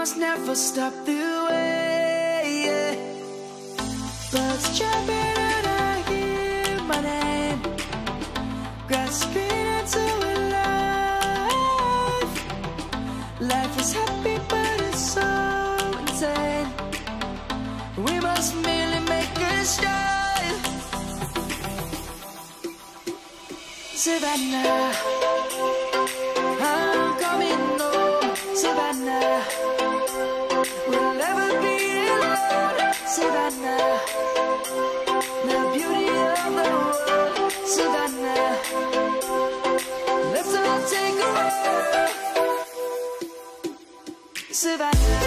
must never stop the way. Yeah. Birds jumping and I hear my name, grasping into life. Life is happy, but it's so insane. We must merely make a start. Savannah. survive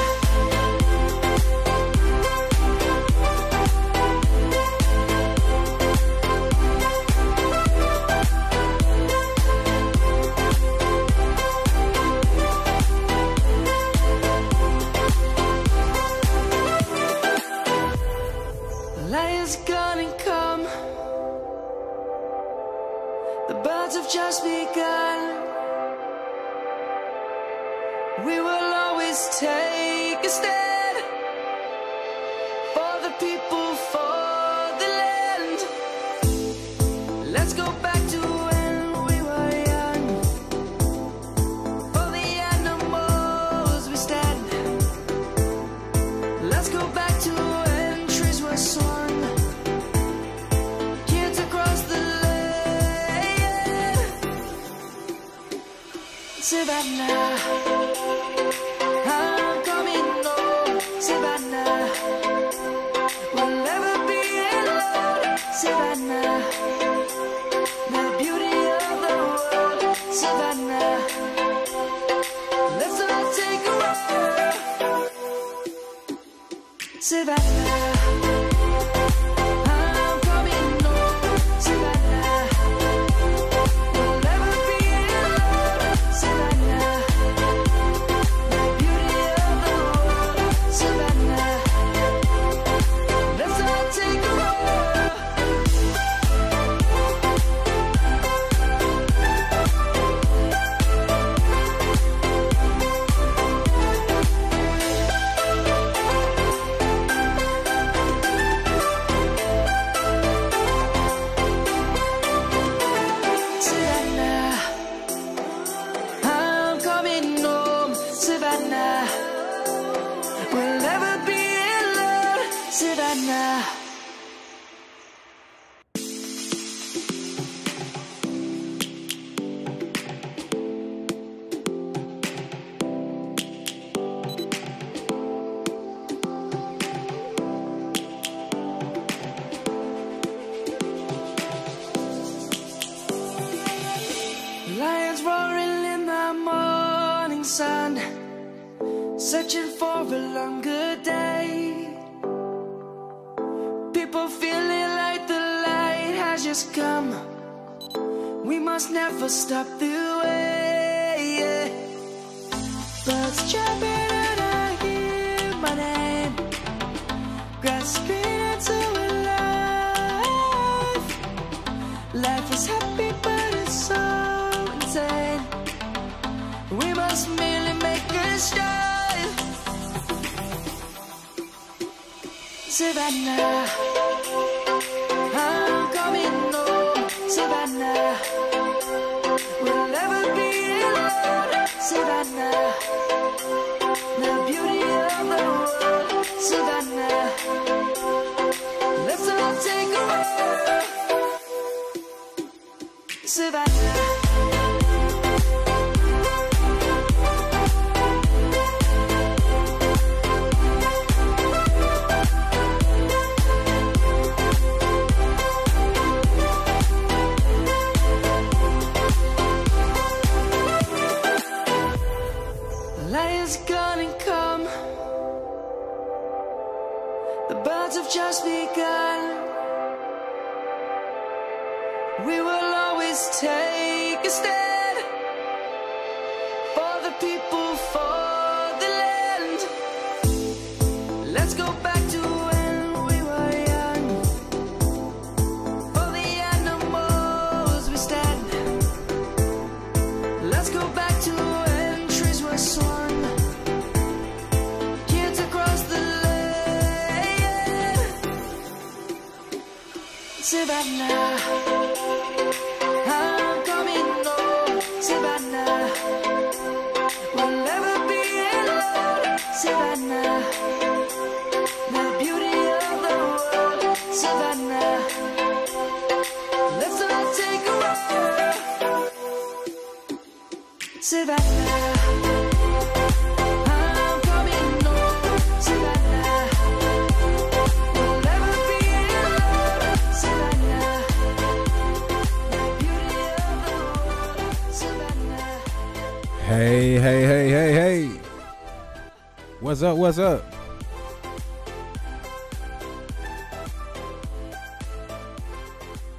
What's up? What's up?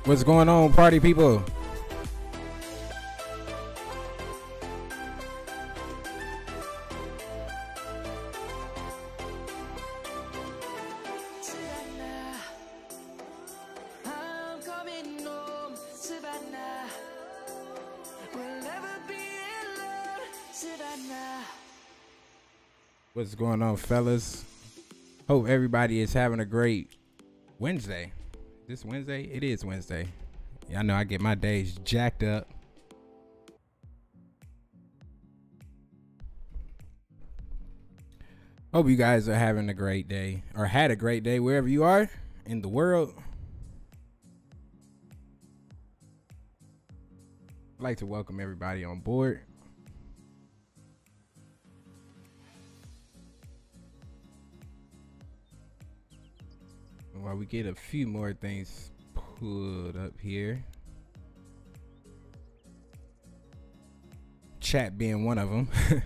What's going on, party people? What's going on, fellas? Hope everybody is having a great Wednesday. This Wednesday? It is Wednesday. Y'all know I get my days jacked up. Hope you guys are having a great day or had a great day wherever you are in the world. I'd like to welcome everybody on board. While we get a few more things pulled up here. Chat being one of them.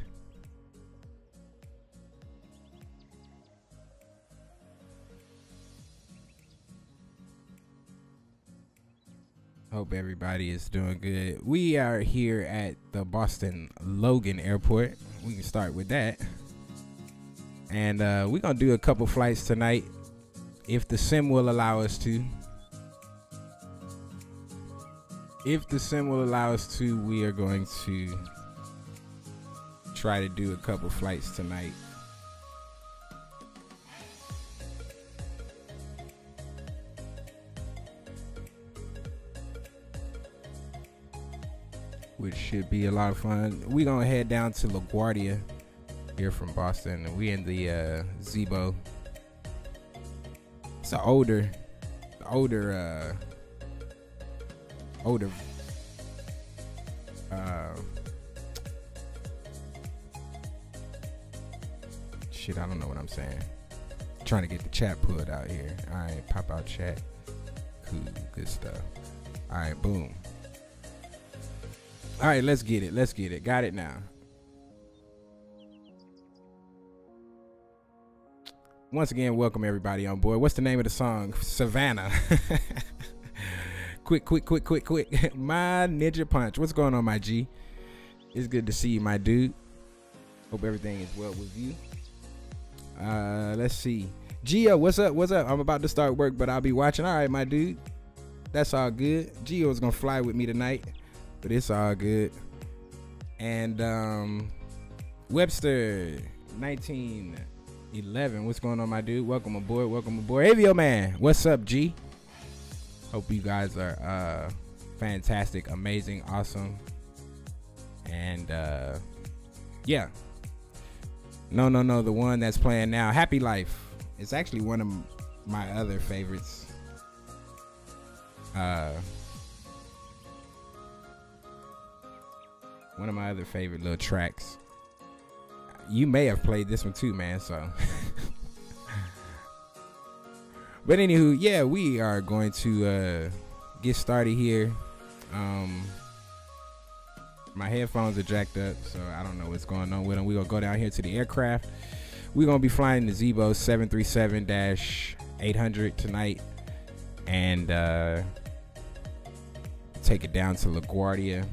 Hope everybody is doing good. We are here at the Boston Logan Airport. We can start with that. And uh, we're going to do a couple flights tonight if the sim will allow us to. If the sim will allow us to, we are going to try to do a couple flights tonight. Which should be a lot of fun. We're gonna head down to LaGuardia here from Boston, we in the uh, Zibo it's an older, older, uh, older, uh, shit. I don't know what I'm saying. Trying to get the chat pulled out here. All right, pop out chat. Cool, good stuff. All right, boom. All right, let's get it. Let's get it. Got it now. Once again, welcome everybody on board. What's the name of the song? Savannah. quick, quick, quick, quick, quick. my Ninja Punch. What's going on, my G? It's good to see you, my dude. Hope everything is well with you. Uh, let's see. Gio, what's up? What's up? I'm about to start work, but I'll be watching. All right, my dude. That's all good. Gio's gonna fly with me tonight, but it's all good. And um, Webster, 19- 11. What's going on, my dude? Welcome aboard. Welcome aboard. Avio man, what's up, G? Hope you guys are uh fantastic, amazing, awesome. And uh yeah. No, no, no, the one that's playing now, Happy Life. It's actually one of my other favorites. Uh one of my other favorite little tracks you may have played this one too, man. So, but anywho, yeah, we are going to uh, get started here. Um, my headphones are jacked up, so I don't know what's going on with them. We're gonna go down here to the aircraft. We're gonna be flying the Zibo 737-800 tonight, and uh, take it down to LaGuardia.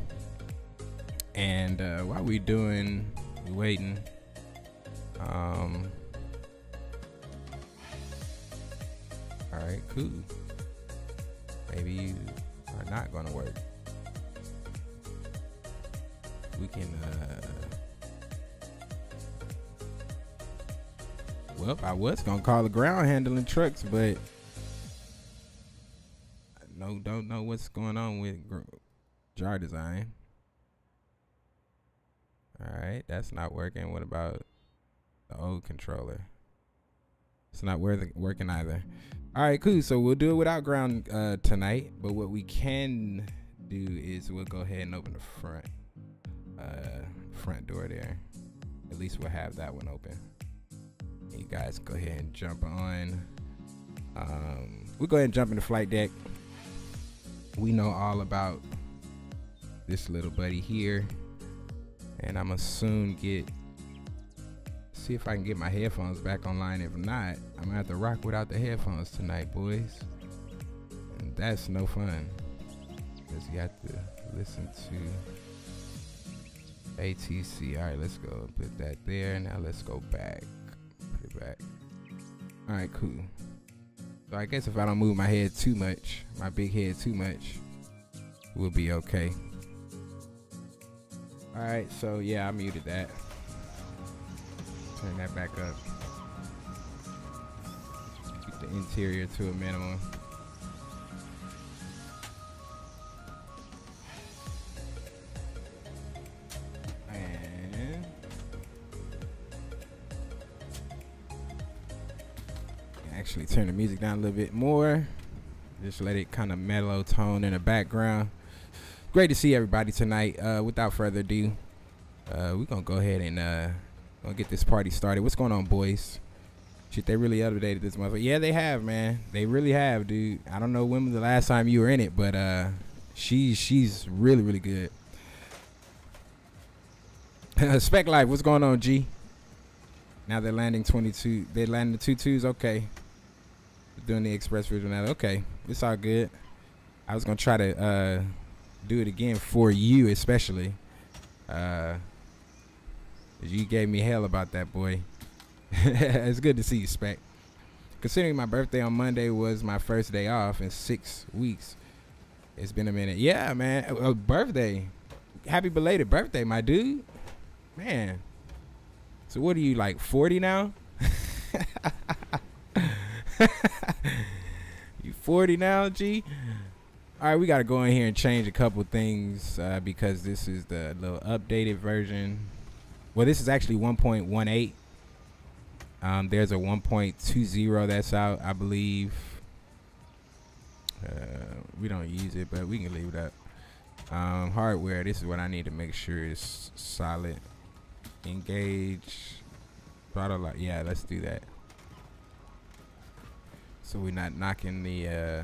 And uh, while we're doing, we're waiting. Um. All right, cool. Maybe you are not gonna work. We can. uh Well, I was gonna call the ground handling trucks, but I no don't know what's going on with JarDesign. All right, that's not working. What about the old controller? It's not working either. All right, cool. So we'll do it without ground uh, tonight. But what we can do is we'll go ahead and open the front uh, front door there. At least we'll have that one open. You guys go ahead and jump on. Um, we'll go ahead and jump in the flight deck. We know all about this little buddy here. And I'm gonna soon get see if I can get my headphones back online. If not, I'm gonna have to rock without the headphones tonight, boys. And that's no fun. Because you have to listen to ATC. Alright, let's go put that there. Now let's go back. Put it back. Alright, cool. So I guess if I don't move my head too much, my big head too much, we'll be okay. Alright, so yeah, I muted that. Turn that back up. Keep the interior to a minimum. And actually turn the music down a little bit more. Just let it kind of mellow tone in the background great to see everybody tonight. Uh, without further ado, uh, we're gonna go ahead and uh, gonna get this party started. What's going on, boys? Shit, they really updated this month. Yeah, they have, man. They really have, dude. I don't know when was the last time you were in it, but uh, she's she's really really good. Spec Life, what's going on, G? Now they're landing 22. They're landing the two twos. Okay. doing the express version now. Okay, it's all good. I was gonna try to uh do it again for you, especially. Uh, you gave me hell about that, boy. it's good to see you, Spec. Considering my birthday on Monday was my first day off in six weeks, it's been a minute. Yeah, man. A birthday. Happy belated birthday, my dude. Man. So what are you like 40 now? you 40 now, G? All right, we got to go in here and change a couple things uh, because this is the little updated version. Well, this is actually 1.18. Um, there's a 1.20 that's out, I believe. Uh, we don't use it, but we can leave it up. Um, hardware, this is what I need to make sure is solid. Engage. Throttle lock. Yeah, let's do that. So we're not knocking the... Uh,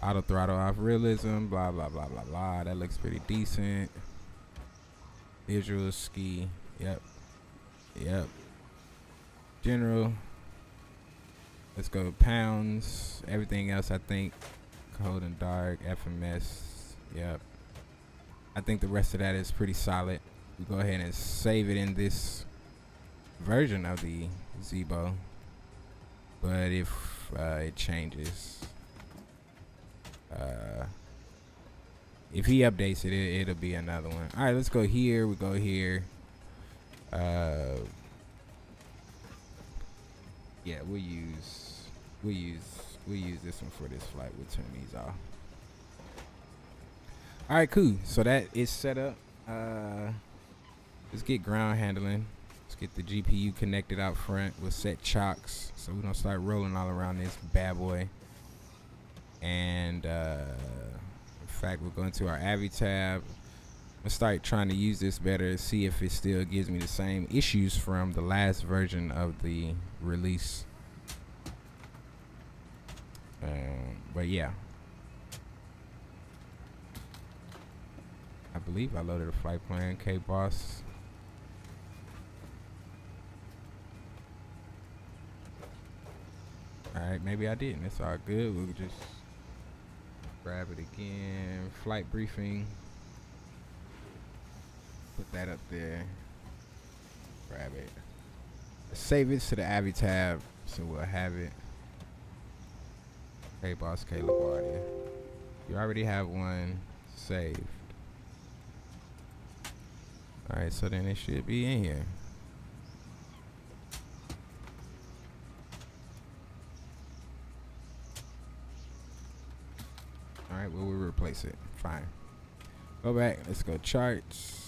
Auto throttle off realism, blah, blah, blah, blah, blah. That looks pretty decent. Visual ski. Yep. Yep. General. Let's go pounds. Everything else, I think. Cold and dark. FMS. Yep. I think the rest of that is pretty solid. We go ahead and save it in this version of the Zibo. But if uh, it changes, uh, if he updates it, it, will be another one. All right, let's go here. We go here. Uh, yeah, we'll use we use we use this one for this flight. We'll turn these off. All right, cool. So that is set up. Uh, let's get ground handling. Let's get the GPU connected out front. We'll set chocks. So we're gonna start rolling all around this bad boy and uh, fact we're going to our Avitab let's start trying to use this better see if it still gives me the same issues from the last version of the release um, but yeah I believe I loaded a flight plan KBOS Alright, maybe I didn't. It's all good. We'll just grab it again. Flight briefing. Put that up there. Grab it. Save it to the Avitab so we'll have it. Hey, boss K LaGuardia. You already have one saved. Alright, so then it should be in here. Right, well, we'll replace it. Fine. Go back. Let's go charts.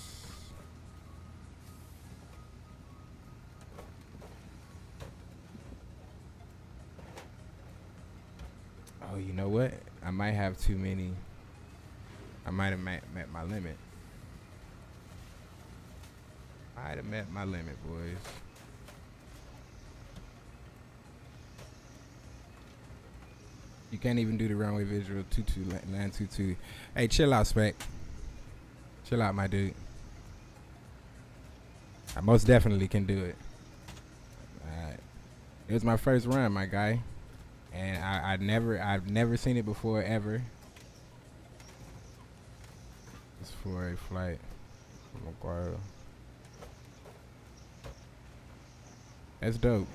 Oh, you know what? I might have too many. I might have met, met my limit. I'd have met my limit, boys. You can't even do the runway visual. Tutu land tutu. Hey, chill out, spec. Chill out, my dude. I most definitely can do it. It was my first run, my guy. And I, I never I've never seen it before ever. It's for a flight from. That's dope.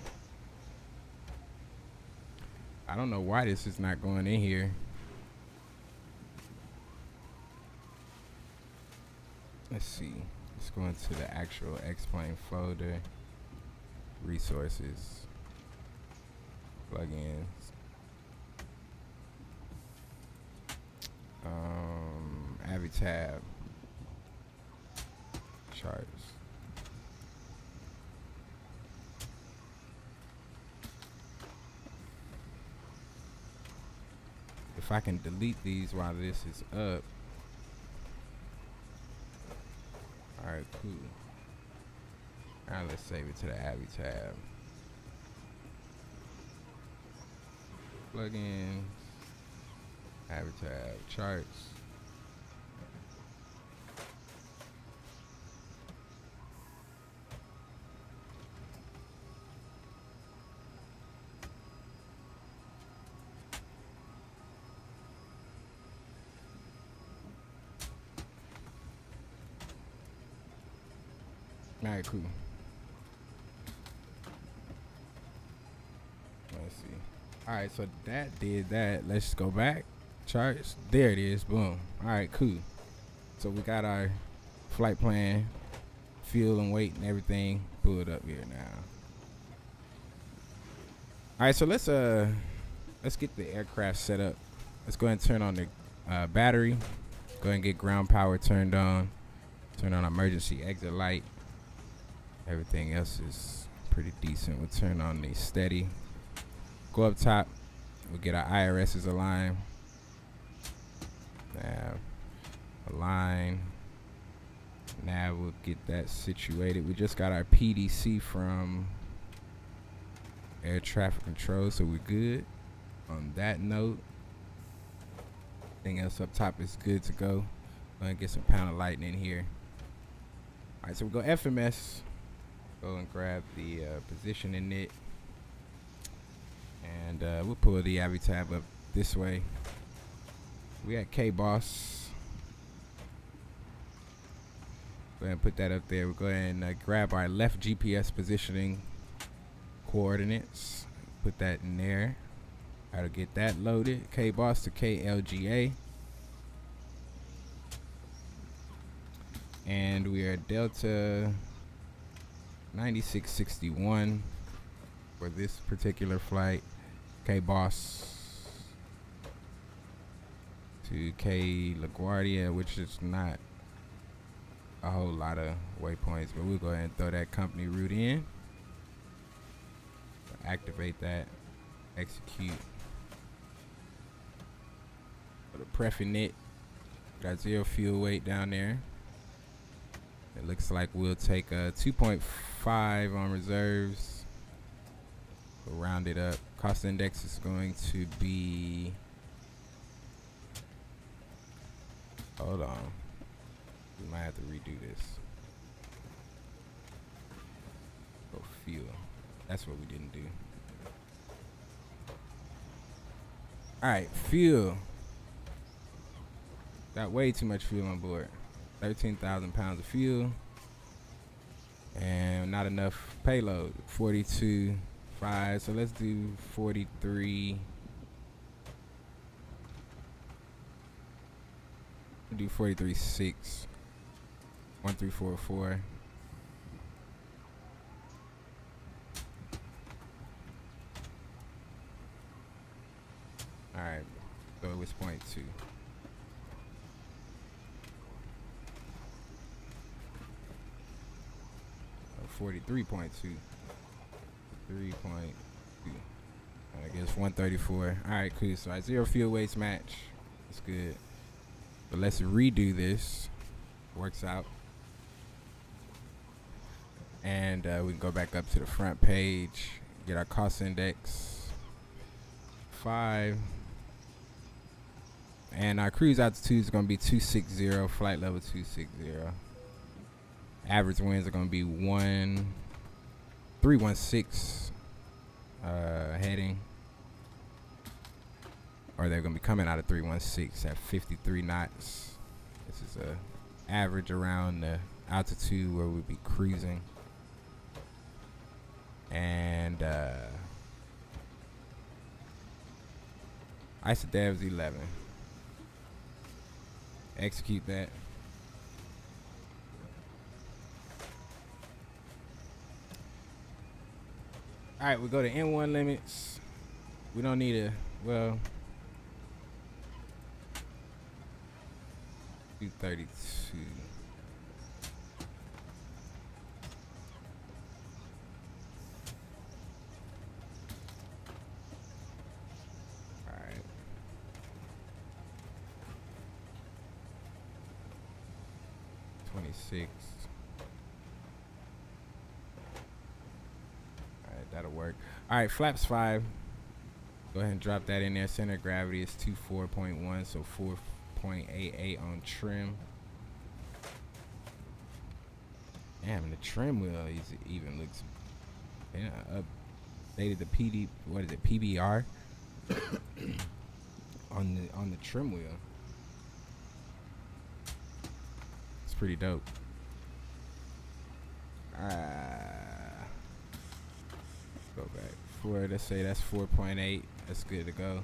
I don't know why this is not going in here. Let's see. Let's go into the actual X-Plane folder. Resources. Plugins. Um, Avitab. Charts. If I can delete these while this is up. Alright, cool. Now let's save it to the Abby tab. Plugins, Abby tab, charts. Alright, cool. Let's see. Alright, so that did that. Let's go back. Charts. There it is. Boom. Alright, cool. So we got our flight plan, fuel and weight and everything pulled up here now. Alright, so let's uh let's get the aircraft set up. Let's go ahead and turn on the uh, battery. Go ahead and get ground power turned on. Turn on emergency exit light. Everything else is pretty decent. We'll turn on the steady. Go up top. We'll get our IRSs aligned. Nav align. Now we'll get that situated. We just got our PDC from air traffic control, so we're good. On that note, everything else up top is good to go. Gonna get some pound of lighting in here. All right, so we go FMS go and grab the uh, position in it. And uh, we'll pull the Avitab up this way. We got KBOS. Go ahead and put that up there. We'll go ahead and uh, grab our left GPS positioning coordinates. Put that in there. To get that loaded. KBOS to KLGA and we are Delta 9661 for this particular flight. KBOS to K LaGuardia, which is not a whole lot of waypoints, but we'll go ahead and throw that company route in. Activate that, execute. For the Perf Init, got zero fuel weight down there. It looks like we'll take a 2.5 on reserves. We'll round it up. Cost index is going to be. Hold on. We might have to redo this. Go fuel. That's what we didn't do. Alright, fuel. Got way too much fuel on board. 13,000 pounds of fuel and not enough payload. 42 5 so let's do 43 we'll do 43 6 1344 all right so it was point? Two 143.2. 3.2. I guess 134. All right, cool. So I zero fuel waste match. That's good. But let's redo this. Works out. And uh, we can go back up to the front page. Get our cost index. Five. And our cruise altitude is going to be 260, flight level 260. Average winds are going to be 1 316 uh, heading. Or they're going to be coming out of 316 at 53 knots. This is a average around the altitude where we'll be cruising. And uh, ISODEV's 11 execute that. All right, we go to N1 limits. We don't need a, well, 232. six. Alright, that'll work. Alright, flaps five. Go ahead and drop that in there. Center gravity is 24.1, so 4.88 on trim. Damn, the trim wheel is, even looks yeah, updated the PD what is it, PBR on the on the trim wheel. It's pretty dope. Uh, go back. Four, let's say that's 4.8. That's good to go.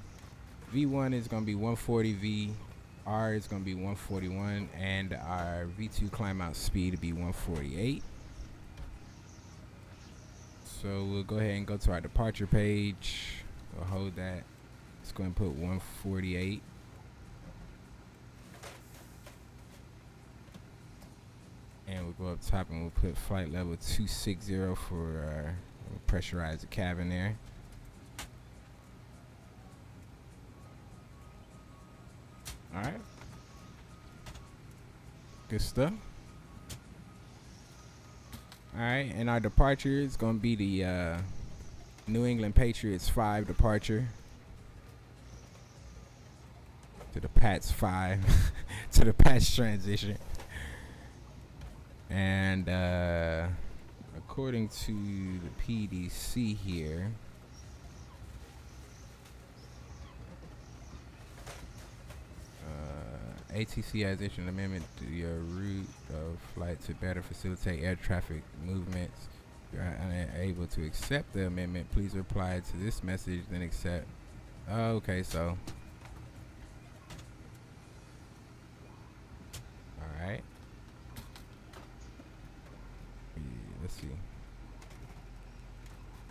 V1 is going to be 140 V. R is going to be 141. And our V2 climb out speed to be 148. So we'll go ahead and go to our departure page. We'll hold that. Let's go and put 148. and we'll go up top and we'll put flight level 260 for our pressurize the cabin there. All right. Good stuff. All right, and our departure is going to be the uh, New England Patriots 5 departure to the Pats 5 to the Pats transition. And uh, according to the PDC here, uh, ATC has issued an amendment to your route of flight to better facilitate air traffic movements. If you are unable to accept the amendment, please reply to this message, then accept. Okay, so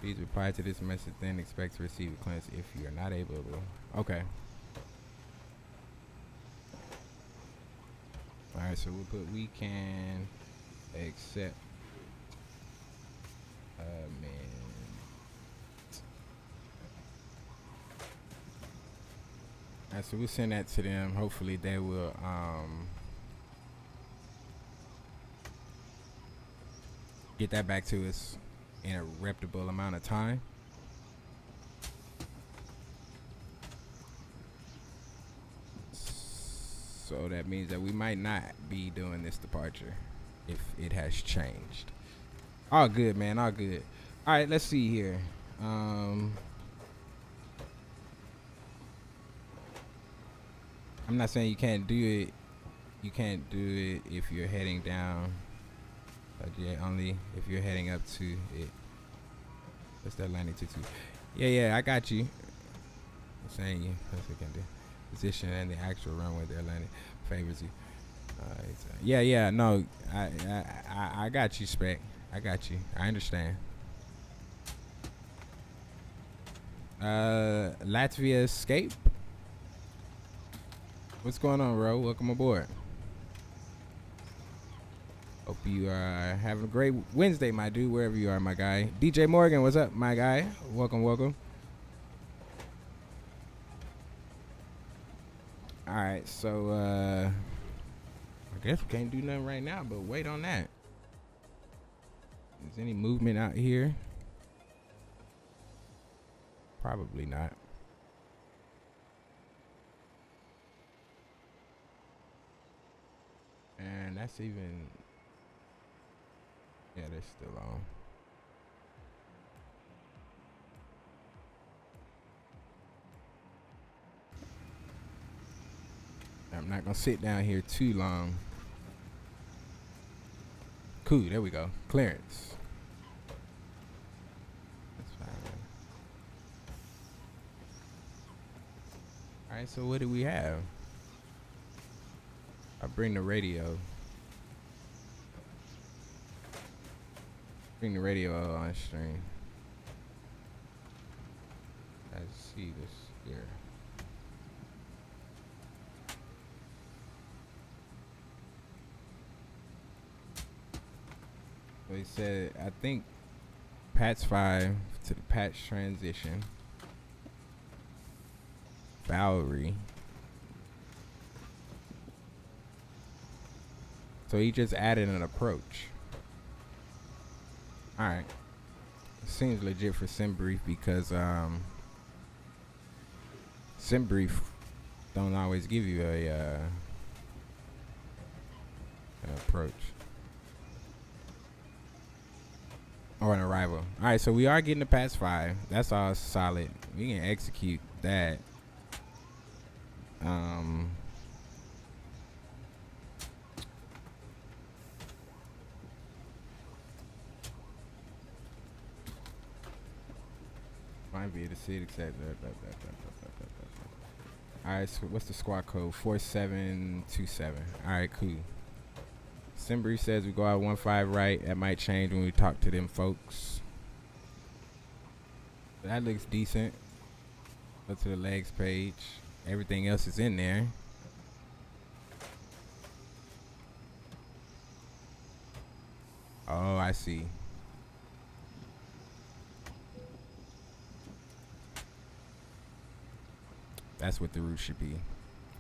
Please reply to this message, then expect to receive a clearance if you are not able to. Okay. Alright, so we'll put we can accept uh man. Alright, so we'll send that to them. Hopefully they will um get that back to us in a reputable amount of time. So that means that we might not be doing this departure if it has changed. All good, man. All good. All right, let's see here. Um, I'm not saying you can't do it. You can't do it if you're heading down but yeah, only if you're heading up to it. What's that landing to? Yeah, yeah, I got you. I'm saying you. Can. Position and the actual runway they're landing favors you. Uh, yeah, yeah, no, I, I, I, I got you, spec. I got you. I understand. Uh, Latvia escape. What's going on, bro? Welcome aboard. Hope you are having a great Wednesday, my dude, wherever you are, my guy. DJ Morgan, what's up, my guy? Welcome, welcome. All right, so uh I guess we can't do nothing right now, but wait on that. Is any movement out here? Probably not. And that's even yeah, they're still on. I'm not gonna sit down here too long. Cool, there we go. Clearance. That's fine. Alright, so what do we have? I bring the radio. Bring the radio on stream. Let's see this here. He said, I think Pats 5 to the Pats transition. Valerie. So he just added an approach. Alright. Seems legit for SimBrief because um SimBrief don't always give you a uh, an approach. Or an arrival. Alright, so we are getting the Pats five. That's all solid. We can execute that. Um Might be the seat except Alright, so what's the squawk code? 4727. Alright, cool. SimBrief says we go out 1 5 right. That might change when we talk to them folks. That looks decent. Go to the legs page. Everything else is in there. Oh, I see. That's what the route should be.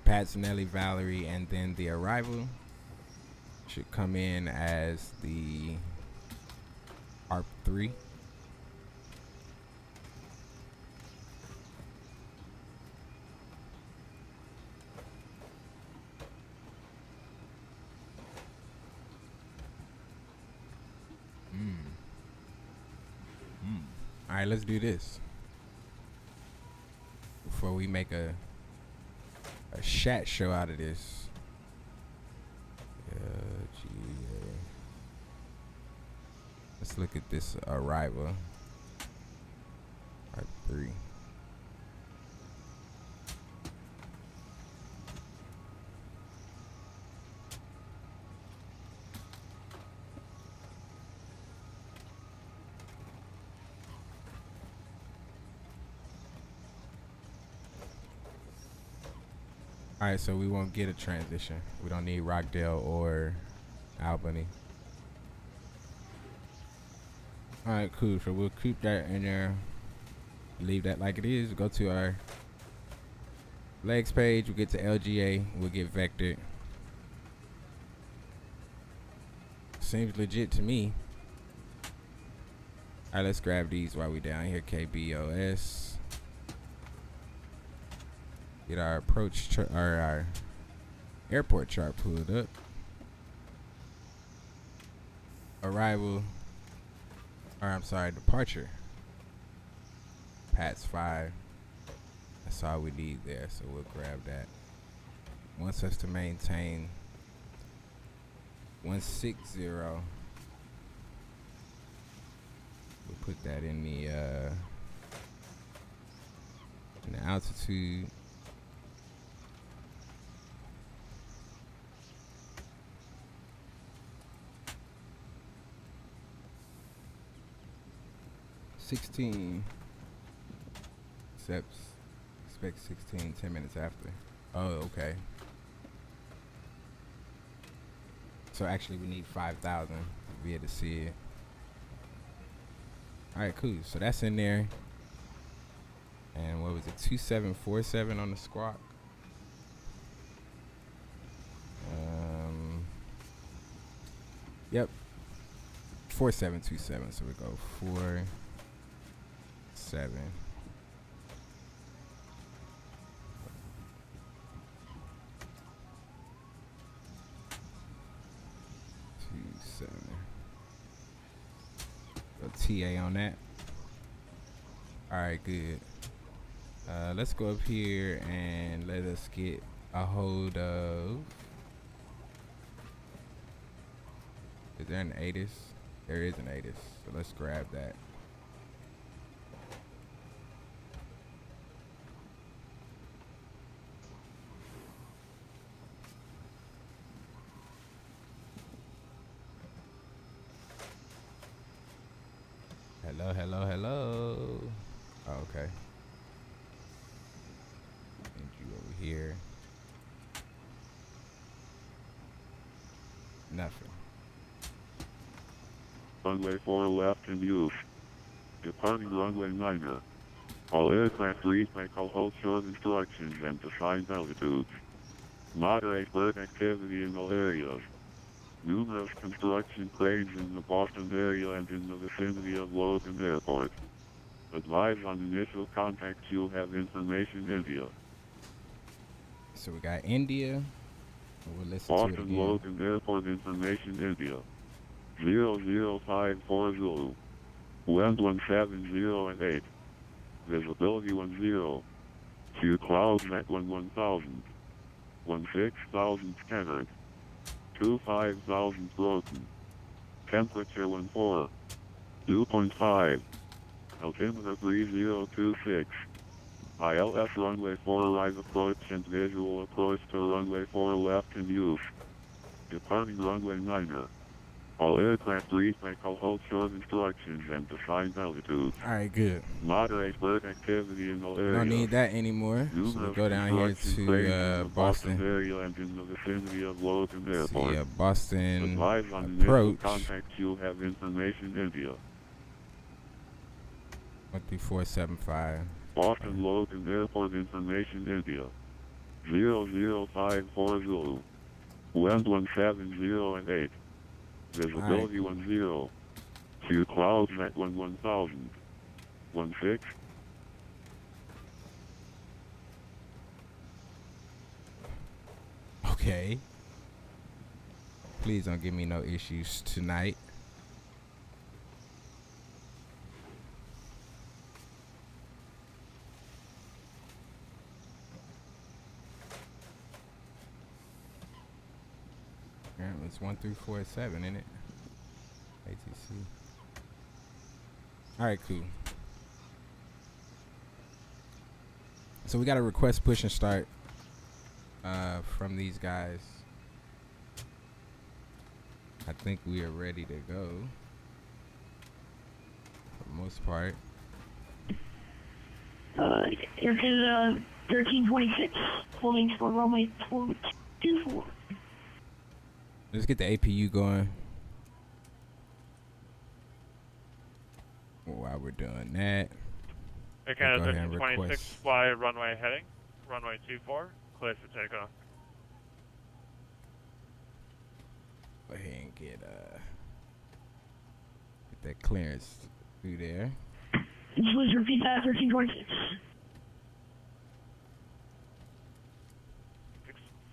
Patsinelli, Valerie, and then the arrival should come in as the ARP 3. Mm. Mm. All right, let's do this before we make a a chat show out of this. Let's look at this arrival. Part three. All right, so we won't get a transition. We don't need Rockdale or Albany. All right, cool. So we'll keep that in there. Leave that like it is. Go to our legs page. We'll get to LGA. We'll get vectored. Seems legit to me. All right, let's grab these while we're down here. KBOS get our approach or our airport chart pulled up. Arrival, or I'm sorry, departure. Pats 5. That's all we need there, so we'll grab that. Wants us to maintain 160. We'll put that in the uh, in the altitude. Sixteen. Steps. Expect 16, 10 minutes after. Oh, okay. So actually, we need 5,000 to be able to see it. All right, cool. So that's in there. And what was it? 2747 on the squawk. Um, yep. 4727. So we go 4 7. Two seven. Go TA on that. All right, good. Uh, let's go up here and let us get a hold of. Is there an ATIS? There is an ATIS, so let's grab that. Hello, hello, hello. Oh, okay. Need you over here. Nothing. Runway 4 left in use. Departing runway 9. All aircraft read by call hold short instructions and assigned altitudes. Moderate bird activity in all areas. Numerous construction cranes in the Boston area and in the vicinity of Logan Airport. Advise on initial contact you'll have information India. So we got India. We'll Boston. Logan Airport information India. 00540. Wind 170 and 8. Visibility 10. Few clouds at 1000. 16,000 scattered. 25,000 broken. Temperature 14. 2.5. Altimeter 3026. ILS runway 4 live approach and visual approach to runway 4 left in use. Departing runway 9. All aircraft read by call hold short instructions and assigned altitudes. All right, good. Moderate bird activity in all areas. Don't need that anymore. So we go down here to uh, Boston Boston. area and in the vicinity of Logan Airport. See, uh, Boston Advise on approach. contact you'll have information India. One three four seven five. Boston Logan Airport information India. 00540. Wind 170 and 8. Visibility 10. Few clouds at one 1000. 16. Okay. Please don't give me no issues tonight. Yeah, it's one through four seven, isn't it? ATC. All right, cool. So we got a request push and start uh, from these guys. I think we are ready to go. For the most part. Uh, Air Canada 1326, holding for runway 424. Let's get the APU going. While we're doing that, Air Canada Go ahead and 1326, request. fly runway heading, runway 24, clear for takeoff. go ahead and get uh get that clearance through there. Please repeat that, 1326.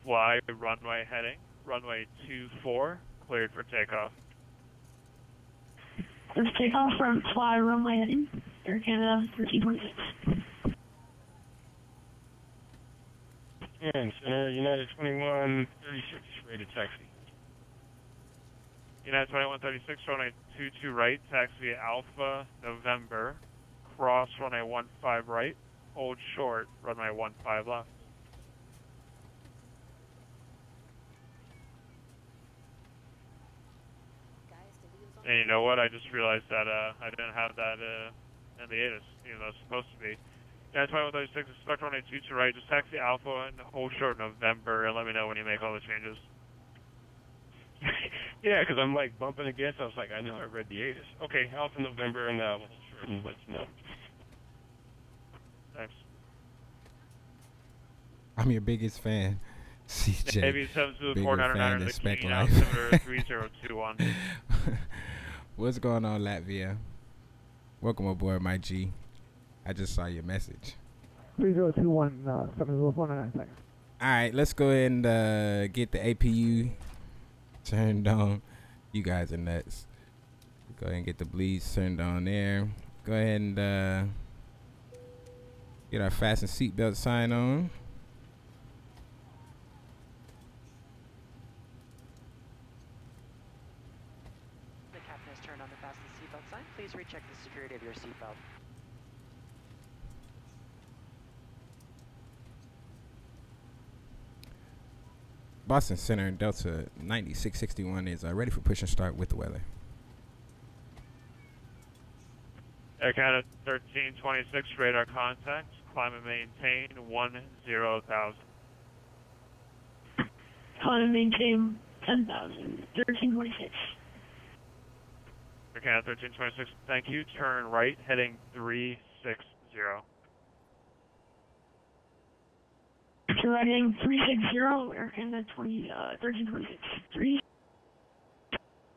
Fly runway heading, runway 24, cleared for takeoff. Let's take off from fly runway heading, Air Canada 1326. Yes, uh, United 2136, ready to taxi. United 2136, runway 22 right, taxi Alpha, November, cross runway 15 right, hold short, runway 15 left. And you know what? I just realized that uh, I didn't have that uh, in the ATIS, You know, it's supposed to be. Yeah, 2136, expect 182 to right. Just taxi Alpha on the whole short November and let me know when you make all the changes. yeah, because I'm like bumping against. I was like, I know I read the ATIS. Okay, Alpha November and the uh, short and let you know. Thanks. I'm your biggest fan. CJ. AB7 to the and the key 3021. What's going on, Latvia? Welcome aboard, my G. I just saw your message. 3021, uh, 7049, thanks. All right, let's go ahead and uh, get the APU turned on. You guys are nuts. Go ahead and get the bleeds turned on there. Go ahead and uh, get our fasten seatbelt sign on. Boston Center, Delta 9661 is uh, ready for push and start with the weather. Air Canada 1326 radar contact, climate maintain 10,000. Climb maintain 10,000, 1326. Air Canada 1326, thank you. Turn right, heading 360. We're running 360 or in the 20, uh, 1326. Three.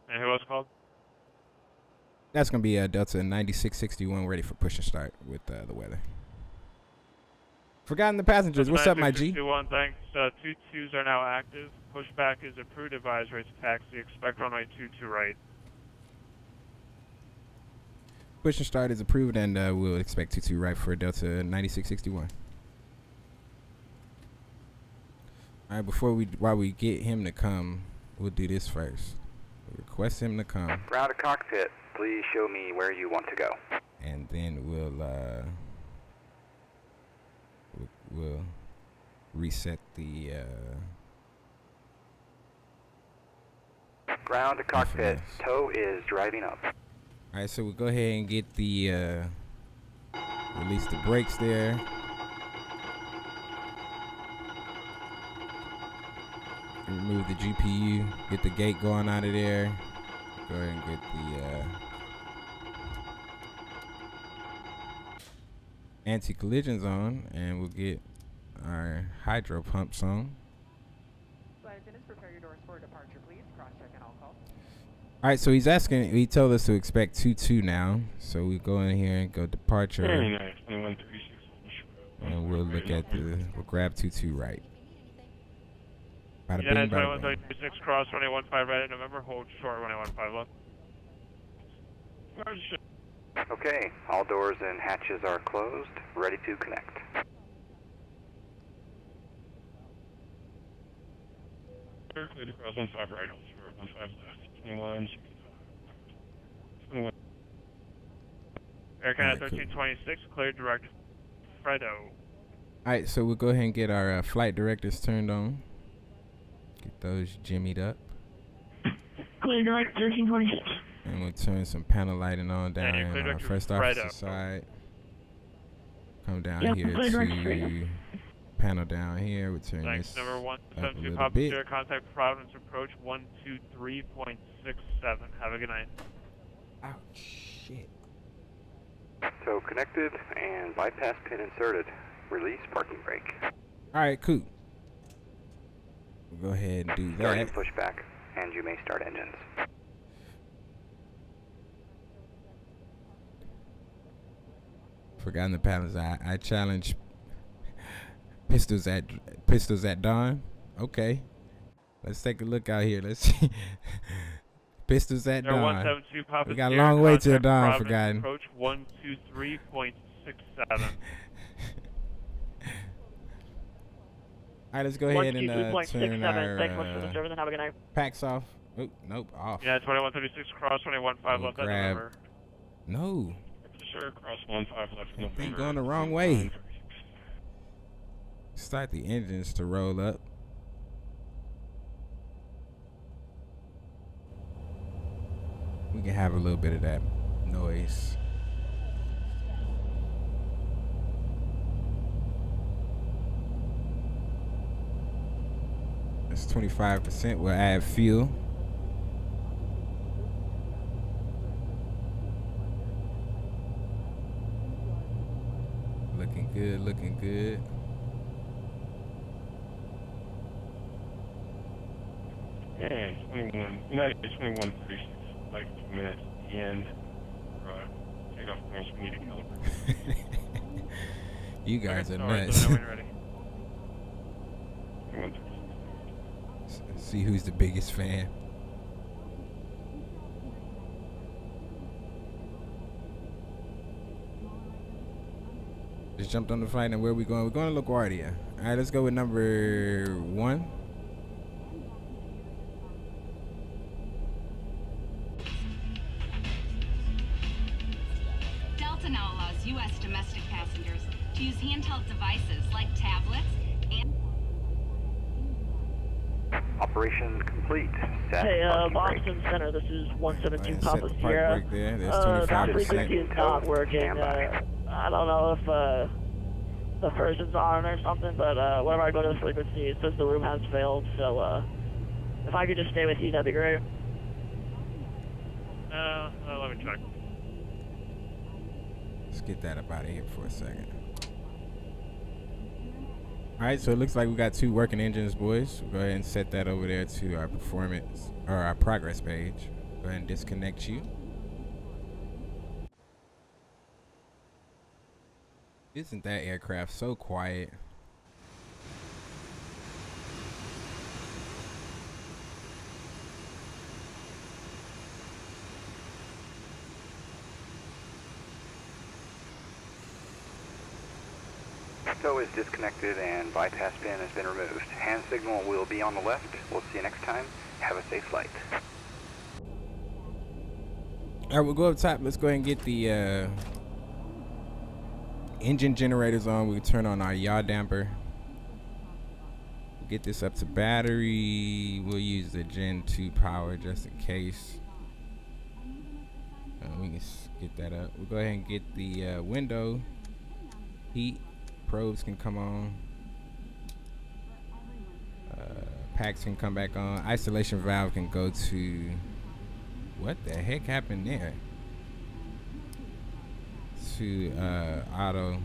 And who else called? That's going to be uh, Delta 9661 ready for push and start with uh, the weather. Forgotten the passengers. What's up, my G? Thanks. Uh, two twos are now active. Pushback is approved advisory to taxi. Expect runway two two right. Push and start is approved, and uh, we'll expect two two right for Delta 9661. All right, before we, while we get him to come, we'll do this first. Request him to come, Ground to cockpit. Please show me where you want to go. and then we'll, uh, we'll, we'll reset the, uh, Ground to cockpit. FMS. Tow is driving up. All right, so we'll go ahead and get the uh, release the brakes there. Remove the GPU. Get the gate going out of there. Go ahead and get the uh, anti-collisions on, and we'll get our hydro pumps on. Flight attendants, prepare your doors for departure, please. Cross-check and all calls. All right, so he's asking. He told us to expect two two now. So we go in here and go departure. Very nice. And we'll look at the, we'll grab 2-2 right. Bada bing, United bada twenty one boom. Cross runway one five right in November. Hold short runway one five left. Okay, all doors and hatches are closed. Ready to connect. Clear to cross one right. Hold short one left. 21. 21. Air Canada thirteen twenty six. Clear direct. Fredo. All right, so we'll go ahead and get our uh, flight directives turned on. Get those jimmied up. Clear direct 1326. And we'll turn some panel lighting on down Hey, here clear on our first Fredo. officer side. Come down Yeah, here clear to Fredo. panel down here. We'll turn Thanks. this Number one up a seven two. little Papa bit. Sierra. Contact Providence approach one two three point six seven. Have a good night. Ouch, shit. Tow connected and bypass pin inserted. Release parking brake. All right, cool. We'll go ahead and do that. Starting that. pushback, and you may start engines. Forgotten the patterns. I, I challenge pistols at pistols at dawn. Okay, let's take a look out here. Let's see. pistols at Air dawn. seven two. Papa We got a long way to the dawn, Providence Forgotten. Approach one two three point six seven. All right, let's go ahead and uh, turn our Thanks so much for the uh, service and have a good night. packs off. Oh, nope, off. Yeah, twenty one thirty six. Cross twenty one five left. at grab- November. No, Sure, cross one five left. November. Thing going the wrong way. start the engines to roll up. We can have a little bit of that noise. 25%. We'll add fuel. Looking good, looking good. Yeah, 21. United 21 36. Like two minutes at the end. Uh, takeoff points, we need to calibrate. you guys okay, are nuts. See who's the biggest fan. Just jumped on the flight and where we going? We're going to LaGuardia. All right, let's go with number one. Complete. Set Hey, uh, parking brake. Boston Center, this is 172 Alright, set Papa the Sierra. brake there. There's Uh, that 25%. frequency is not working. Uh, I don't know if, uh, the version's on or something, but, uh, whenever I go to the frequency, it says the room has failed, so, uh, if I could just stay with you, that'd be great. Uh, uh, let me check. Let's get that up out of here for a second. All right, so it looks like we got two working engines, boys. Go ahead and set that over there to our performance or our progress page. Go ahead and disconnect you. Isn't that aircraft so quiet? Tow is disconnected and bypass pin has been removed. Hand signal will be on the left. We'll see you next time. Have a safe flight. All right, we'll go up top. Let's go ahead and get the uh, engine generators on. We can turn on our yaw damper. Get this up to battery. We'll use the Gen 2 power just in case. Uh, we can get that up. We'll go ahead and get the uh, window heat probes can come on. Uh, packs can come back on. Isolation valve can go to. What the heck happened there? To uh, auto.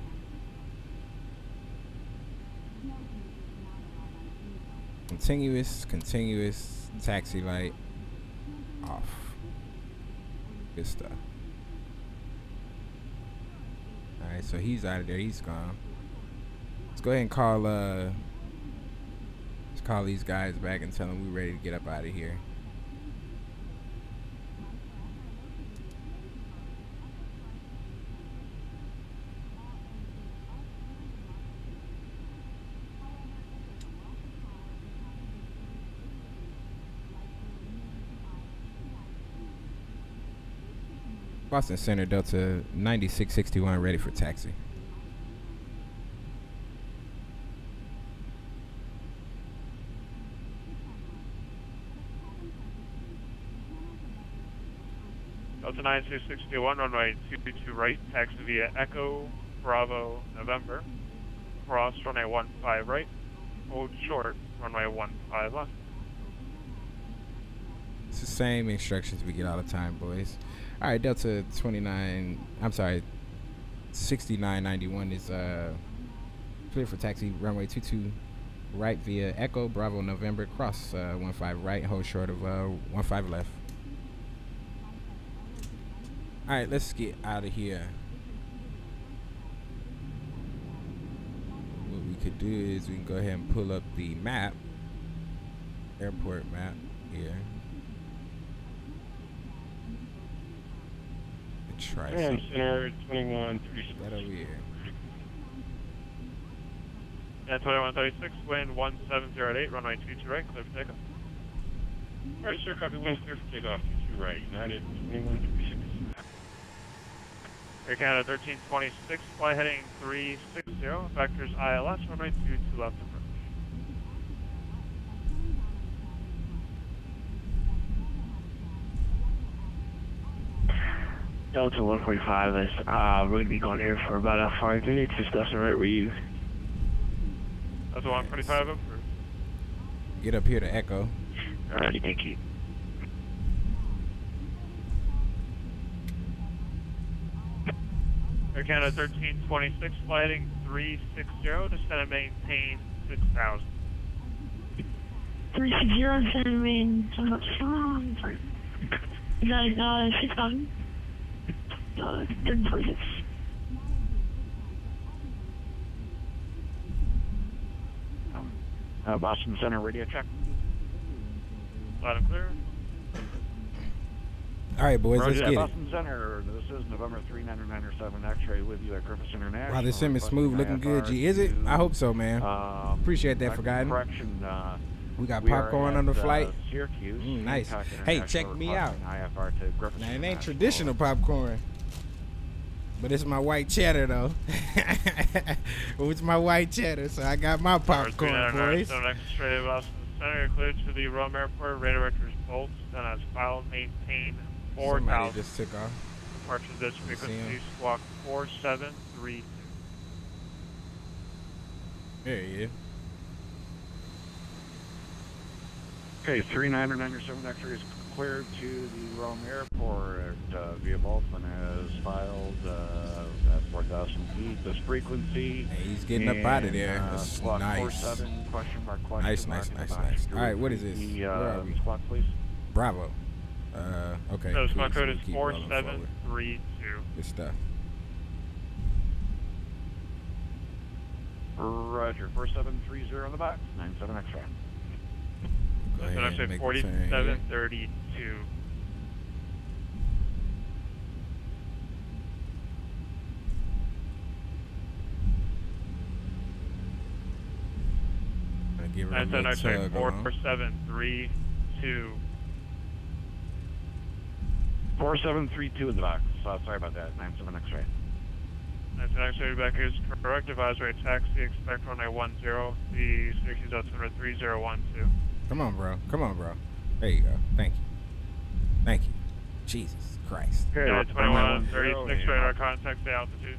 Continuous, continuous, taxi light off. Good stuff. Alright, so he's out of there. He's gone. Let's go ahead and call uh let's call these guys back and tell them we're ready to get up out of here. Boston Center Delta 9661 ready for taxi. Delta 9661, runway 22 right, taxi via Echo, Bravo, November. Cross, runway 15 right. Hold short, runway 15 left. It's the same instructions we get all the time, boys. All right, Delta 29, I'm sorry, 6991 is uh clear for taxi runway 22 right via Echo Bravo November cross uh 15 right hold short of uh 15 left. All right, let's get out of here. What we could do is we can go ahead and pull up the map, airport map here. Try center 21, 36. that over here. And 2136, wind 1708, runway 22 right, clear for takeoff. All right, sir, copy. Winds clear for takeoff. You right. United 21, 36. Air Canada 1326, fly heading 360, vectors ILS, runway 22 left approach. Delta 145 is, uh, we're gonna be going here for about uh, five minutes, if that's alright with you. Delta 145 approved. Get up here to Echo. Alrighty, thank you. Air Canada 1326, fly heading 360, descend and maintain 6000. 360, send and main, uh, sorry. Is that, uh, 6,000? Uh, 3046. Uh, Boston Center radio check. Loud and clear. All right, boys, Roger let's that, get it. Boston Center. This is November 3997 X-ray with you at Griffiss International. Wow, this sim is smooth, looking good. IFR G, is it? I hope so, man. um, Appreciate that, correct- Forgotten. Correction. Uh, We got we popcorn at, on the uh, flight. Syracuse. Mm, nice. Hey, check me out. IFR to Griffiss Now, it ain't traditional popcorn. But it's my white cheddar, though. it's my white cheddar, so I got my popcorn, boys. So next straight of Boston Center, you're cleared to the Rome Airport. Radar vectors bolts. Then as filed, maintain Somebody 4000. just took off. Departure this See frequency, him. squawk 4732. There he is. Okay, 3997 X-ray is cleared to the Rome Airport uh, via Boltzmann has filed uh, at 4,000 feet. This frequency. Hey, he's getting up out of there. Uh, That's squawk nice. 47, question mark, question Nice, mark nice, in nice, nice. All right, what is the, this? Where Uh, are we? squawk, please. Bravo. Uh, okay. So squawk code is keep rolling forward. 4732. Good stuff. Roger, 4730 on the box, 97 X-ray. Go Then I ahead say and make the turn 4732. Gonna give her a And then little I say tug on. 4732. 4732 in the box. Uh, sorry about that, 97 X-ray. And then I say back is correct advisory taxi, expect runway 10, the Syracuse altimeter 3012. Come on, bro. Come on, bro. There you go. Thank you. Thank you. Jesus Christ. Okay, Yeah, that's 21, 21, 36 radar contact the altitude.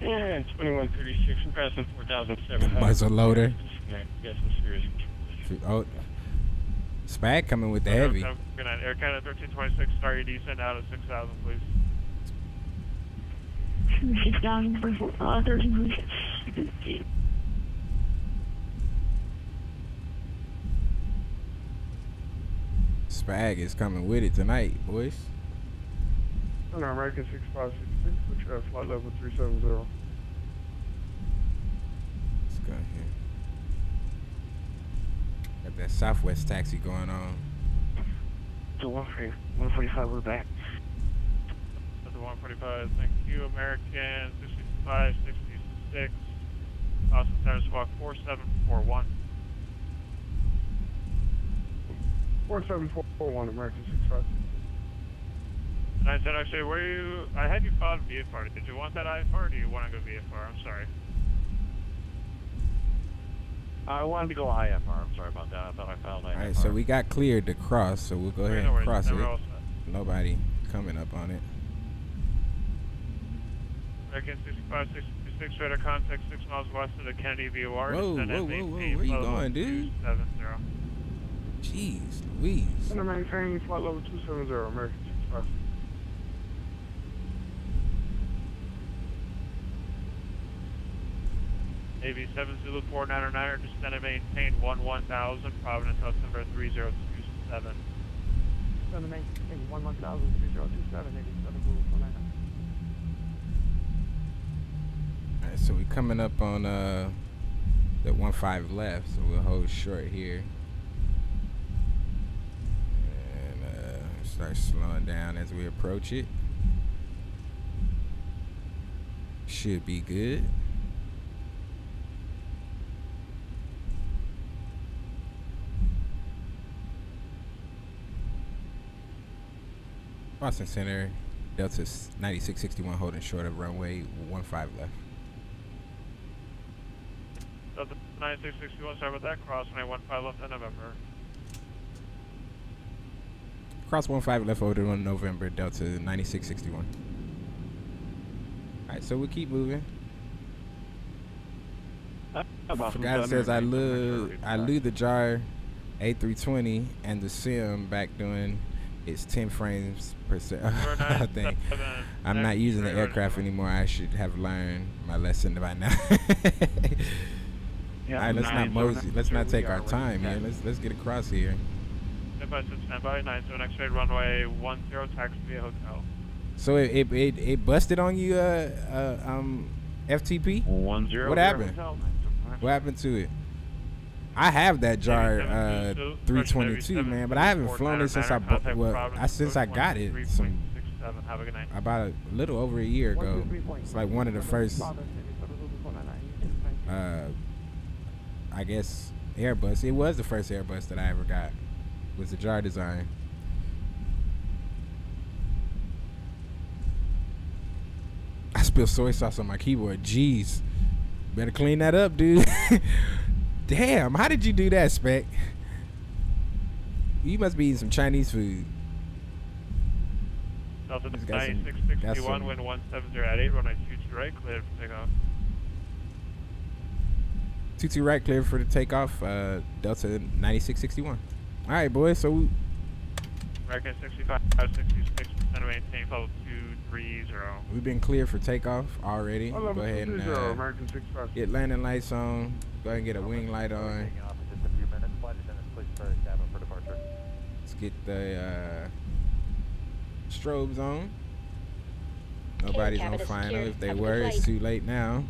Yeah, 2136 and passing 4,700. Muzzle loader. Yeah, got some serious. Oh, Spag coming with the heavy. Good night. Air Canada 1326, start your descent out at 6,000, please. 6,000 for, uh, 1346. Spag is coming with it tonight, boys. Center American 6566, which has flight level 370. Let's go here. Got that Southwest taxi going on. So 145, we're back. At the 145, thank you. American 65, 66, Austin Center Squawk 4741. 47441 American 65. And I said, actually, where you, I had you filed VFR. Did you want that IFR or do you want to go VFR? I'm sorry. I wanted to go IFR. I'm sorry about that. I thought I filed IFR. All right, so we got cleared to cross, so we'll go ahead and cross it. we're all set. Nobody coming up on it. American 65, 66, radar contact 6 miles west of the Kennedy VOR. Whoa, descend whoa, whoa, whoa, maintain where you going, dude? 270. Jeez, Louise. Center maintaining flight level 270 American 65. Navy 7 Zulu 499er, descend and maintain 11000, Providence altimeter 3027. Center maintaining 11000 3027, Navy 7 Blue 499. All right, so we're coming up on uh the one five left, so we'll hold short here. And uh, start slowing down as we approach it. Should be good. Boston Center, Delta 9661 holding short of runway 15 left. Delta 9661, sorry about that. Cross 915 left in November. Cross 15 left over on November, Delta 9661. Alright, so we'll keep moving. Forgot says I love I leave the jar A320 and the sim back doing it's 10 frames per second. I think I'm not using the aircraft anymore. I should have learned my lesson by now. Yeah, All right, let's not mosey. Let's not take our time here. Let's let's get across here. Standby, standby, 90 next runway 10, taxi via hotel. So it it it, it busted on you, uh, uh um, FTP. One zero. What happened? What happened to it? I have that jar uh 322 man, but I haven't flown it since I bu- well I, since I got it some Have a good night. about a little over a year ago. It's like one of the first uh I guess Airbus. It was the first Airbus that I ever got. Was the JarDesign. I spilled soy sauce on my keyboard. Jeez. Better clean that up, dude. Damn, how did you do that, Spec? You must be eating some Chinese food. Delta He's got some- 9661, got some- wind 170 at 8, runway 22 right, cleared for takeoff. Two two right, clear for the takeoff. Uh, Delta 9661. All right, boys. So we, American 65, 66, and maintain level 230. we've been cleared for takeoff already. Hello, Go ahead and uh, get landing lights on. Go ahead and get a wing light on. Let's get the uh, strobes on. Nobody's on final. If they Have a good were, it's too late now.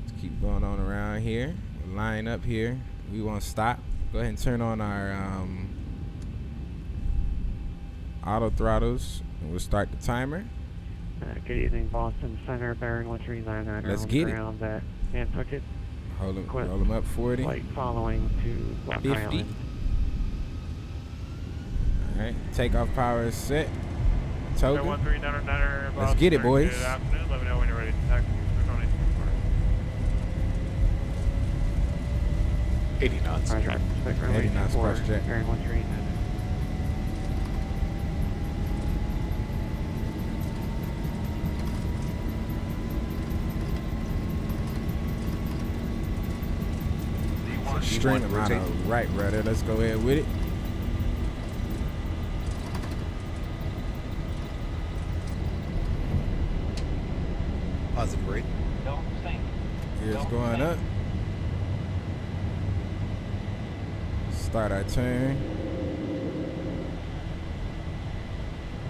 Let's keep going on around here. Line up here. We won't stop. Go ahead and turn on our um, auto throttles. And we'll start the timer. Uh, good evening, Boston Center, Baron 1399 Let's on get it. ground at Nantucket. Hold them, Quit. roll them up 40. Flight following to Block 50. Island. All right. Takeoff power is set. Token. 1399 Let's get it, boys. Good afternoon. Let me know when you're ready to taxi. We're going to 80 knots. Roger, 80 knots, 24, press jet. Baron 1399. String them out rotate. right rudder. Let's go ahead with it. Positive rate. Here's going up. Start our turn.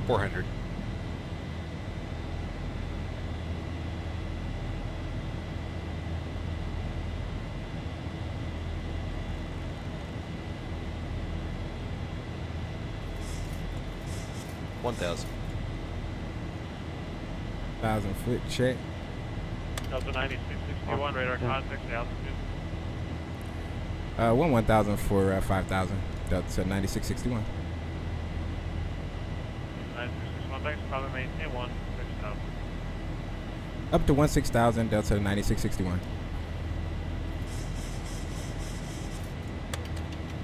400. One thousand. Thousand foot check. Delta 9661, radar contact, the altitude. Uh, one one thousand for uh, five thousand. Delta ninety six sixty one. 9661, thanks. Probably maintain 16000. Up to one six thousand. Delta ninety six sixty one.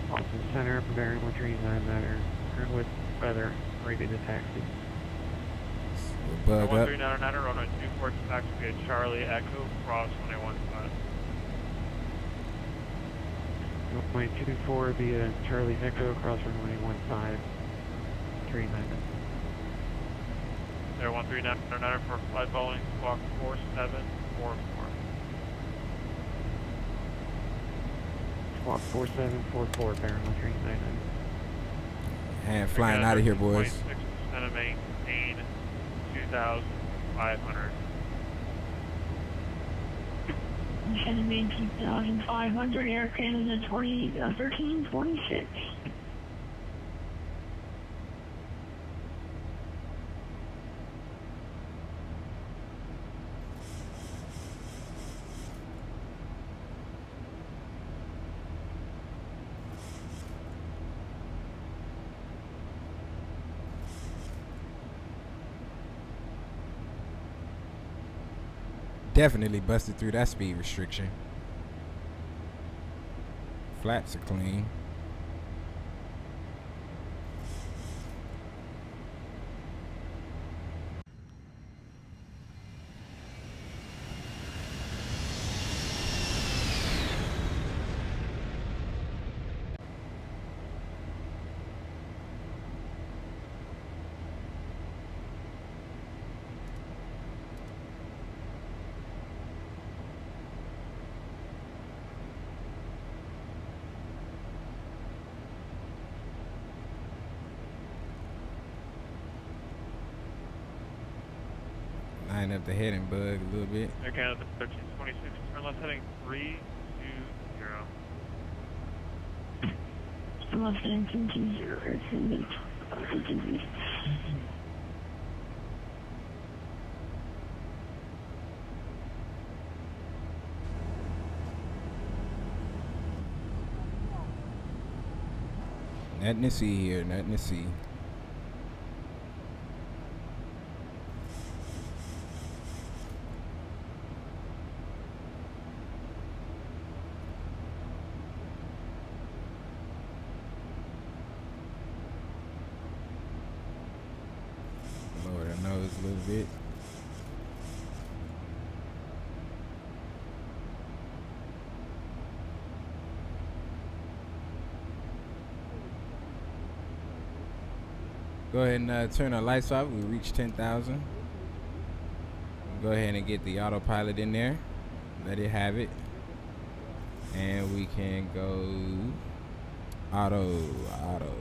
Boston Center, Baron 1399 matter. Current with weather, ready to taxi. Bug up. 1399, runway 24, taxi via Charlie Echo, cross 115. Runway 24 via Charlie Echo, cross runway 15, 399. There 1399 for flight Boeing, squawk 4744. Squawk 4744, Baron 1399. And flying out of here, boys. 26% of maintain 2,500. Shannon 2500, Air Canada 20, uh, 1346. Definitely busted through that speed restriction. Flaps are clean. tighten up the heading bug a little bit. Air Canada 1326, turn left heading 320. Left heading 320. Nothing to see here. Nothing to see. Lower the nose a little bit. Go ahead and uh, turn our lights off. We reached 10,000. Go ahead and get the autopilot in there. Let it have it. And we can go auto, auto.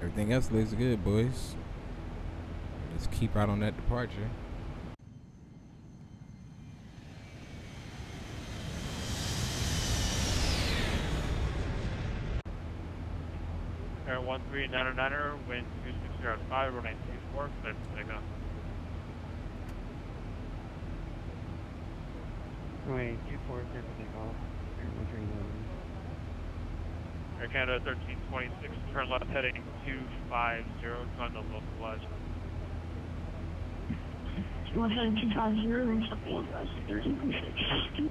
Everything else looks good, boys. Let's keep out on that departure. Air 1399er, wind 260 at 5, runway 24, clear for takeoff. Wait, two four, clear for takeoff. Air one three nine. Air Canada 1326, turn left heading 250, on the localizer. Left heading 250, and something else, 1326.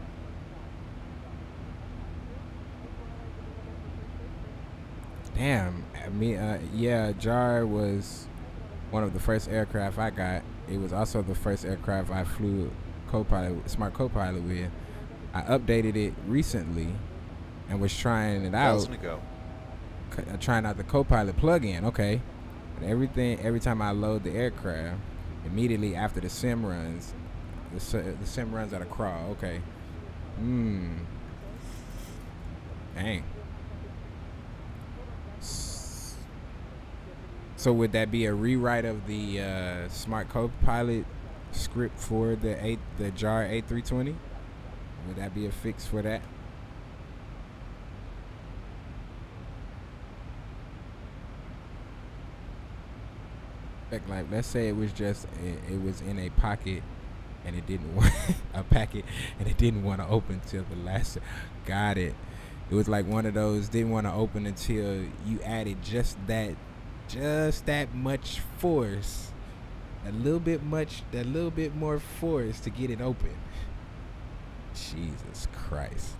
Damn, I mean, uh, yeah, Jar was one of the first aircraft I got. It was also the first aircraft I flew co-pilot, smart co-pilot with. I updated it recently and was trying it out. Thousand to go. uh, trying out the co-pilot plug-in. Okay, everything every time I load the aircraft, immediately after the sim runs, the the sim runs at a crawl. Okay, hmm, dang. So would that be a rewrite of the uh, smart co-pilot script for the eight the jar A320? Would that be a fix for that? Like, like let's say it was just it, it was in a pocket and it didn't want a packet and it didn't want to open till the last got it it was like one of those didn't want to open until you added just that just that much force a little bit much a little bit more force to get it open jesus christ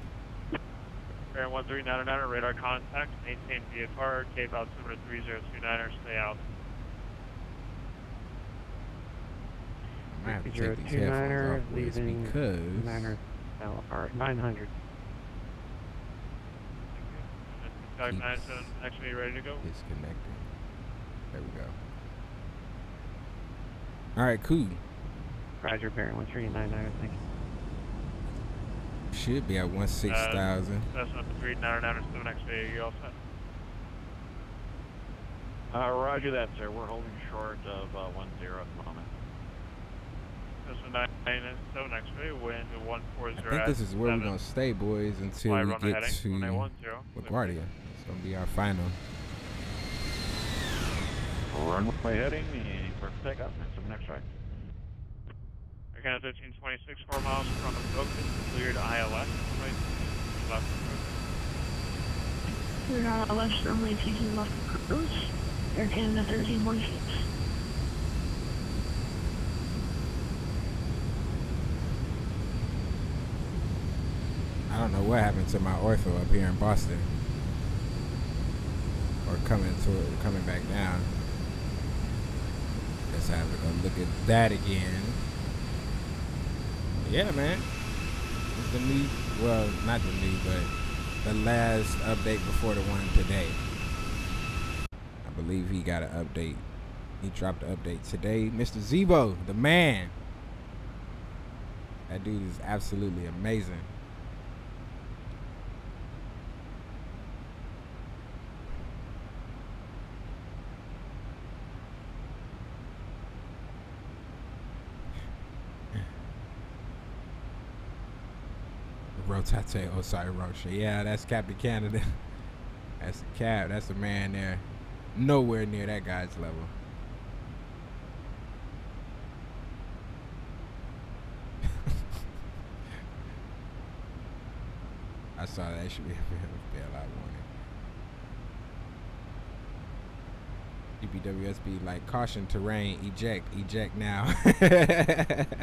Air 1399er, radar contact, maintain VFR, Cape altimeter 3029er, stay out. I have to take these headphones off boys, leaving because niner, or nine hundred. Contact 97, actually ready to go. disconnecting there we go all right cool Roger, Baron one three nine nine. Thank you. should be at one six thousand That's not the 3997, 7 X-ray, you all set? Uh, roger that, sir. We're holding short of uh, one zero at the moment. That's a 997 X-ray, wind 140 I think this is where we're gonna stay, boys, until Fly we get to runway. LaGuardia. It's gonna be our final. Runway heading for takeoff. That's the next right. Air Canada 1326, 4 miles from Oakland, cleared ILS, right, left approach. We're not at left runway taking left approach. Air Canada 1326. I don't know what happened to my ortho up here in Boston, or coming to coming back down. Let's have go look at that again. Yeah, man. The new, well, not the new, but the last update before the one today. I believe he got an update. He dropped an update today. Mr. Zibo, the man. That dude is absolutely amazing. Rotate Osai Rocha. Yeah, that's Captain Canada. That's the cap. That's the man there. Nowhere near that guy's level. I saw that should be a bailout warning. GPWSB like caution terrain eject eject now.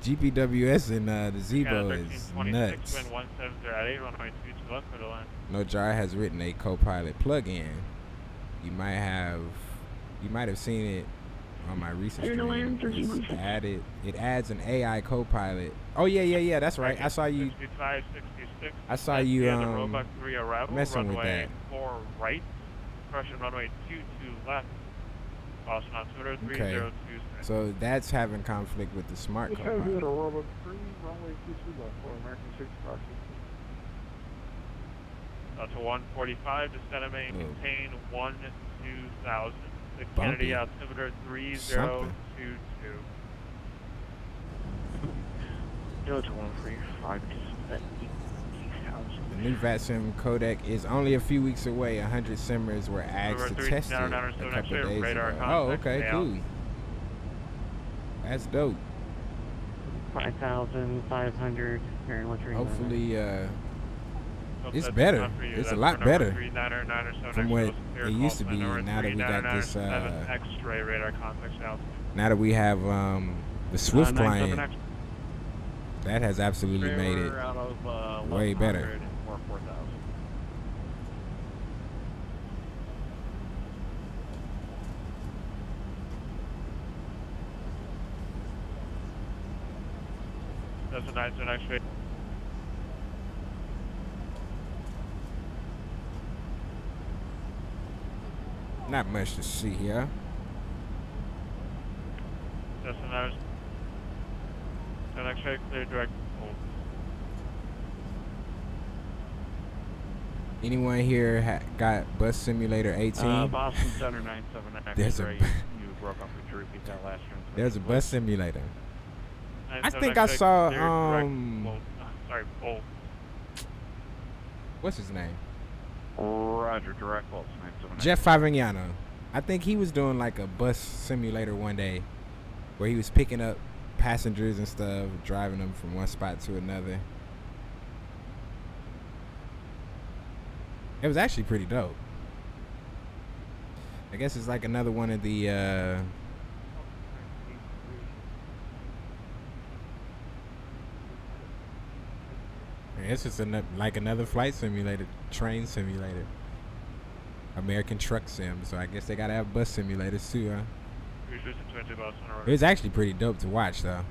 GPWS and uh, the Zibo is nuts. Wind 170 at 8, runway 22 left for the line. No Jar has written a co-pilot plug-in. You might have, you might have seen it on my recent Clear to land, stream. It's added, it adds an AI co-pilot. Oh yeah, yeah, yeah. That's right. I saw you. I saw you um, Roebuck 3 arrival, messing with that. 4 right, approaching runway 22 left. Boston altimeter Okay. 3026. So that's having conflict with the smart Just have you a Roebuck 3, runway 22 left for American 65. Uh, to 145, descend and main, Oh. contain 1 2000. The Bumpy. Kennedy altimeter 3022. Delta 135, descend The new VATSIM codec is only a few weeks away. 100 simmers were asked to test it a couple next year, days ago. Oh, okay, cool. That's dope. 5,500, bearing 139. Hopefully, uh, Hope it's that's better. enough for. It's a lot better three, niner, niner, seven, from what it used to be. Now that we got this, uh, X-ray radar contact now that we have um, the Swift Uh, 97 client, that has absolutely made it Trailer out of, uh, way better. 1100 or 4000. That's a nice one, X-ray. Not much to see here. That's a nice. An X-ray clear direct hold. Anyone here ha- got Bus Simulator 18? Uh, Boston Center 97 There's a- you broke off. Repeat that last? There's a bus simulator. Nine, I think I saw um, hold. Uh, sorry, hold. what's his name? Roger, direct 97 Jeff Favignano. I think he was doing like a bus simulator one day, where he was picking up passengers and stuff, driving them from one spot to another. It was actually pretty dope. I guess it's like another one of the. Uh, it's ano- like another flight simulator, train simulator. American Truck Sim, so I guess they gotta have bus simulators too, huh? Cruise 20 Boston It was actually pretty dope to watch, though.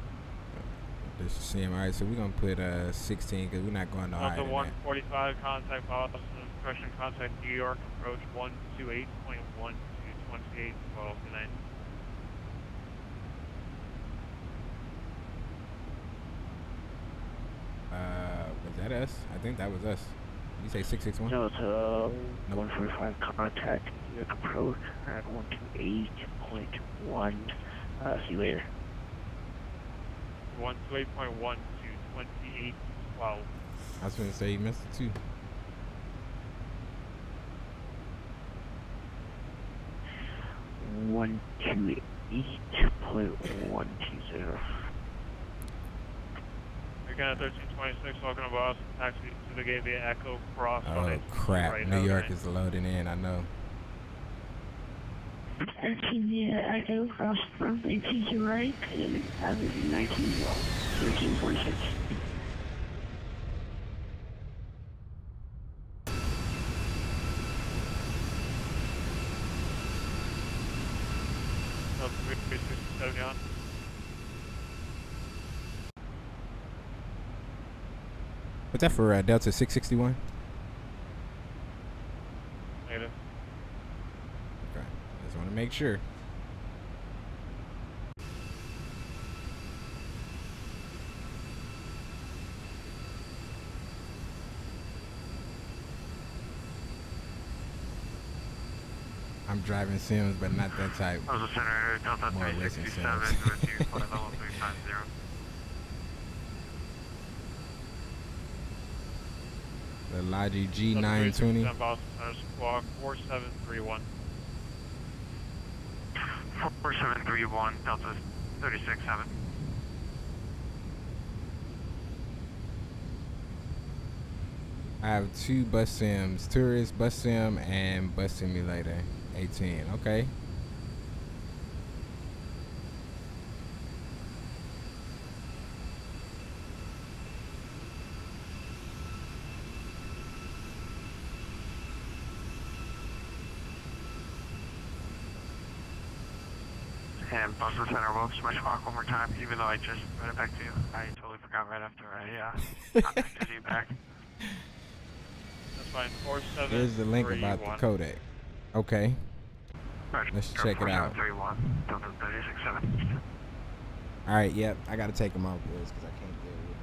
Just to see him. All right, so we're gonna put uh 16 because we're not going to higher Delta than 145, contact Boston, question contact New York, approach 128.12, 28, 12, good. Uh, was that us? I think that was us. You say 661? No Delta 145, contact New York approach at 128.1. Uh, see you later. 128.1 to 28, 12. I was gonna say you missed it too. One two eight point one two zero. Again, 1326, welcome to Boston, taxi to the gate via Echo Cross. Oh 182 crap! right New York right? is loading in. I know. RTD Echo cross from 18 to right, and average 19, 1346. Delta 367. What's that for uh, Delta 661? Negative. Okay, just want to make sure. I'm driving Sims, but not that type. That was a center, Delta More racing 367, Sims. level 350. The Logi G920. 367 Boston uh, Center Squawk 4731. 4731, Delta 367. I have two bus sims, tourist bus sim and bus simulator 18. Okay. And Boston Center, will my squawk one more time, even though I just read it back to you. I totally forgot right after I uh, contacted you back. That's fine. 4731. Here's the link about the codec. Okay. Let's check it out. All right, yep. I gotta take them out, boys, because I can't deal with.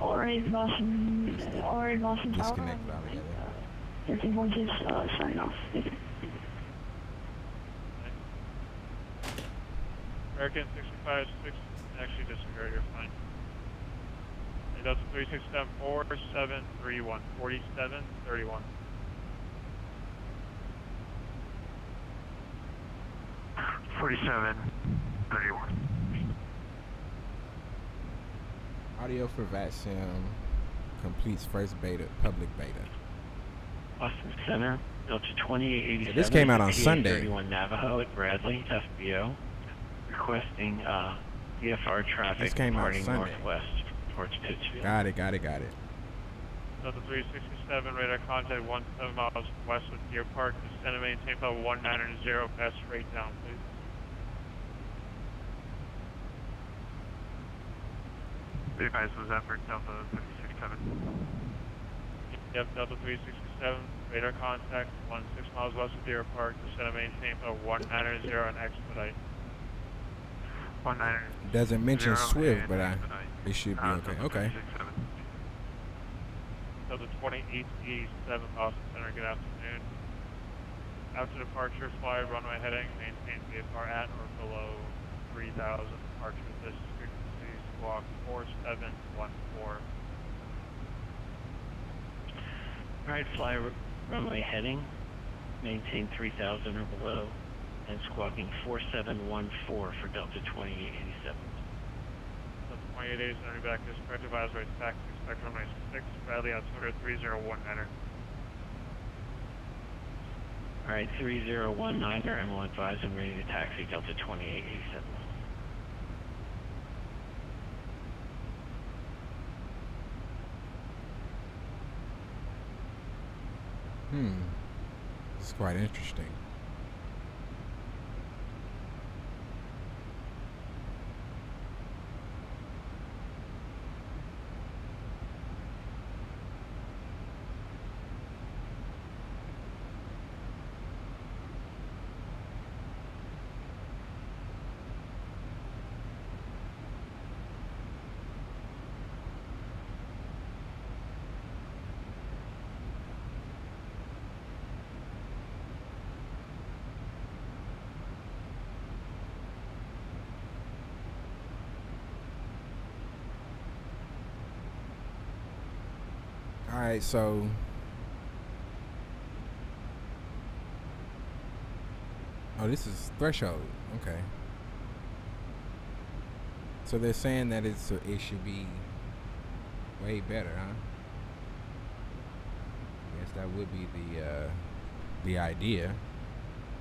Alright, Boston. Alright, Boston. Disconnected altogether. Everyone just uh, sign off. American 65 six, actually disregard. You're fine. It does 3674 47, 31. Audio for VATSIM completes first beta, public beta. Austin Center, Delta 2887. This came out on Sunday. 31 Navajo at Bradley, FBO, requesting uh, traffic this came out Sunday. northwest towards Pittsfield. Got it, got it, got it. Delta 367, radar contact 17 miles west of Deer Park. Center and maintain level 190, pass straight down, please. Be advised was effort, Delta 367. Yep, Delta 367, radar contact 16 miles west of Deer Park. Descend and maintain level 190 and expedite. 190. Doesn't mention Zero Swift, but I it should be Uh, okay. Delta Okay. 367. Delta 2887, Boston Center, good afternoon. After departure, fly runway heading, maintain VFR at or below 3000. Departure with this frequency, squawk 4714. Alright, fly runway heading, maintain 3000 or below, and squawking 4714 for Delta 2887. Delta 2887, back this correct advisory taxi, expect runway 6, Bradley altimeter 3019 enter. Alright, 3019 er, and we'll advise I'm ready to taxi Delta 2887. Hmm. This is quite interesting. All right, so Oh, this is threshold. Okay. So they're saying that it's it should be way better, huh? Guess that would be the uh, the idea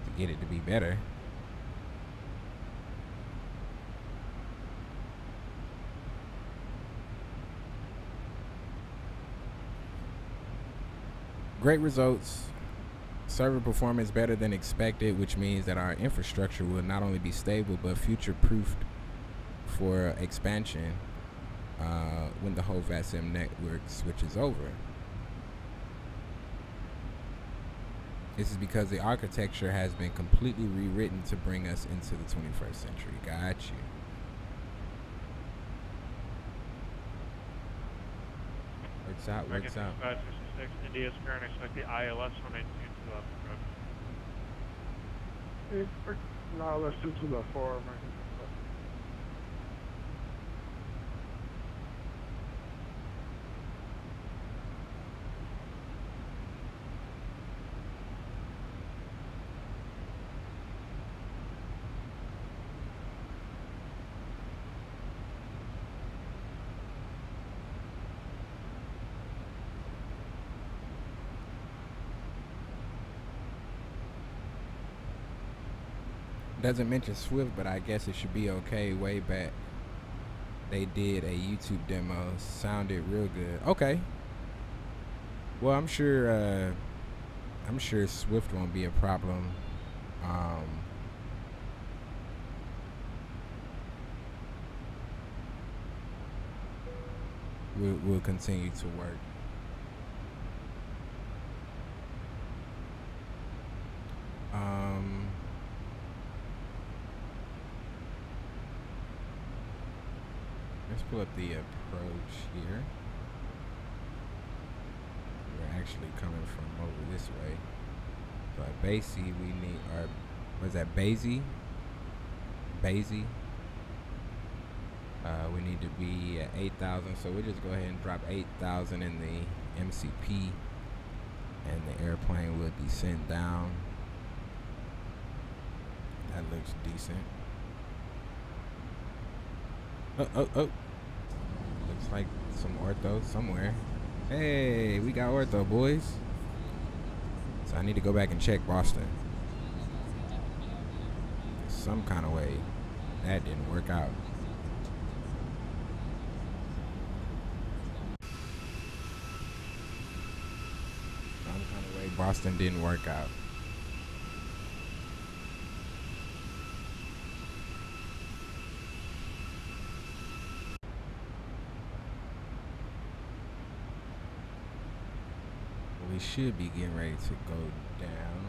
to get it to be better. Great results. Server performance better than expected, which means that our infrastructure will not only be stable but future proofed for expansion uh, when the whole VATSIM network switches over. This is because the architecture has been completely rewritten to bring us into the 21st century. Got you. Works out, works out. 6566, India's current expect the ILS runway 22 left approach. Hey, no, let's do to the four American. Doesn't mention Swift, but I guess it should be okay. Way back, they did a YouTube demo. Sounded real good. Okay. Well, I'm sure. Uh, I'm sure Swift won't be a problem. Um, will will continue to work. Um, let's pull up the approach here. We're actually coming from over this way. So at Basie, we need our, was that Basie? Basie. Uh, we need to be at 8,000. So we'll just go ahead and drop 8,000 in the MCP and the airplane will descend down. That looks decent. Oh, oh, oh. Looks like some ortho somewhere. Hey, we got ortho, boys. So I need to go back and check Boston. Some kind of way. That didn't work out. Some kind of way Boston didn't work out. We should be getting ready to go down.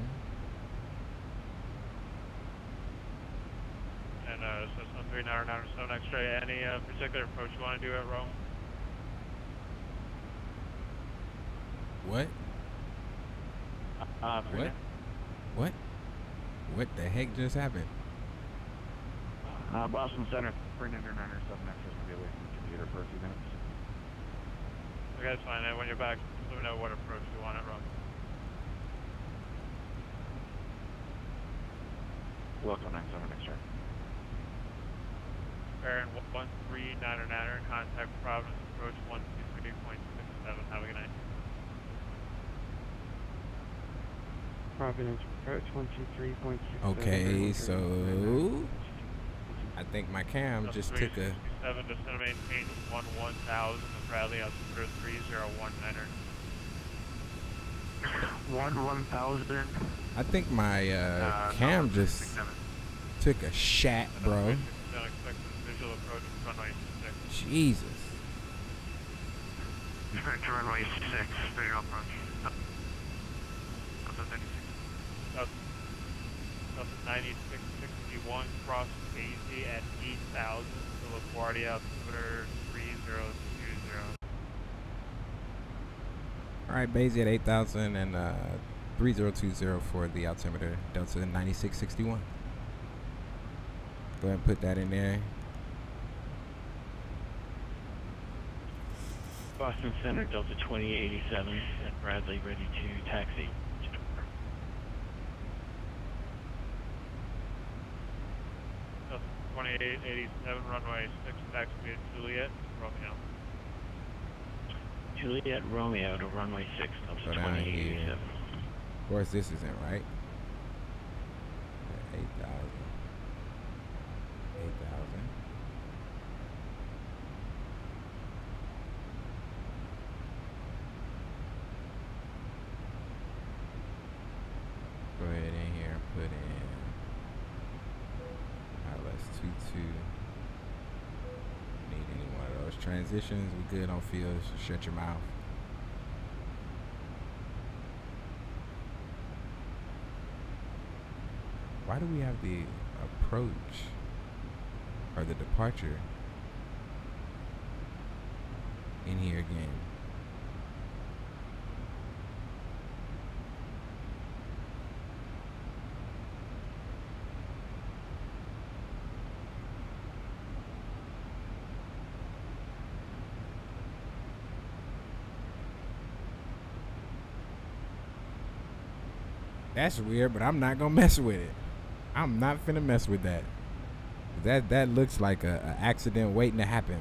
And uh, so some three nine nine seven extra. Any uh, particular approach you want to do at Rome? What? Uh, What? What? What the heck just happened? Uh, Boston Center, 399 or 7 extras will be away from the computer for a few minutes. Okay, that's fine. And when you're back, just let me know what approach you want at Rome. Local 97 extra. Baron one three niner niner. Contact Providence approach one two three point six seven. Have a good night. Providence approach 123.6. Okay, so I think my cam just took a. Seven to center maintain one one thousand. Bradley altimeter three zero one. One one thousand. I think my uh, Uh, cam no, just six, took a shat, bro. Don't visual approach runway six. Jesus. Expect to runway six. Visual approach. Delta thirty six. Delta, Delta ninety six sixty one cross Daisy at eight thousand. to LaGuardia altimeter three zero two zero. All right, Basie at 8,000 and uh, 3020 for the altimeter, Delta 9661. Go ahead and put that in there. Boston Center, Delta 2087, at Bradley, ready to taxi. Delta twenty eight eighty seven runway six taxi at Juliet Romeo. Juliet Romeo to runway 6, Delta Go down 2087. here. Of course, this isn't right. 8,000. 8,000. Go ahead in here and put in LS22. Need any one those? We good on fields? Shut your mouth. Why do we have the approach or the departure in here again? That's weird, but I'm not gonna mess with it. I'm not finna mess with that. That that looks like a, a accident waiting to happen.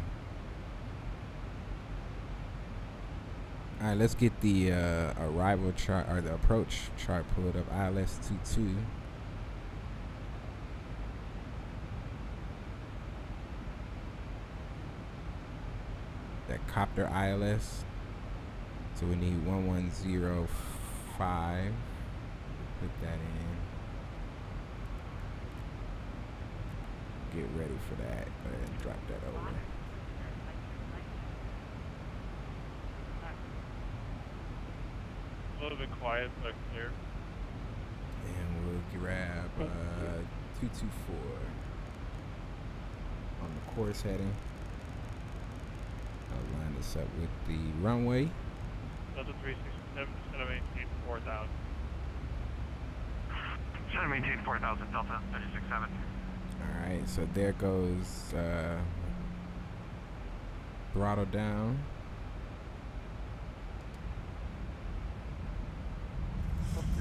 All right, let's get the uh, arrival chart or the approach chart pulled up. ILS 22. That copter ILS. So we need 1105. Put that in. Get ready for that. Go ahead and drop that over. A little bit quiet, but clear. And we'll grab uh, 224 on the course heading. I'll line this up with the runway. Delta 367, descend and maintain 4,000. Descend and maintain 4,000, Delta 367. All right, so there goes uh, throttle down.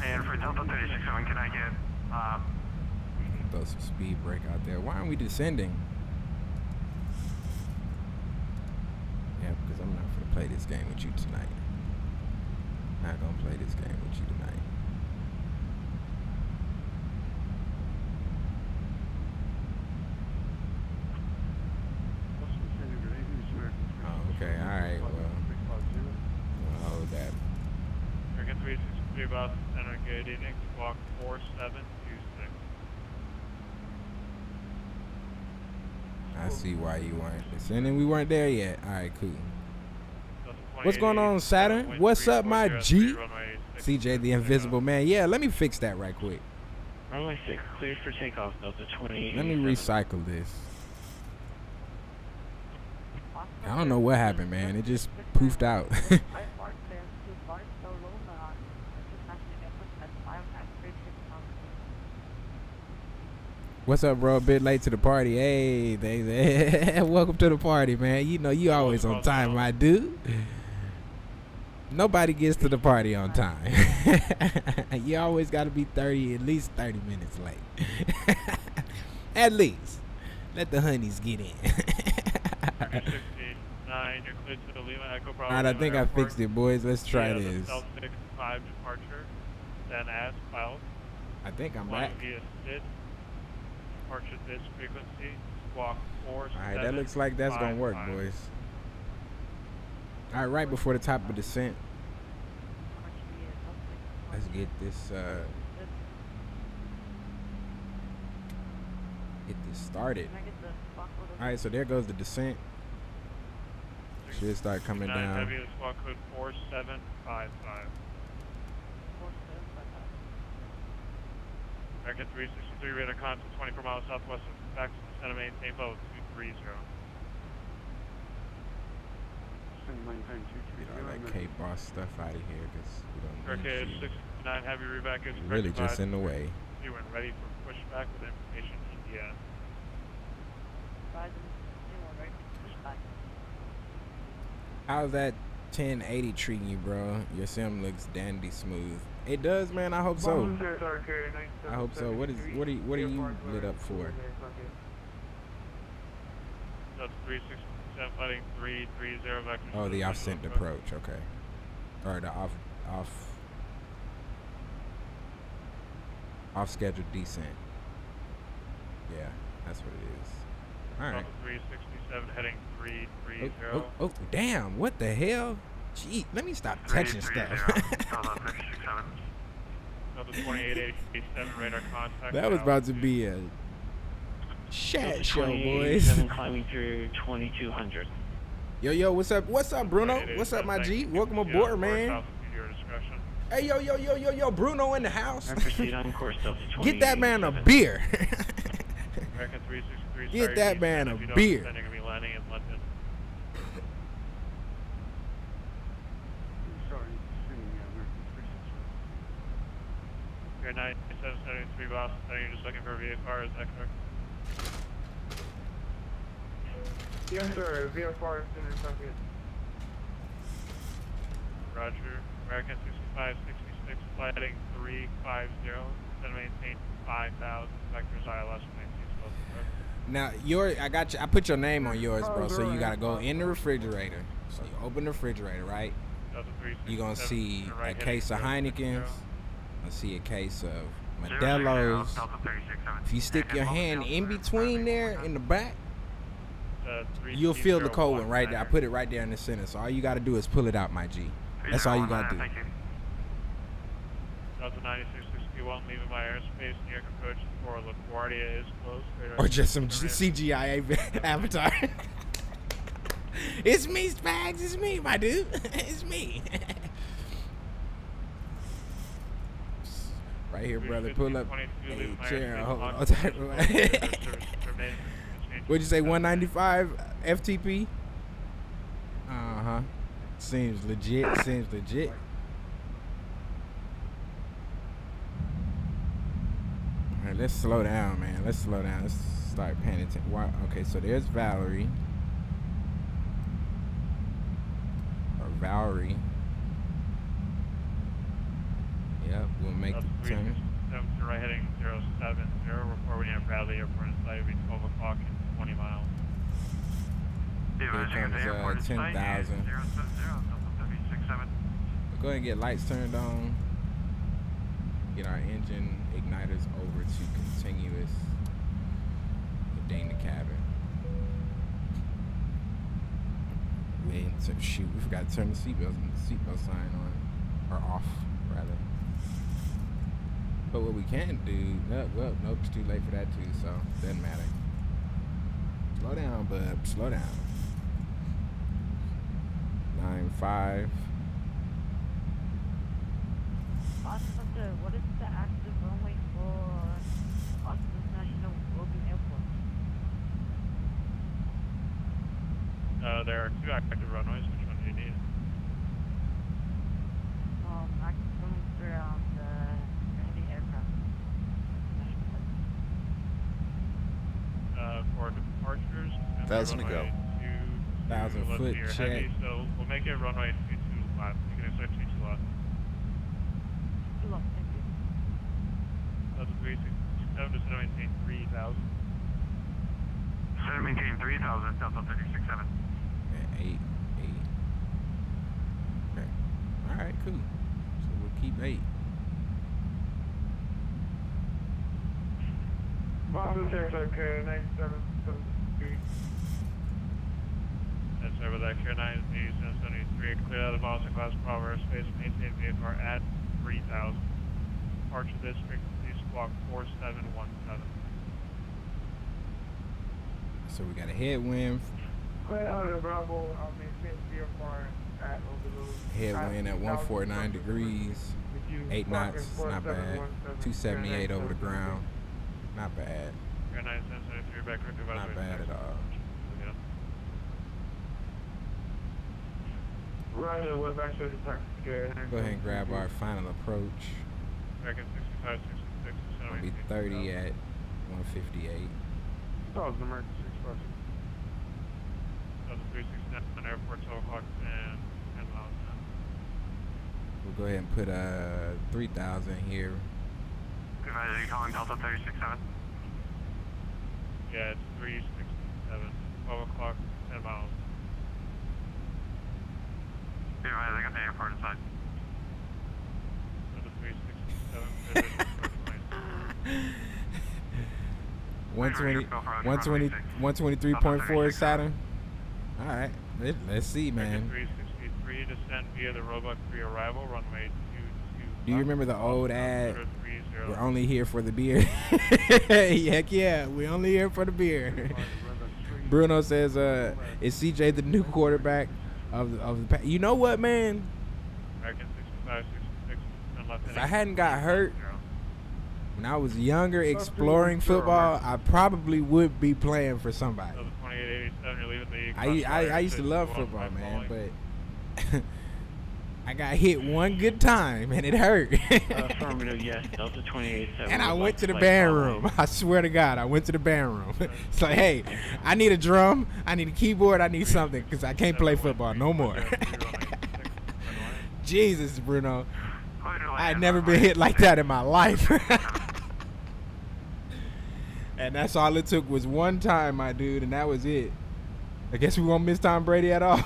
And for Delta 367, can I get, um, Throw some speed brake out there. Why aren't we descending? Yeah, because I'm not gonna play this game with you tonight. Not gonna play this game with you tonight. Oh, okay. All right. Well, I'll hold that. American 363 bus, enter gate eating, squawk 4726. I see why you weren't descending. We weren't there yet. All right, cool. What's going on, Saturn? What's up, my G? CJ the Invisible Man. Yeah, let me fix that right quick. Runway 6 cleared for takeoff, Delta 28. Let me recycle this. I don't know what happened, man. It just poofed out. What's up, bro? A bit late to the party. Hey, they, they welcome to the party, man. You know you always on time, my dude. Nobody gets to the party on time. you always got to be 30, at least 30 minutes late. at least. Let the honeys get in. 69, you're cleared to the Lima Echo Bravo. All right, I think I fixed it, boys. Let's try this. South 65 departure, then as filed. I think I'm back. Via SID, departure this frequency, squawk 4 All right, that looks like that's gonna work, boys. All right, right before the top of descent. Let's get this. Uh, get this started. All right, so there goes the descent. Should start coming down. Heavy is squawk code 4755. American 363, radar contact 24 miles southwest of Fax, descend and maintain level 230. Get all that K boss stuff out of here because we don't Turkey need you. 69 heavy reback is Really just in the way. You and ready for pushback with information EDS. Uh, How's that 1080 treating you, bro? Your sim looks dandy smooth. It does, man. I hope so. I hope so. What is what are you, what are you lit up for? That's 367 fighting 330 vector. Oh, the offset approach. Okay. Or the off off off schedule descent. Yeah, that's what it is. All right. Three sixty seven heading 330. Oh, oh, oh, damn! What the hell? Gee, let me stop touching stuff. Delta 2887 radar contact. that was about to be a chat Delta show, boys. climbing through 2200. Yo, yo, what's up? What's up, Bruno? What's up, my G? Welcome aboard, man. Hey, yo, yo, yo, yo, yo, Bruno in the house. I proceed on course Delta 28. Get that man a beer. Get that man a beer. Descend, You're gonna be landing in London. You're 9773 Boston, you're just looking for a VFR, is that correct? Yes, sir. VFR Center Socket. Roger. American 6566, flighting 350, then maintain 5000, vectors ILS. Now your, I got you. I put your name on yours, bro. Oh, so you gotta go in the refrigerator. So you open the refrigerator, right? You're gonna see a case of Heinekens. I see a case of Modelo's. If you stick your hand in between there in the back, uh, You'll feel the cold one right there. I put it right there in the center. So all you gotta do is pull it out, my G. That's all you gotta do. Thank you. Delta 9661 leaving my airspace. York approach for LaGuardia is closed. Or just some CGI avatar. it's me, Spags. It's me, my dude. it's me. Right here, brother. Pull up. Hey, chair. Hold on. What'd you say? 195 FTP? Uh huh. Seems legit. Seems legit. All right, let's slow down, man. Let's slow down. Let's start paying attention. Why? Okay, so there's Valerie. Or Valerie. Yep, we'll make Delta the turn. 367 to right heading 070. Report when you're Bradley Airport in sight. It'll be 12 o'clock and 20 miles. Here comes uh, 10,000. We'll go ahead and get lights turned on. Get our engine igniters over to continuous. and Ding the cabin. Wait, so shoot, we forgot to turn the seatbelt seatbelt sign on. Or off, rather. But what we can do, no, well, nope, it's too late for that too, so doesn't matter. Slow down, bub, slow down. Nine five. Officer, what is the active runway for Austin National Logan Airport? Uh, there are two active runways. 1,000 to go. Thousand foot check. Heavy, so we'll make it runway 22 left. You can expect 22 left. Left, thank you. Delta 367 to center maintain 3,000. Center maintain 3,000, Delta 367. Yeah, 8, 8. Okay. Alright, cool. So we'll keep 8. Bob is here, okay, seven. That's over that Care 9 is 73. Clear out of Boston class Bravo airspace. Maintain VFR at 3000. Departure district, please squawk 4717. So we got a headwind. Clear out of Bravo, I'll maintain VFR at overload. Headwind at 149 degrees. Eight knots. Not bad. 278 over the ground. Not bad. Care 9 73 back Not bad at all. Yeah. Roger, what's actually the? Go ahead and grab our final approach. American 65 66 It'll be 30 at 158. Thousand American 656. Delta 369 airport 12 o'clock and 10 miles now. We'll go ahead and put uh 3,000 here. Advise you calling Delta 367? Yeah, it's 367. 12 o'clock, 10 miles. Be advised, I got the airport inside. Delta 367. clear to 120, 120, 123.4 Saturn. All right, let, let's see, man. 363 descend via the Roebuck Free arrival, runway 22. Do you remember the old ad? We're only here for the beer. Heck yeah, we're only here for the beer. Bruno says, "Uh, is CJ the new quarterback of the, of the? Pa- you know what, man? American 65, 66, and If I hadn't got hurt when I was younger, exploring football, I probably would be playing for somebody. Delta 2887, you're leaving the I, I, I used to love football, man, but I got hit one good time and it hurt. Affirmative, yes. Delta 287. and I went to the band room. I swear to God, I went to the band room. it's like, hey, I need a drum, I need a keyboard, I need something because I can't play football no more. Jesus, Bruno. I had never been hit like that in my life. and that's all it took was one time, my dude, and that was it. I guess we won't miss Tom Brady at all.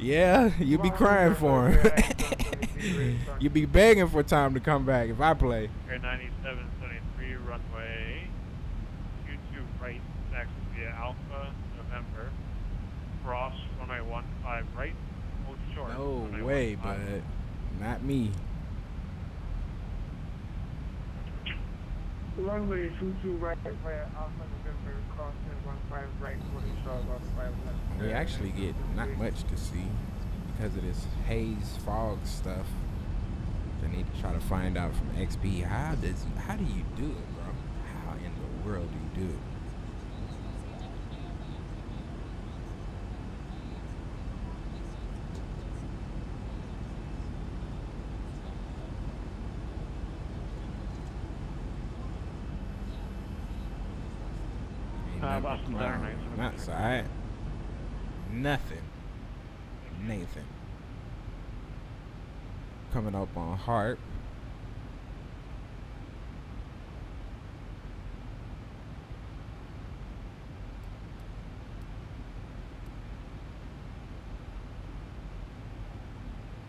Yeah, you'd be crying for him. you'd be begging for time to come back if I play. Air 9773, runway 22 right, taxi via Alpha, November. cross runway 15 right, hold short. No way, 15. but not me. Runway 22 right, right, Alpha November, crossing 15 right, 40 star, about 5 left. We actually get not much to see because of this haze fog stuff. I need to try to find out from XP how does how do you do it, bro? How in the world do you do it? Ain't nothing Boston wrong. Dynamite. Not side. Nothing. Nathan. Coming up on Harp.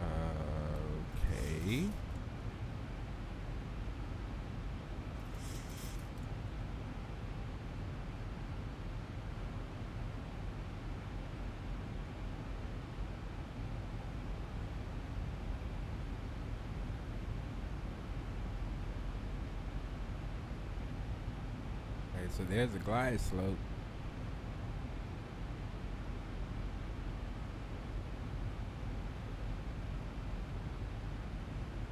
Okay. Okay, so there's a glide slope.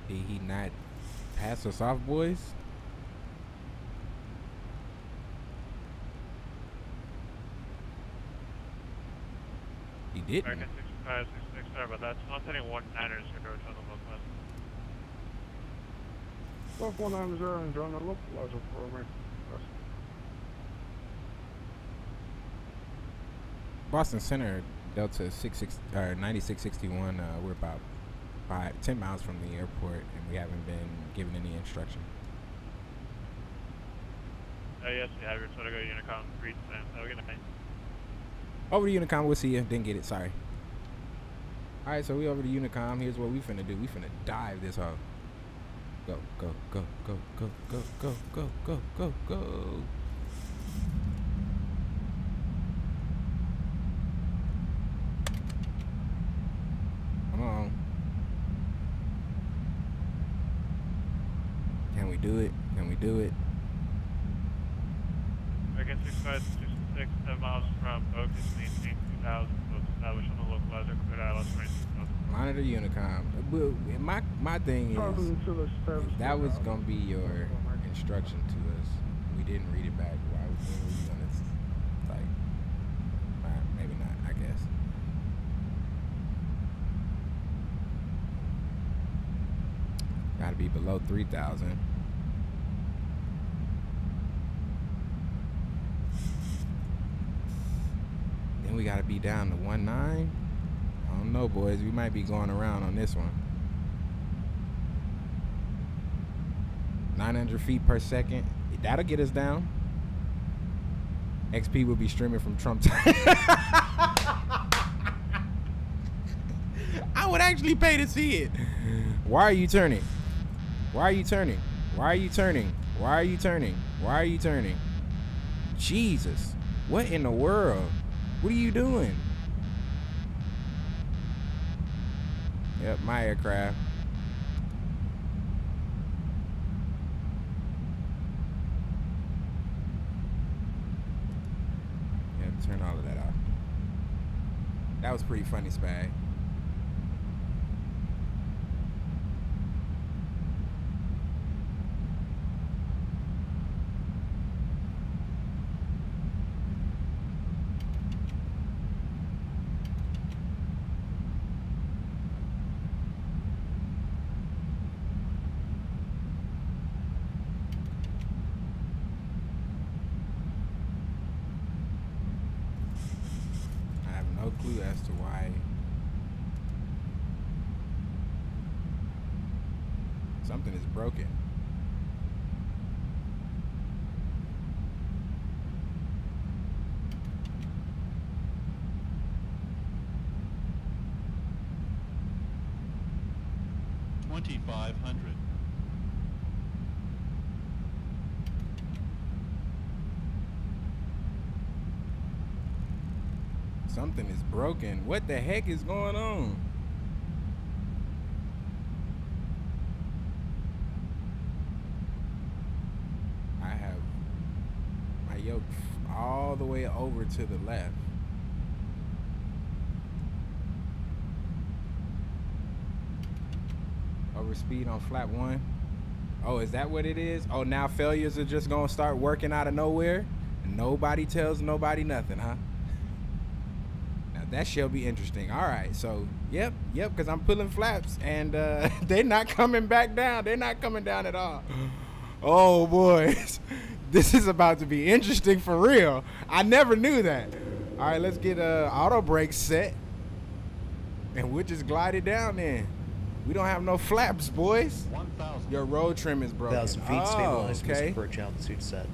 Did he not pass us off, boys? He didn't. American 6566, sorry about that. It's not setting 19ers here, it's on the localizer. Left 190 and join the localizer for me. Boston Center, Delta 66 or 9661. Uh, we're about five, 10 miles from the airport, and we haven't been given any instruction. Uh, yes, you have your Total Go to Unicom 3 times. Have a good night. Over to Unicom, we'll see you. Didn't get it, sorry. All right, so we over to Unicom. Here's what we finna do. We finna dive this hoe. Go, go, go, go, go, go, go, go, go, go, go. do it. I guess miles from Focus, established on the localizer, Monitor Unicom. But my, my thing is, that was going to be your instruction to us, we didn't read it back, why would we going to, like, maybe not, I guess. Gotta be below 3,000. We got to be down to one nine. I don't know, boys. We might be going around on this one. 900 feet per second. That'll get us down. XP will be streaming from Trump time. I would actually pay to see it. Why are you turning? Why are you turning? Why are you turning? Why are you turning? Why are you turning? Jesus. What in the world? What are you doing? Yep, my aircraft. Yeah, turn all of that off. That was pretty funny, Spag. I have no clue as to why something is broken. Twenty-five hundred. Something is broken. What the heck is going on? I have my yoke all the way over to the left. Overspeed on flat one. Oh, is that what it is? Oh, now failures are just gonna start working out of nowhere? Nobody tells nobody nothing, huh? Now that shall be interesting. All right, so yep, yep, because I'm pulling flaps and uh, they're not coming back down. They're not coming down at all. Oh boys, this is about to be interesting for real. I never knew that. All right, let's get uh, auto brakes set, and we'll just glide it down then. We don't have no flaps, boys. Your road trim is broken. 1,000 feet, oh, stabilized, okay. missed approach altitude set.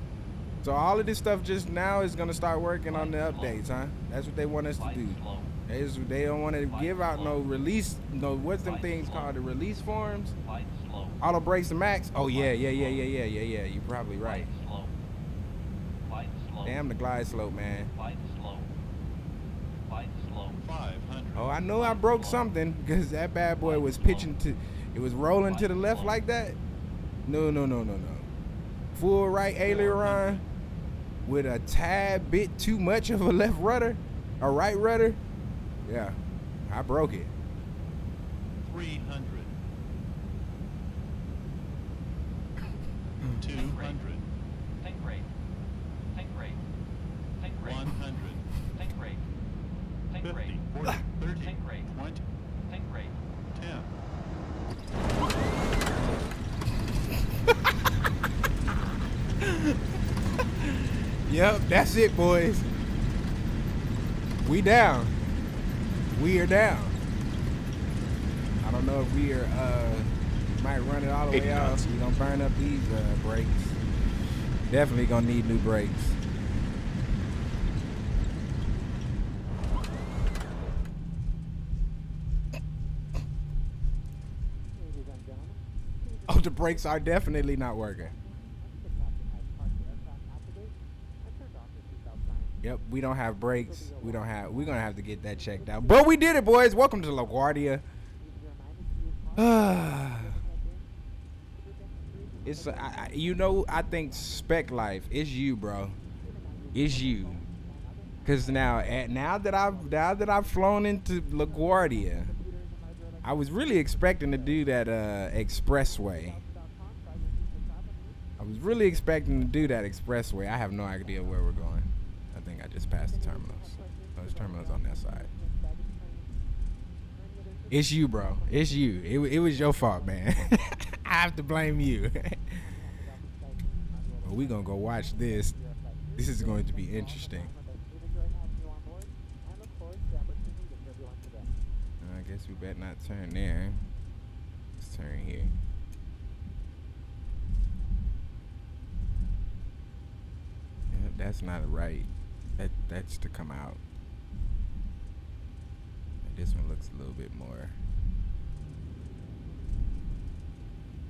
So all of this stuff just now is gonna start working on the updates, huh? That's what they want us to do. They, they don't want to give out no release, no what's them things called the release forms? Auto brakes to max. Oh yeah, yeah, yeah, yeah, yeah, yeah, yeah. You're probably right. Damn the glide slope, man. Oh, I know I broke something because that bad boy was pitching to, it was rolling to the left like that. No, no, no, no, no. Full right aileron with a tad bit too much of a left rudder, a right rudder. Yeah, I broke it. 300. 200. Sink rate. Sink rate. Sink rate. 100. Sink rate. Think 50, rate. 40, 30, Sink rate. 20, Sink rate. 10. Yep, that's it, boys. We down. We are down. I don't know if we are uh might run it all the way out. knots. We gonna burn up these uh, brakes. Definitely gonna need new brakes. Oh, the brakes are definitely not working. Yep, we don't have brakes. We don't have. We're gonna have to get that checked out. But we did it, boys. Welcome to LaGuardia. it's I, you know I think Spec Life is you, bro. It's you. Cause now at, now that I've now that I've flown into LaGuardia, I was really expecting to do that uh, expressway. I was really expecting to do that expressway. I have no idea where we're going. Passed the terminals. Terminals on that side. It's you, bro. It's you. It, it was your fault, man. I have to blame you. but we gonna go watch this. This is going to be interesting. I guess we better not turn there. Let's turn here. Yep, that's not right. That that's to come out. And this one looks a little bit more.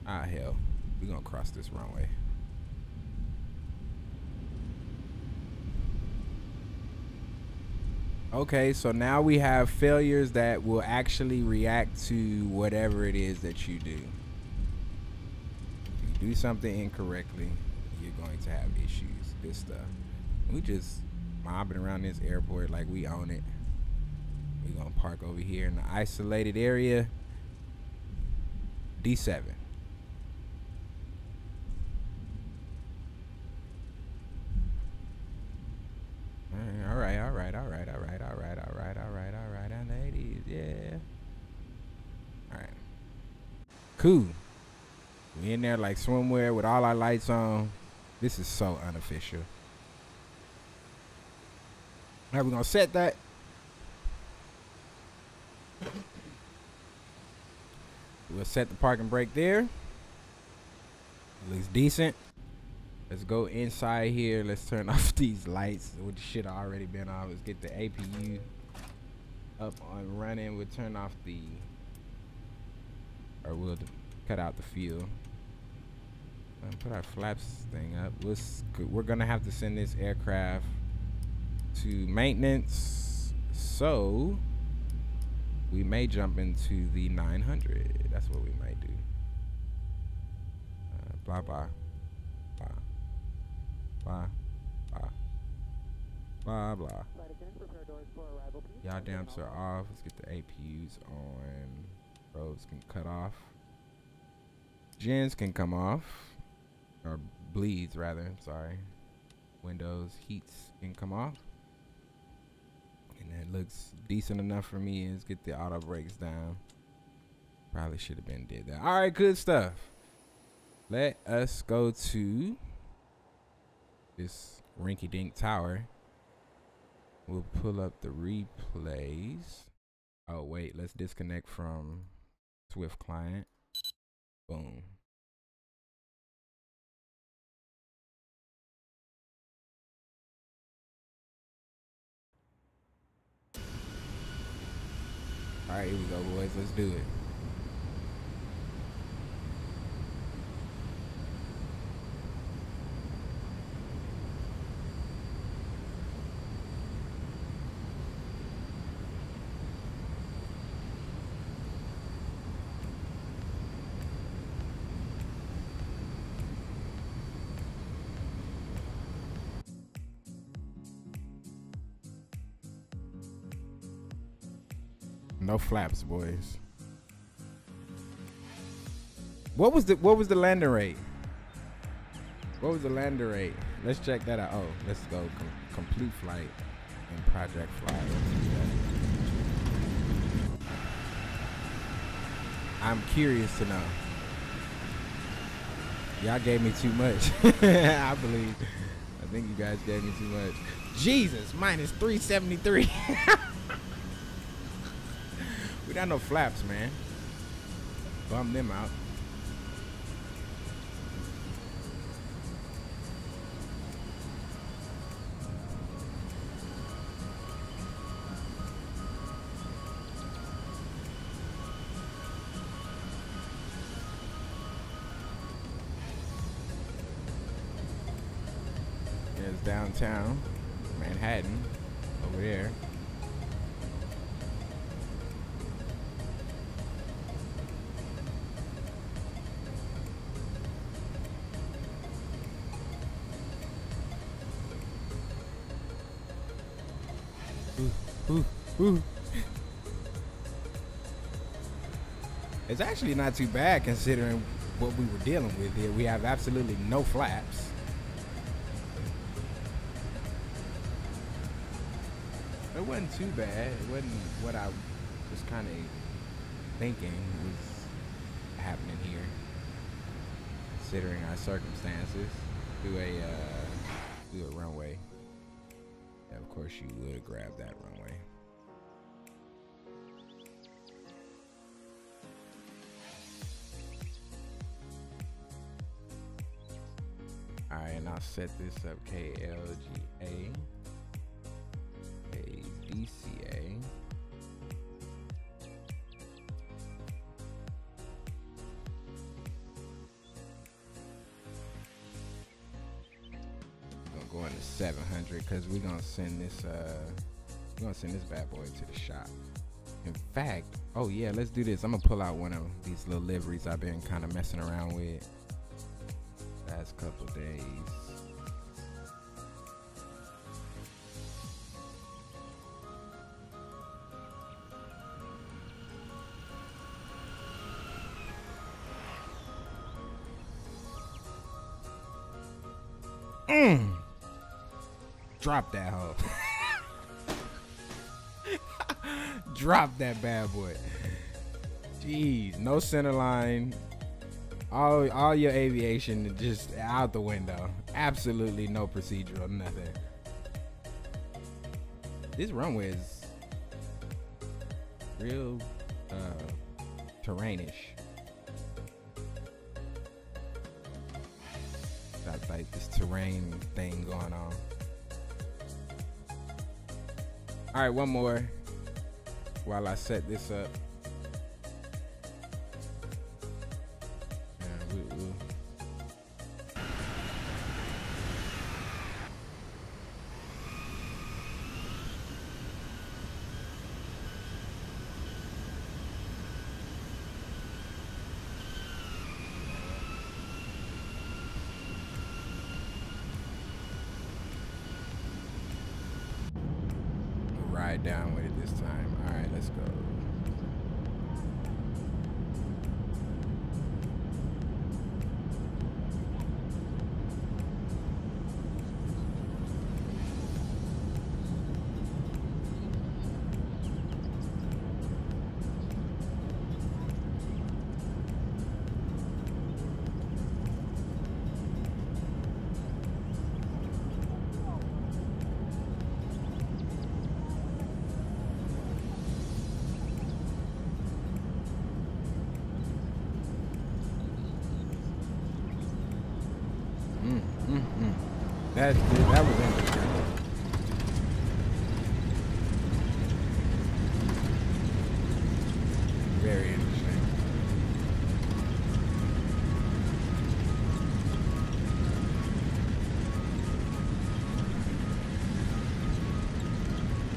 Ah hell, we're gonna cross this runway. Okay, so now we have failures that will actually react to whatever it is that you do. If you do something incorrectly, you're going to have issues. This stuff. We just mobbing around this airport like we own it. we gonna park over here in the isolated area. D7. Mm, all right, all right, all right, all right, all right, all right, all right, all right, on the 80s, yeah. All right. Cool. We in there like swimwear with all our lights on. This is so unofficial. Right, we're gonna set that. We'll set the parking brake there. Looks decent. Let's go inside here. Let's turn off these lights. which should shit already been off. Let's get the APU up on running. We'll turn off the, or we'll cut out the fuel. And put our flaps thing up. We're gonna have to send this aircraft to maintenance So we may jump into the 900. That's what we might do. Uh, blah blah blah blah blah blah blah. Y'all damps are off. Let's get the APUs on. Roads can cut off. Gens can come off. Or bleeds rather, sorry. Windows heats can come off. And that looks decent enough for me is get the auto brakes down. Probably should have been did that. Alright, good stuff. Let us go to this rinky dink tower. We'll pull up the replays. Oh wait, let's disconnect from Swift client. Boom. All right, here we go, boys. Let's do it. No flaps, boys. What was the what was the landing rate? What was the landing rate? Let's check that out. Oh, let's go com complete flight and project that. I'm curious to know. Y'all gave me too much. I believe. I think you guys gave me too much. Jesus, minus 373. we got no flaps, man. Bum them out. Downtown Manhattan ooh. It's actually not too bad considering what we were dealing with here. We have absolutely no flaps. It wasn't too bad. It wasn't what I was kind of thinking was happening here, considering our circumstances. Do a uh, do a runway. Yeah, of course you would grab that runway. And I'll set this up KLGA. DCA. Gonna go into 700 because we're gonna send this. Uh, we're gonna send this bad boy to the shop. In fact, oh yeah, let's do this. I'm gonna pull out one of these little liveries I've been kind of messing around with last couple days. Mm. Drop that hoe. Drop that bad boy. Jeez, no center line. All all your aviation just out the window. Absolutely no procedural, nothing. This runway is real uh, terrainish. Got like this terrain thing going on. All right, one more while I set this up. That that was interesting. Very interesting.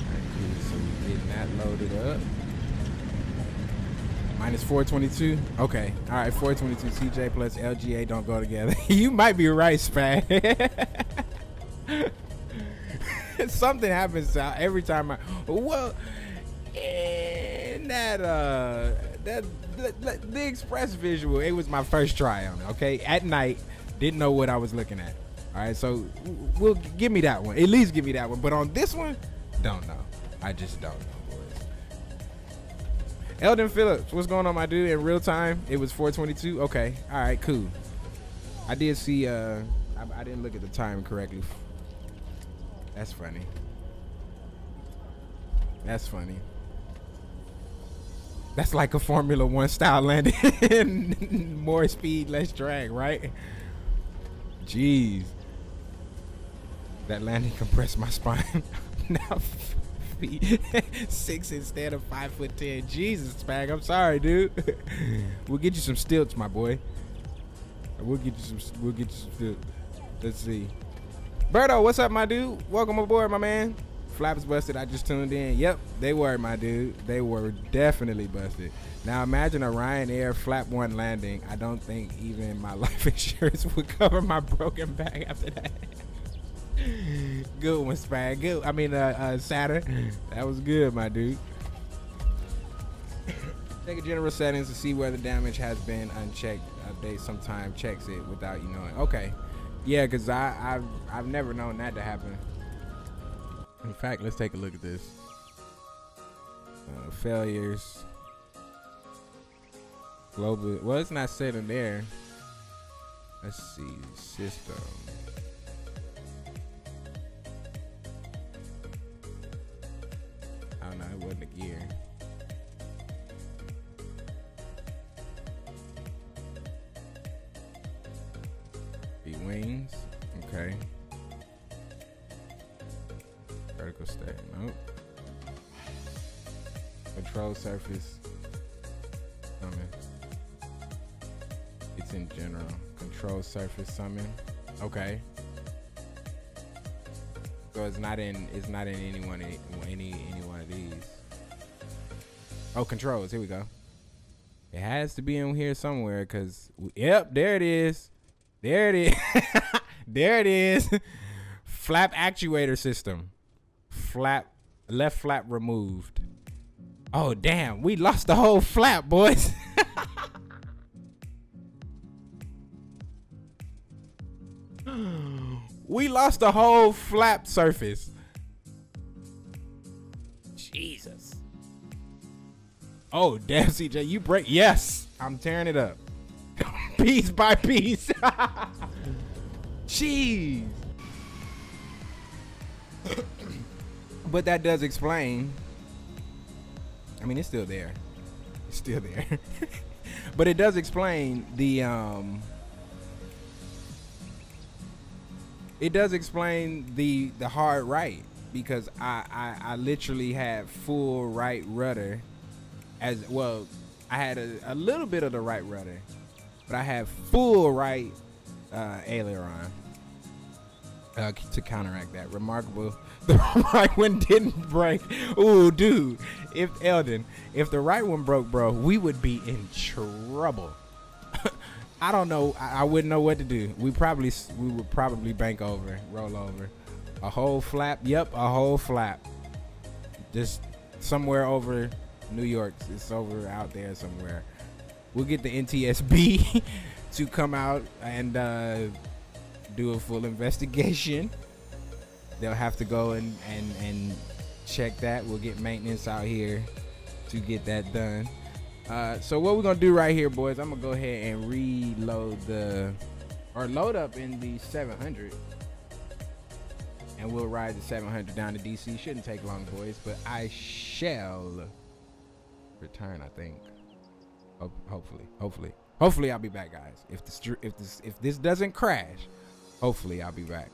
Okay, so we getting that loaded up. Minus 422. Okay. All right. 422 CJ plus LGA don't go together. you might be right, Spag. Something happens every time I. Well, in that uh that the, the, express visual, it was my first try on it. Okay, at night, didn't know what I was looking at. All right, so we'll give me that one. At least give me that one. But on this one, don't know. I just don't know, boys. Eldon Phillips, what's going on, my dude? In real time, it was 422. Okay, all right, cool. I did see. Uh, I, I didn't look at the time correctly. That's funny. That's funny. That's like a Formula One style landing. More speed, less drag, right? Jeez. That landing compressed my spine. now feet six instead of five foot ten. Jesus, Spag. I'm sorry, dude. we'll get you some stilts, my boy. We'll get you some. We'll get you some stilts. Let's see. Berto, what's up, my dude? Welcome aboard, my man. Flaps busted. I just tuned in. Yep, they were, my dude. They were definitely busted. Now imagine a Ryanair flap one landing. I don't think even my life insurance would cover my broken back after that. good one, Spag. Good. I mean, uh, uh, Saturn. That was good, my dude. Check general settings to see where the damage has been unchecked. Update sometime checks it without you knowing. Okay. Yeah, because I, I've, I've never known that to happen. In fact, let's take a look at this. Uh, failures. Global. Well, it's not sitting there. Let's see. System. I don't know. It wasn't a gear. Be wings. Okay. Vertical stack. Nope. Control surface. Summon. It's in general. Control surface summon. Okay. So it's not in. It's not in any one. Any any one of these. Oh, controls. Here we go. It has to be in here somewhere, cause yep, there it is. There it is. there it is. flap actuator system. Flap left flap removed. Oh damn, we lost the whole flap, boys. we lost the whole flap surface. Jesus. Oh damn, CJ, you break. Yes, I'm tearing it up piece by piece. Jeez. but that does explain. I mean, it's still there. It's still there. but it does explain the um it does explain the the hard right because I, I I literally had full right rudder as well I had a, a little bit of the right rudder but I have full right uh, aileron uh, to counteract that. Remarkable. The right one didn't break. Ooh, dude. If Eldon, if the right one broke, bro, we would be in trouble. I don't know. I, I, wouldn't know what to do. We probably we would probably bank over, roll over, a whole flap. Yep, a whole flap. just somewhere over New York. It's over out there somewhere. We'll get the NTSB to come out and uh, do a full investigation. They'll have to go and, and, and check that. We'll get maintenance out here to get that done. Uh, so what we're gonna do right here, boys? I'm gonna go ahead and reload the or load up in the 700, and we'll ride the 700 down to DC. Shouldn't take long, boys, but I shall return. I think. Ho- hopefully, hopefully, hopefully, I'll be back, guys. If the if this if this doesn't crash, hopefully, I'll be back.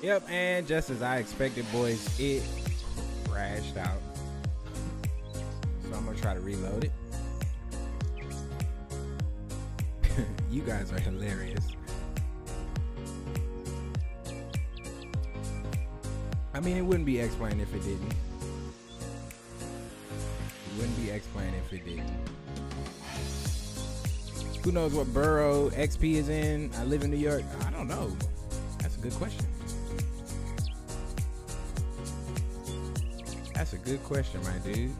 Yep, and just as I expected, boys, it crashed out. So I'm gonna try to reload it. you guys are hilarious. I mean, it wouldn't be explained if it didn't. It wouldn't be X-Plane if it didn't. Who knows what borough XP is in? I live in New York. I don't know. That's a good question. Good question, my dude.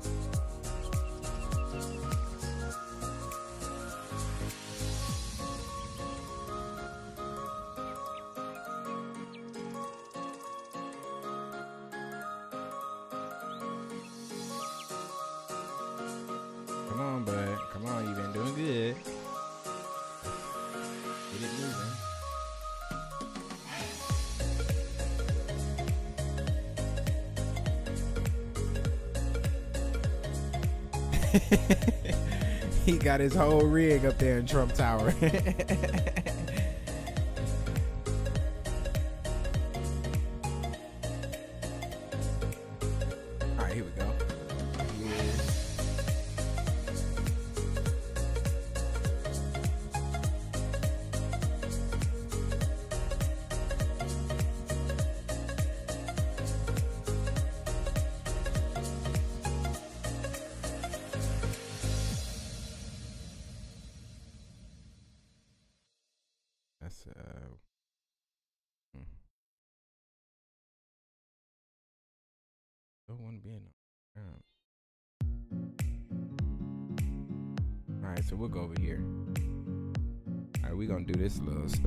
Got his whole rig up there in Trump Tower.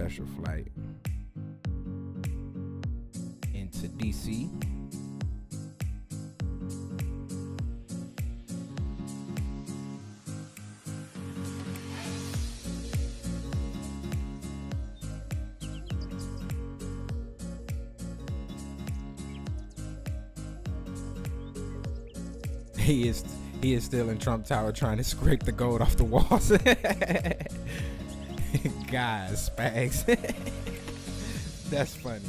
special flight into DC. He is he is still in Trump Tower trying to scrape the gold off the walls. Guys, spags. that's funny.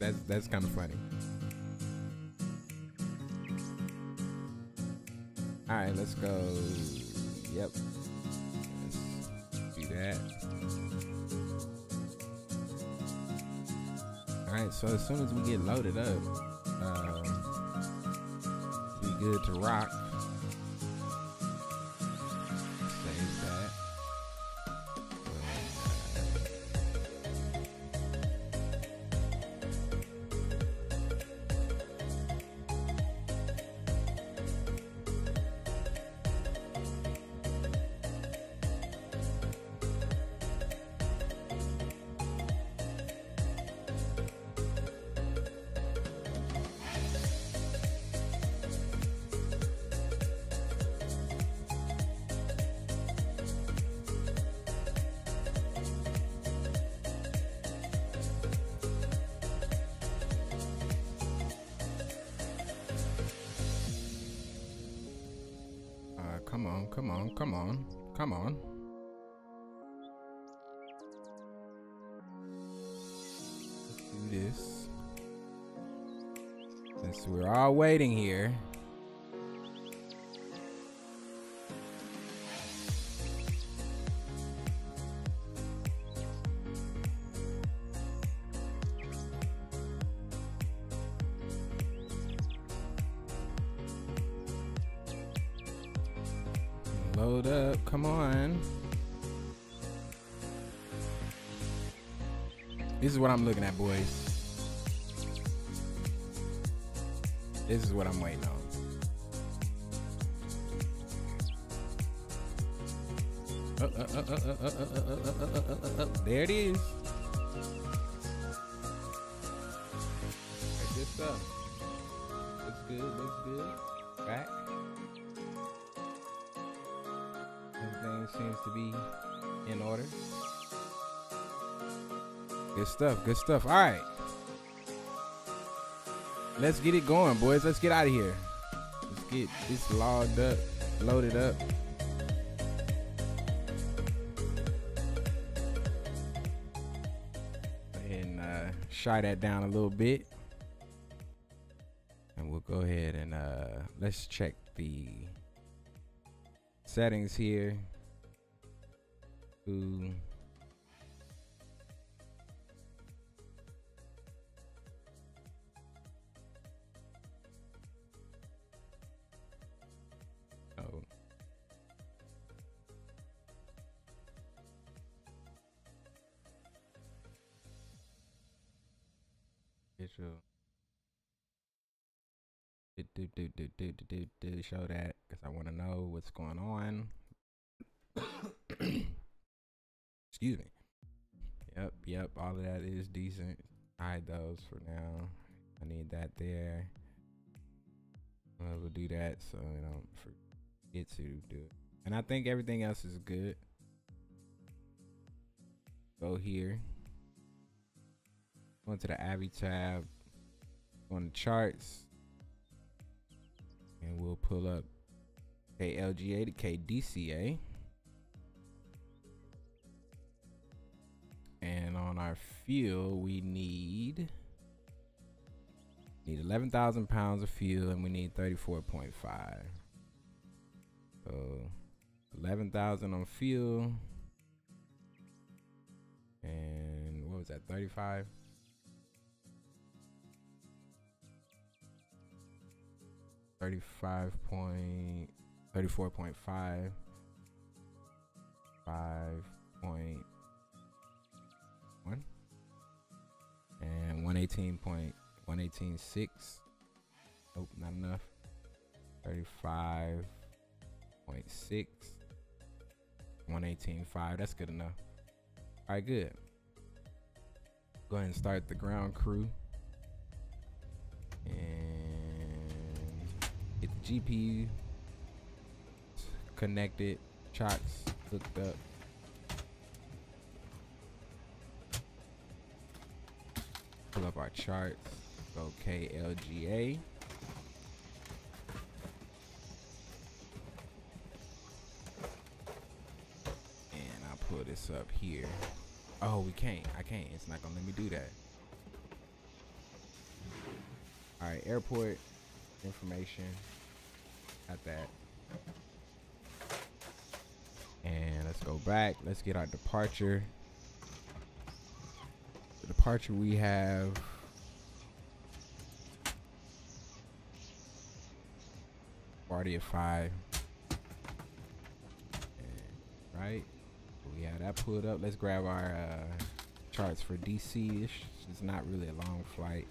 That's that's kind of funny. All right, let's go. Yep. Let's do that. All right, so as soon as we get loaded up, um, we good to rock. Waiting here. Load up, come on. This is what I'm looking at, boys. This is what I'm waiting on. There it is. That's good stuff. Looks good, looks good. Right? Everything seems to be in order. Good stuff, good stuff. All right. Let's get it going, boys. Let's get out of here. Let's get this logged up, loaded up. And uh, shy that down a little bit. And we'll go ahead and uh, let's check the settings here. Ooh. Show that because I want to know what's going on. Excuse me. Yep, yep. All of that is decent. Hide those for now. I need that there. Well, we'll do that so I don't forget to do it. And I think everything else is good. Go here. Go into the Avitab. Go on the charts. And we'll pull up KLGA to KDCA. And on our fuel, we need need 11,000 pounds of fuel and we need 34.5. So 11,000 on fuel. And what was that? 35? Thirty-five point, thirty-four point five, five point one, and one eighteen point one eighteen six. Nope, not enough. Thirty-five point six, one eighteen five. That's good enough. All right, good. Go ahead and start the ground crew. And the GPU connected, chocks hooked up. Pull up our charts. Go KLGA. And I'll pull this up here. Oh, we can't. I can't. It's not gonna let me do that. All right, airport information. Got that. And let's go back. Let's get our departure. The departure we have. Party of five. And, right? We have that pulled up. Let's grab our uh, charts for DC. It's not really a long flight.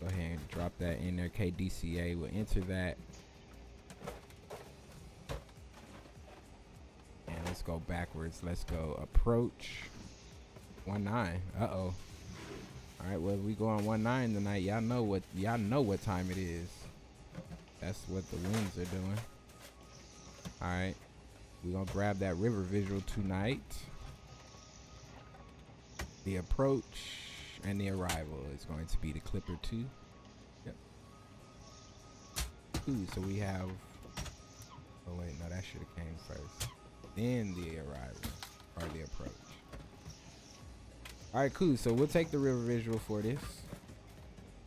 Go ahead and drop that in there. KDCA will enter that. And let's go backwards. Let's go approach. One nine. Uh oh. All right. Well, we go on one nine tonight. Y'all know what y'all know what time it is. That's what the winds are doing. All right. We're gonna grab that river visual tonight. The approach and the arrival is going to be the Clipper 2. Yep. Ooh, so we have. Oh wait, no, that should have came first. Then the arrival or the approach. All right, cool. So we'll take the river visual for this.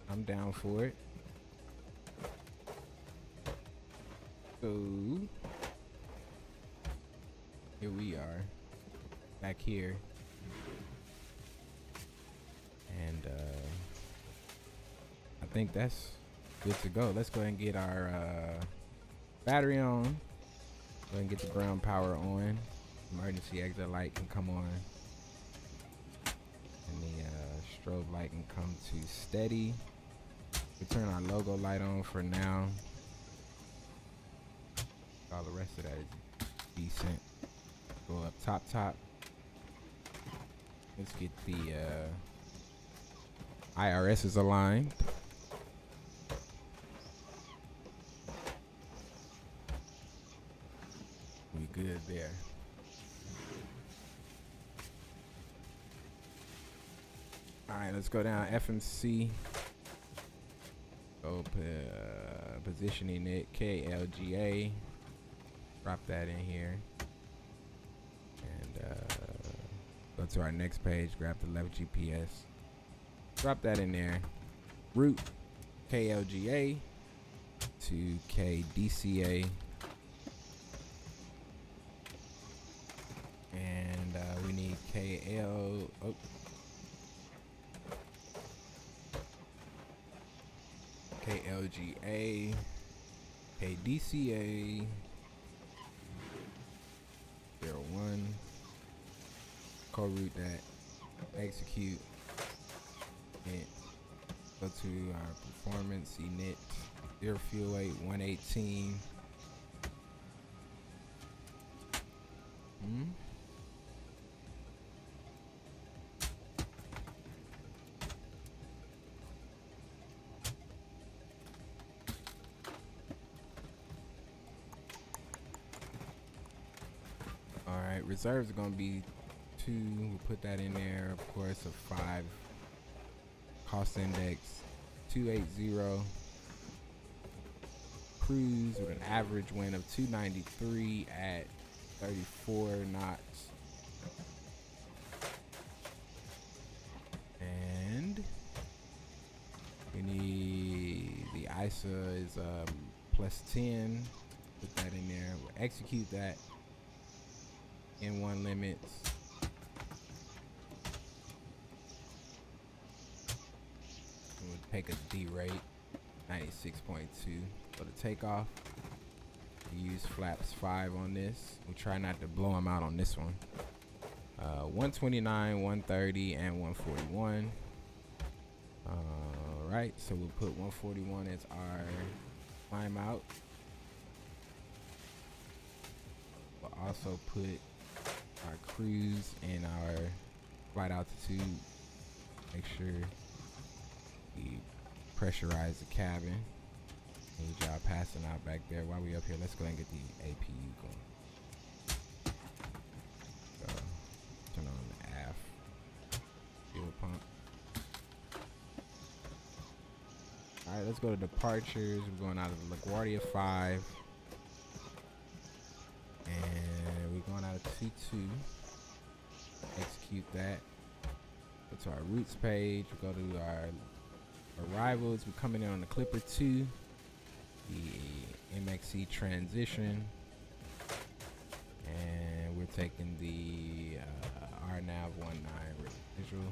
I'm down for it. So here we are, back here, and uh, I think that's good to go. Let's go ahead and get our uh, battery on. Go ahead and get the ground power on. Emergency exit light can come on. And the uh, strobe light can come to steady. We turn our logo light on for now. All the rest of that is decent. Go up top, top. Let's get the uh, IRS is aligned. We good there. All right, let's go down FMC. Go uh, positioning it KLGA. Drop that in here. And uh, go to our next page. Grab the left GPS. Drop that in there. Route KLGA to KDCA. And uh, we need KL. Oh. KLGA, KDCA, 01, co-route that, execute, Go to our performance init air fuel weight 118. Hmm. All right, reserves are gonna be two. We'll put that in there. Of course, a five. Cost index 280. Cruise with an average wind of 293 at 34 knots. And we need the ISA is um, plus 10. Put that in there. We'll execute that N1 limits. We'll take a derate, 96.2 for the takeoff. We use flaps 5 on this. We try not to blow them out on this one. Uh, 129, 130, and 141. All right, so we'll put 141 as our climb out. We'll also put our cruise and our flight altitude. Make sure pressurize the cabin. Need y'all passing out back there. While we up here, let's go and get the APU going. Turn on the aft fuel pump. All right, let's go to departures. We're going out of the LaGuardia 5. And we're going out of T2. Execute that. Go to our routes page. We go to our arrivals. We're coming in on the Clipper 2. The MXC transition. And we're taking the uh, RNAV 19 visual.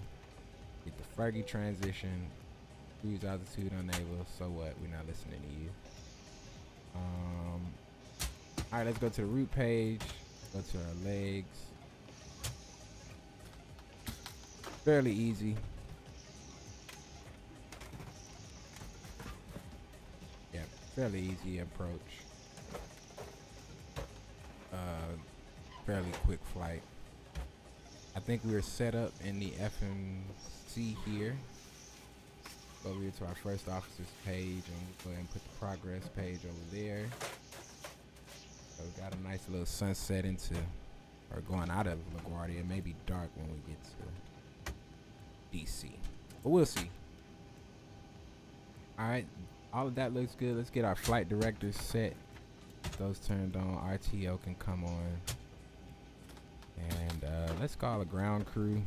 Get the Fergie transition. Cruise altitude unable. So what? We're not listening to you. Um, all right, let's go to the route page. Go to our legs. Fairly easy. Fairly easy approach. Uh, fairly quick flight. I think we were set up in the FMC here. Go over here to our first officer's page and we'll go ahead and put the progress page over there. So we got a nice little sunset into, or going out of LaGuardia. It may be dark when we get to DC, but we'll see. All right, all of that looks good. Let's get our flight directors set. Those turned on, RTO can come on. And uh, let's call a ground crew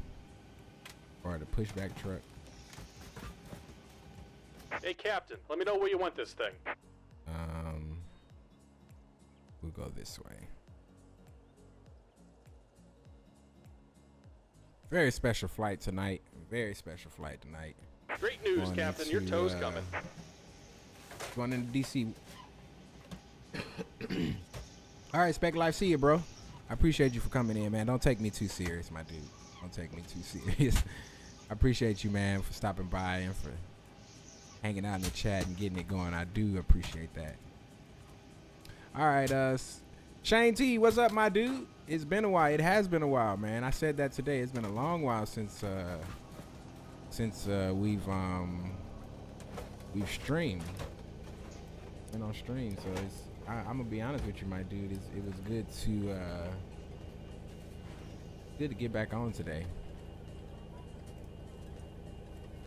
or the pushback truck. Hey, Captain, let me know where you want this thing. Um, we'll go this way. Very special flight tonight. Very special flight tonight. Great news, Going Captain. Your tow's uh, coming. Going into DC. All right, Spec Life, see you, bro. I appreciate you for coming in, man. Don't take me too serious, my dude. Don't take me too serious. I appreciate you, man, for stopping by and for hanging out in the chat and getting it going. I do appreciate that. All right, uh, Shane T, what's up, my dude? It's been a while. It has been a while, man. I said that today. It's been a long while since uh, since uh, we've um, we've streamed. On stream, so it's. I, I'm gonna be honest with you, my dude. It's, it was good to uh, good to get back on today.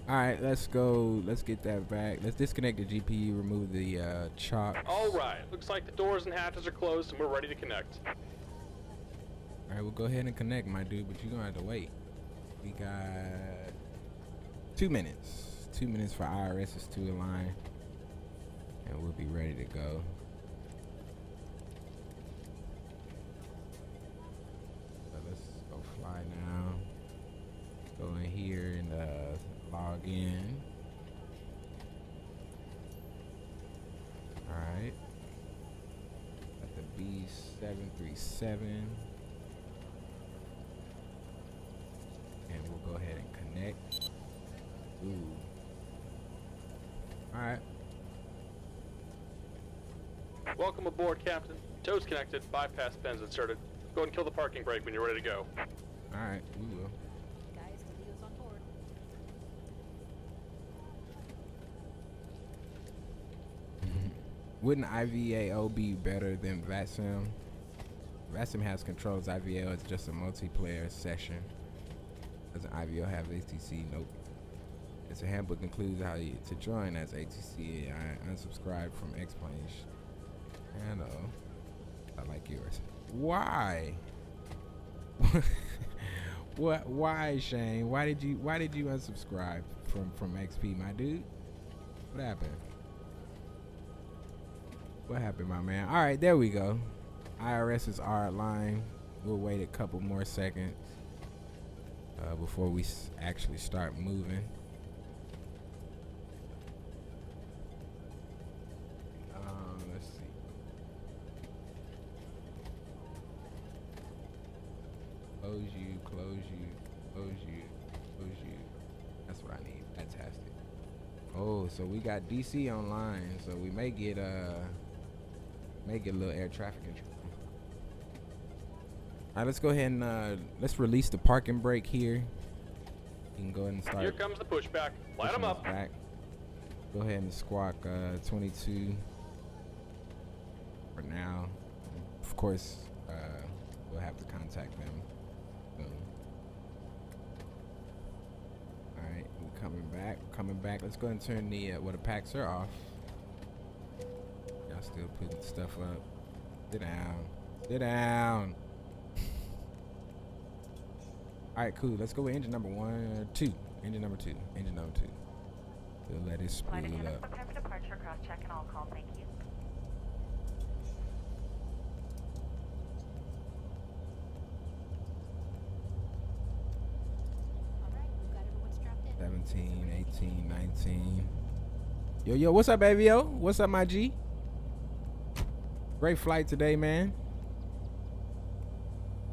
All right, let's go. Let's get that back. Let's disconnect the GPU, remove the uh, chalk. All right. Looks like the doors and hatches are closed, and we're ready to connect. All right, we'll go ahead and connect, my dude, but you're gonna have to wait. We got two minutes. Two minutes for IRSs to align, and we'll be ready to go. So let's go fly now. Go in here and uh, log in. All right. Got the B737. And we'll go ahead and connect. Ooh. All right. Welcome aboard, Captain. Tow's connected, bypass pins inserted. Go ahead and kill the parking brake when you're ready to go. All right, we will. Guys, the Leo's on board. Wouldn't IVAO be better than VATSIM? VATSIM has controls. IVAO is just a multiplayer session. Doesn't IVAO have ATC? Nope. Its a handbook includes how you, to join as ATC. I unsubscribed from X-Plane. I know. I like yours. Why? what? Why, Shane? Why did you? Why did you unsubscribe from from XP, my dude? What happened? What happened, my man? All right, there we go. IRS is our line. We'll wait a couple more seconds uh, before we actually start moving. Close you, close you, close you, close you. That's what I need. Fantastic. Oh, so we got DC online, so we may get uh may get a little air traffic control. All right, let's go ahead and uh, let's release the parking brake here. You can go ahead and start. Here comes the pushback. Light them up. Back. Go ahead and squawk uh, 22 for now. Of course, uh, we'll have to contact them soon. All right, we're coming back. We're coming back. Let's go ahead and turn the uh, well, the packs are off. Y'all still putting stuff up. Sit down. Sit down. All right, cool. Let's go with engine number one, two. Engine number two. Engine number two. We'll let it spool up. prepare for departure, cross check and all thank you. Alright, we've got everyone strapped in. 17, 18, 19. Yo, yo, what's up, baby? Yo, what's up, my G? Great flight today, man.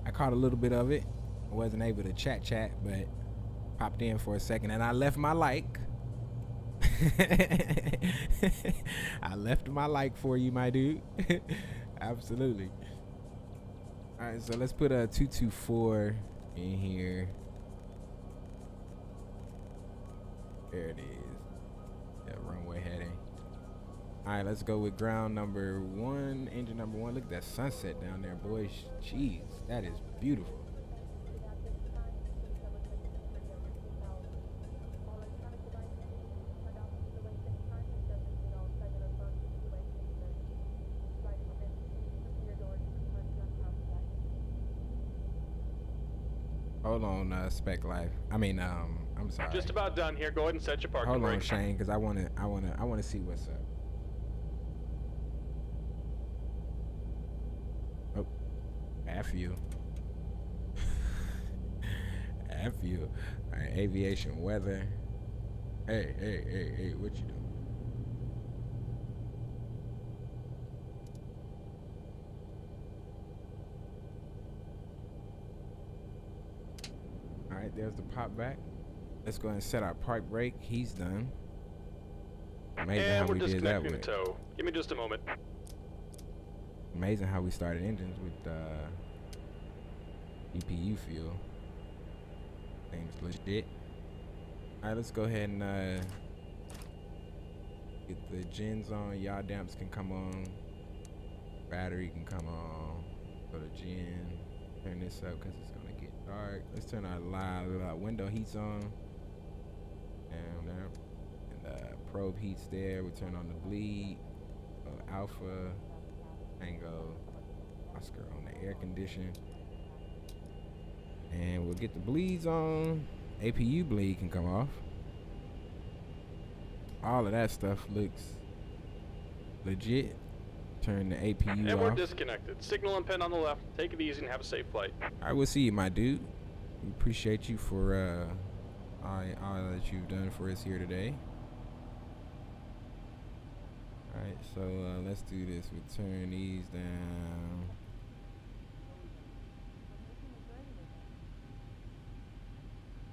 I caught a little bit of it. I wasn't able to chat, chat, but popped in for a second, and I left my like. I left my like for you, my dude. Absolutely. All right, so let's put a 224 in here. There it is. Yeah, runway heading. All right, let's go with ground number one, engine number one. Look at that sunset down there, boys. Jeez, that is beautiful. Hold on, uh, Spec Life. I mean, um, I'm sorry. Just about done here. Go ahead and set your parking Hold on, brake. Shane, because I want to, I want to, I want to see what's up. Oh, F you. F you. All right, aviation weather. Hey, hey, hey, hey, what you doing? All right, there's the pop back. Let's go ahead and set our park brake. He's done. Amazing and how we're we did that with. tow. Give me just a moment. Amazing how we started engines with uh, EPU fuel. Things legit. All right, let's go ahead and uh, get the gens on. Yaw damps can come on. Battery can come on. Go to gen. Turn this up because it's get dark. Let's turn our live uh, window heats on. Down there. And uh, probe heats there. We turn on the bleed. Uh, alpha. Tango. Oscar on the air condition. And we'll get the bleeds on. APU bleed can come off. All of that stuff looks legit. Turn the APU And we're disconnected. Signal and pin on the left. Take it easy and have a safe flight. I will see you, my dude. We appreciate you for uh, all, all that you've done for us here today. All right, so uh, let's do this. We turn these down.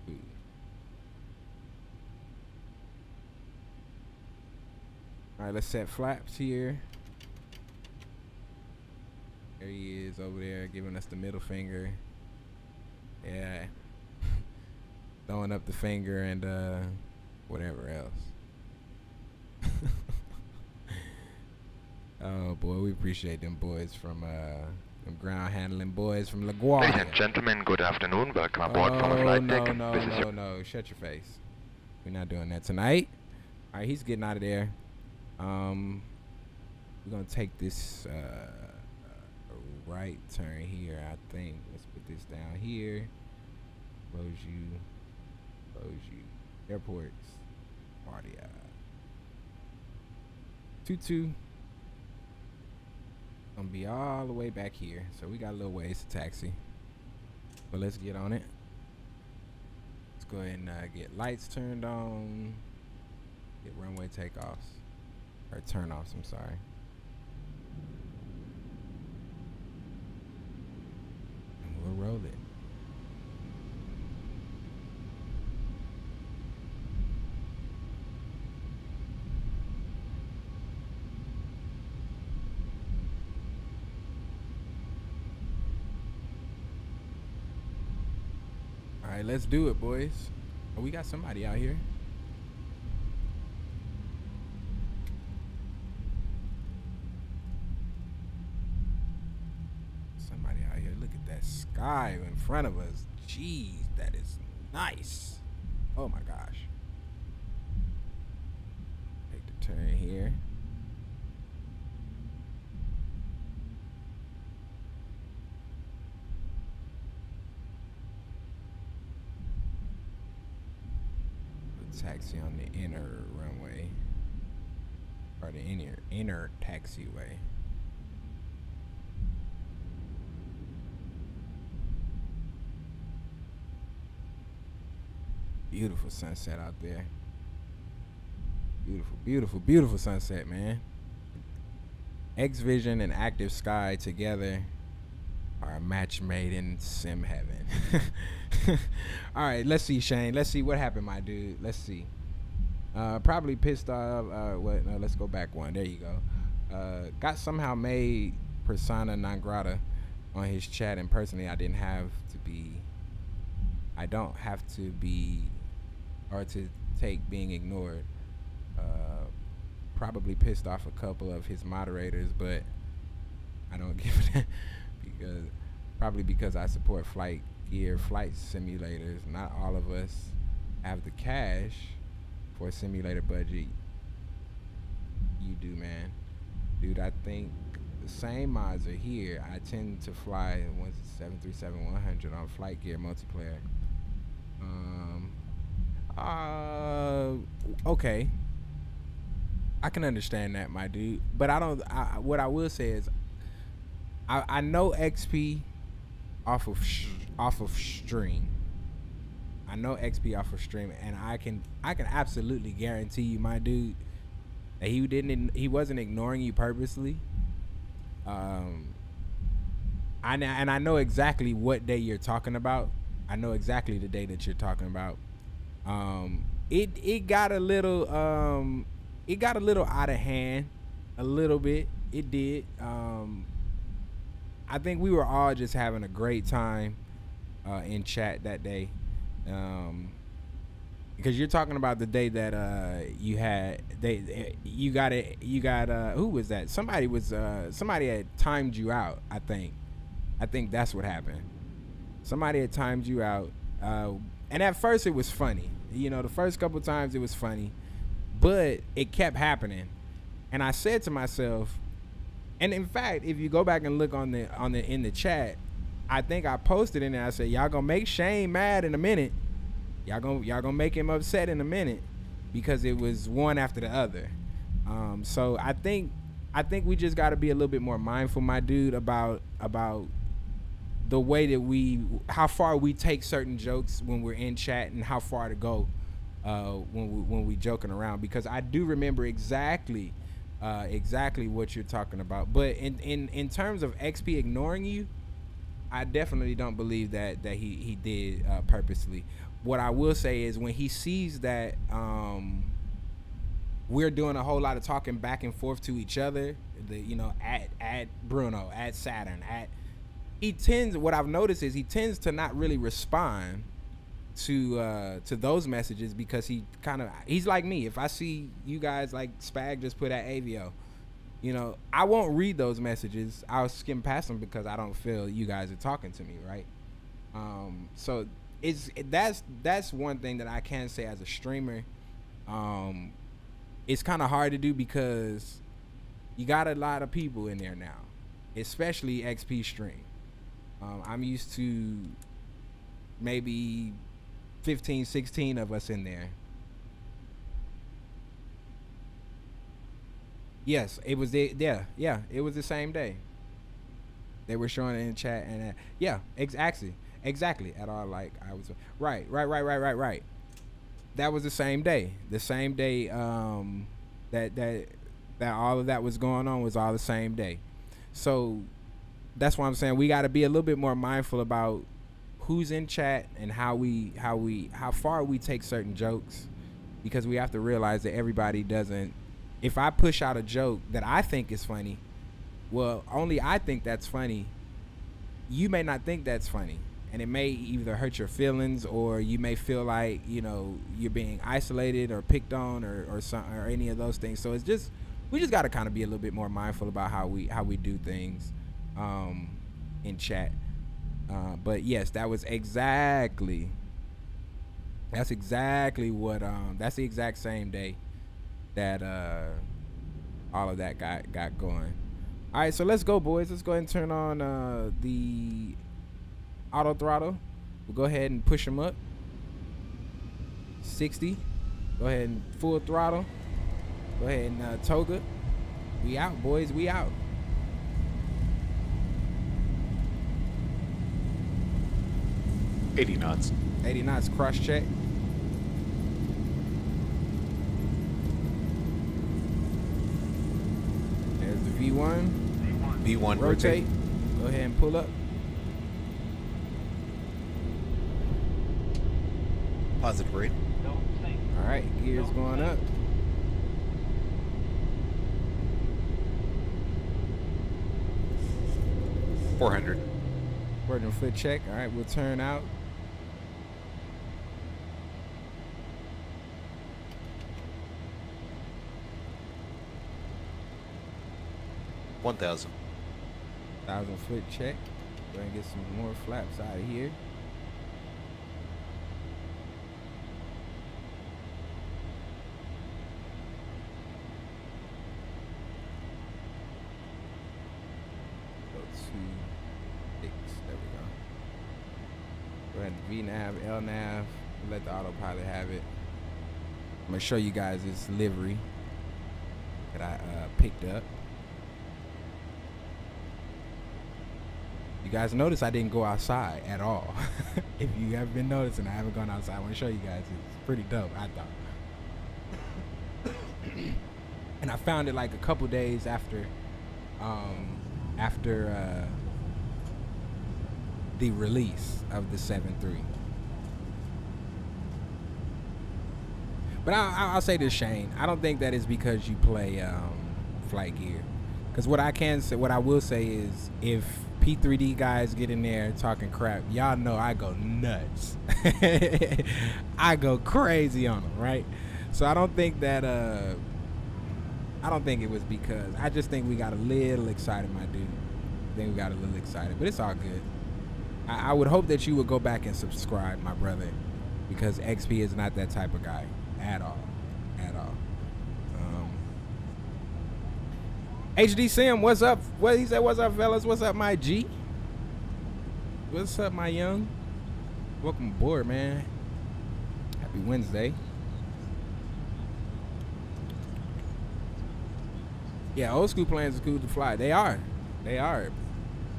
Ooh. All right, let's set flaps here. There he is over there giving us the middle finger. Yeah. Throwing up the finger and uh whatever else. oh boy, we appreciate them boys from uh them ground handling boys from LaGuardia. Ladies and gentlemen, good afternoon. Welcome aboard from Oh, flight no, deck. no, this is no, your no. Shut your face. We're not doing that tonight. All right, he's getting out of there. Um, we're gonna take this uh, right turn here. I think. Let's put this down here. Close you. Airports. Two two. Gonna be all the way back here. So we got a little ways to taxi. But let's get on it. Let's go ahead and uh, get lights turned on. Get runway takeoffs. Or turn offs, I'm sorry. And we'll roll it. All right, let's do it, boys. Oh, we got somebody out here. Somebody out here. Look sky in front of us. Jeez, that is nice. Oh my gosh. Take the turn here. Put taxi on the inner runway. Or the inner inner taxiway. Beautiful sunset out there. Beautiful, beautiful, beautiful sunset, man. X Vision and Active Sky together are a match made in sim heaven. All right, let's see, Shane. Let's see what happened, my dude. Let's see. Uh, probably pissed off. Uh, what? No, let's go back one. There you go. Uh, got somehow made persona non grata on his chat, and personally, I didn't have to be. I don't have to be, or to take being ignored. Uh, probably pissed off a couple of his moderators, but I don't give it because probably because I support flight gear, flight simulators. Not all of us have the cash for a simulator budget. You do, man. Dude, I think the same mods are here. I tend to fly 737-100 on FlightGear multiplayer. Um, uh, okay. I can understand that, my dude. But I don't. I, what I will say is, I I know XP off of sh- off of stream. I know XP off of stream, and I can I can absolutely guarantee you, my dude, that he didn't he wasn't ignoring you purposely. Um, I and I know exactly what day you're talking about. I know exactly the day that you're talking about. Um, it it got a little um, it got a little out of hand, a little bit. It did. Um, I think we were all just having a great time uh, in chat that day. Um, because you're talking about the day that uh you had they you got it you got uh who was that somebody was uh somebody had timed you out I think I think that's what happened somebody had timed you out uh and at first it was funny. You know the first couple times it was funny but it kept happening. And I said to myself and in fact if you go back and look on the on the in the chat I think I posted in there I said y'all gonna make Shane mad in a minute. Y'all gonna y'all gonna make him upset in a minute because it was one after the other. Um, so I think I think we just got to be a little bit more mindful, my dude, about about the way that we how far we take certain jokes when we're in chat and how far to go uh, when we when we joking around because I do remember exactly uh, exactly what you're talking about. But in in in terms of XP ignoring you, I definitely don't believe that that he he did uh, purposely. What I will say is when he sees that um, we're doing a whole lot of talking back and forth to each other. The you know at at Bruno, at Saturn, at he tends. What I've noticed is he tends to not really respond to uh to those messages because he kind of he's like me. If I see you guys like Spag just put at Avio, you know I won't read those messages. I'll skim past them because I don't feel you guys are talking to me, right? Um, so it's that's that's one thing that I can say as a streamer. Um, it's kind of hard to do because you got a lot of people in there now, especially XP stream. Um, I'm used to maybe 15, 16 of us in there. Yes, it was the yeah, yeah, it was the same day. They were showing it in chat and uh, yeah, exactly, exactly. At all, like I was right, right, right, right, right, right. That was the same day. The same day um, that that that all of that was going on was all the same day. So that's why I'm saying we got to be a little bit more mindful about who's in chat and how we how we how far we take certain jokes because we have to realize that everybody doesn't if I push out a joke that I think is funny, well, only I think that's funny. You may not think that's funny, and it may either hurt your feelings or you may feel like you know you're being isolated or picked on or or some or any of those things. So it's just we just got to kind of be a little bit more mindful about how we how we do things um, in chat. Uh, but yes, that was exactly. That's exactly what. Um, that's the exact same day that uh, all of that got got going. All right, so let's go, boys. Let's go ahead and turn on uh, the auto throttle. We'll go ahead and push them up. 60. Go ahead and full throttle. Go ahead and uh, toga. We out, boys. We out. Eighty knots. 80 knots. Cross check. There's the V1. V1 rotate. rotate. Go ahead and pull up. Positive rate. All right, gears going up. Four hundred. Working foot check. All right, we'll turn out. One thousand. Thousand foot check. Go and get some more flaps out of here. Go to. There we go. Go ahead and V nav, L nav. Let the autopilot have it. I'm gonna show you guys this livery that I uh, picked up. You guys notice I didn't go outside at all. if you have been noticing, I haven't gone outside. I want to show you guys. It's pretty dope, I thought. and I found it like a couple days after, um, after uh, the release of the 7.3. But I, I- I'll say this, Shane. I don't think that is because you play um, FlightGear. Because what I can say, what I will say is, if P3D guys get in there talking crap, y'all know I go nuts. I go crazy on them, right? So I don't think that. Uh, I don't think it was because I just think we got a little excited, my dude. I think we got a little excited, but it's all good. I, I would hope that you would go back and subscribe, my brother, because XP is not that type of guy at all, at all. Um, HD Sim, what's up? What he said? What's up, fellas? What's up, my G? What's up, my young? Welcome aboard, man. Happy Wednesday. Yeah, old school planes are cool to fly. They are. They are.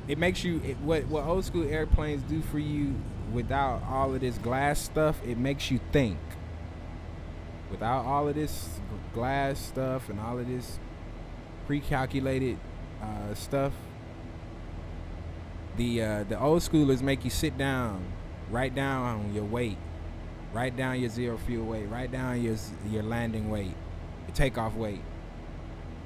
It makes you it, what what old school airplanes do for you without all of this glass stuff. It makes you think. Without all of this glass stuff and all of this pre-calculated uh, stuff, the uh, the old schoolers make you sit down, write down your weight, write down your zero fuel weight, write down your your landing weight, your takeoff weight,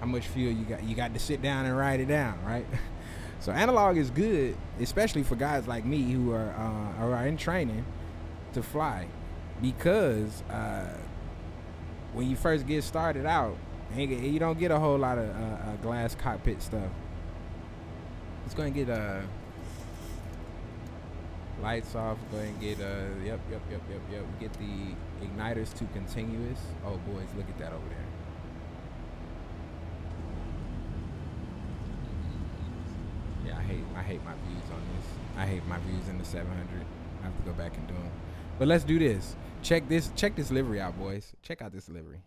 how much fuel you got. You got to sit down and write it down, right? so analog is good, especially for guys like me who are uh, are in training to fly, because uh, when you first get started out, you don't get a whole lot of uh, uh, glass cockpit stuff. It's going to get uh, lights off. Go and get uh, yep, yep, yep, yep, yep. Get the igniters to continuous. Oh boys, look at that over there. Yeah, I hate I hate my views on this. I hate my views in the 700. I have to go back and do them. But let's do this. Check this check this livery out, boys. Check out this livery.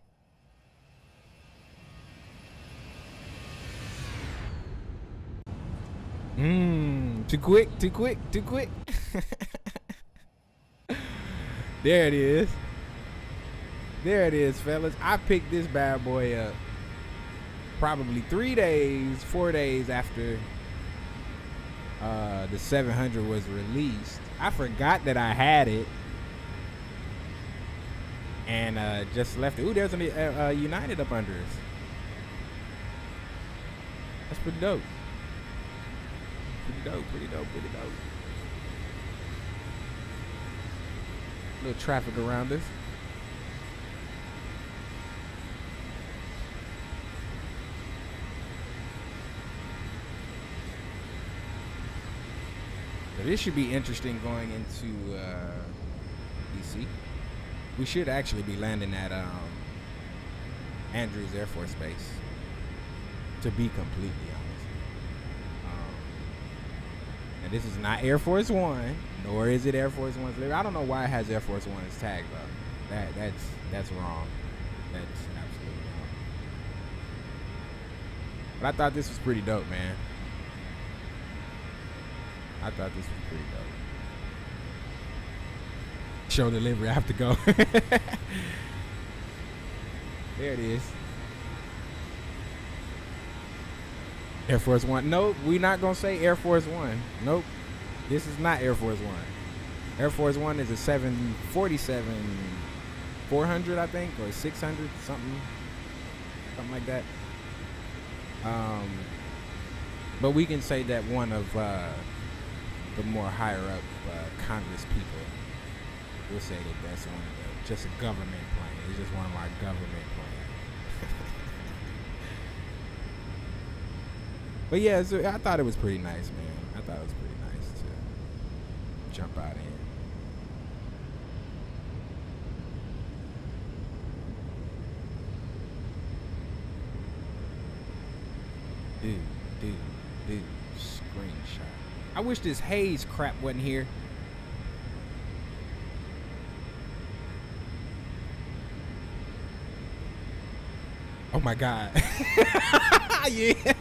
Mmm, too quick, too quick, too quick. there it is. There it is, fellas. I picked this bad boy up probably three days, four days after uh, the 700 was released. I forgot that I had it and uh, just left it. Ooh, there's a uh, uh, United up under us. That's pretty dope. Pretty dope, pretty dope, pretty dope. Little traffic around us. But this should be interesting going into uh, DC. We should actually be landing at um, Andrews Air Force Base. To be completely honest. Um, and this is not Air Force One, nor is it Air Force One's livery. I don't know why it has Air Force One's tag though. That that's that's wrong. That's absolutely wrong. But I thought this was pretty dope, man. I thought this was pretty dope. Show delivery. I have to go. there it is. Air Force One. Nope, we're not gonna say Air Force One. Nope, this is not Air Force One. Air Force One is a 747 400, I think, or 600, something, something like that. Um, but we can say that one of uh, the more higher up uh, Congress people will say that that's one of the just a government plane. It's just one of our government planes. But yeah, so I thought it was pretty nice, man. I thought it was pretty nice to jump out in. Dude, dude, dude, screenshot. I wish this haze crap wasn't here. Oh my god. yeah.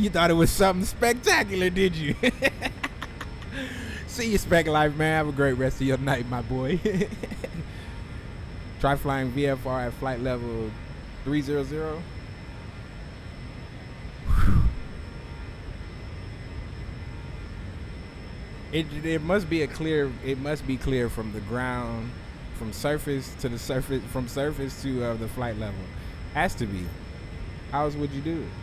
You thought it was something spectacular, did you? See you, Spec Life, man. Have a great rest of your night, my boy. Try flying VFR at flight level 300. It, it must be a clear. It must be clear from the ground, from surface to the surface, from surface to uh, the flight level. Has to be. How else would you do it?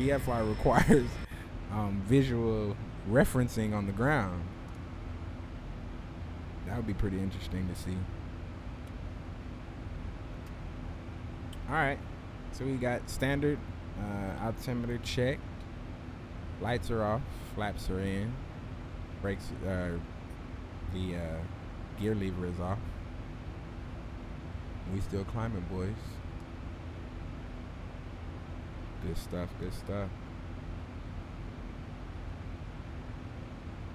VFR requires um, visual referencing on the ground. That would be pretty interesting to see. All right, so we got standard uh, altimeter checked. Lights are off, flaps are in, brakes, uh, the uh, gear lever is off. We still climbing, boys. Good stuff, good stuff.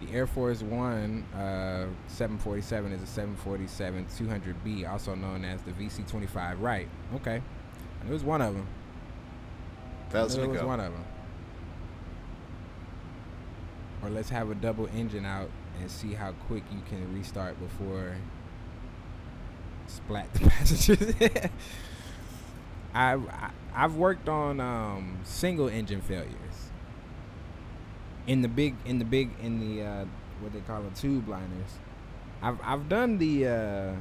The Air Force One uh, 747 is a 747 200B, also known as the VC-25. Right? Okay. It was one of them. Thousand It was one of them. Or let's have a double engine out and see how quick you can restart before splat the passengers. I've I- I've worked on um, single engine failures in the big in the big in the uh, what they call the tube liners. I've I've done the uh,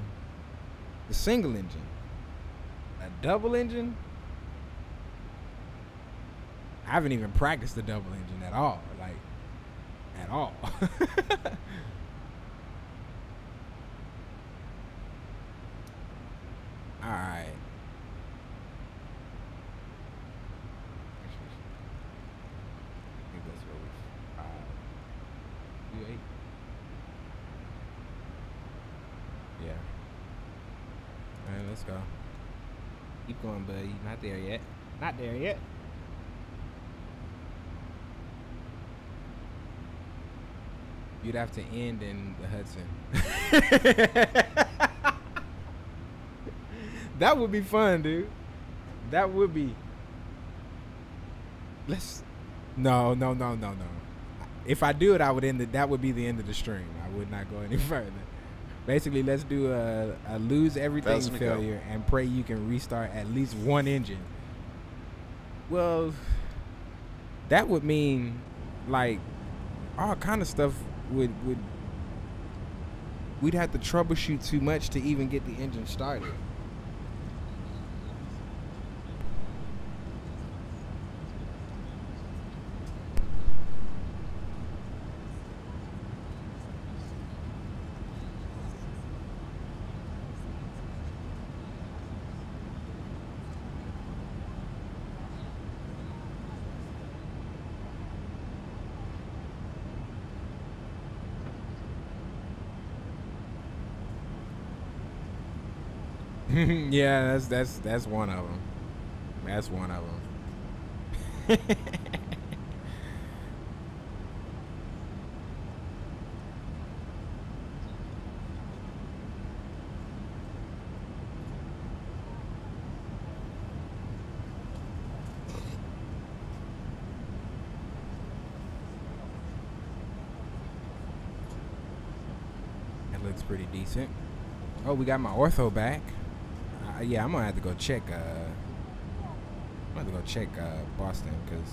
The single engine. A double engine? I haven't even practiced the double engine at all. Like, at all. all right. I think that's what we five. You eight? Yeah. All right, let's go. Keep going, buddy. Not there yet. Not there yet. You'd have to end in the Hudson. that would be fun, dude. That would be. Let's. No, no, no, no, no. If I do it, I would end it. That would be the end of the stream. I would not go any further. Basically, let's do a, a lose everything failure and pray you can restart at least one engine. Well, that would mean like all kind of stuff would would we'd have to troubleshoot too much to even get the engine started. yeah, that's that's that's one of them. That's one of them. that looks pretty decent. Oh, we got my ortho back. Yeah, I'm gonna have to go check. Uh, I'm gonna have to go check uh, Boston because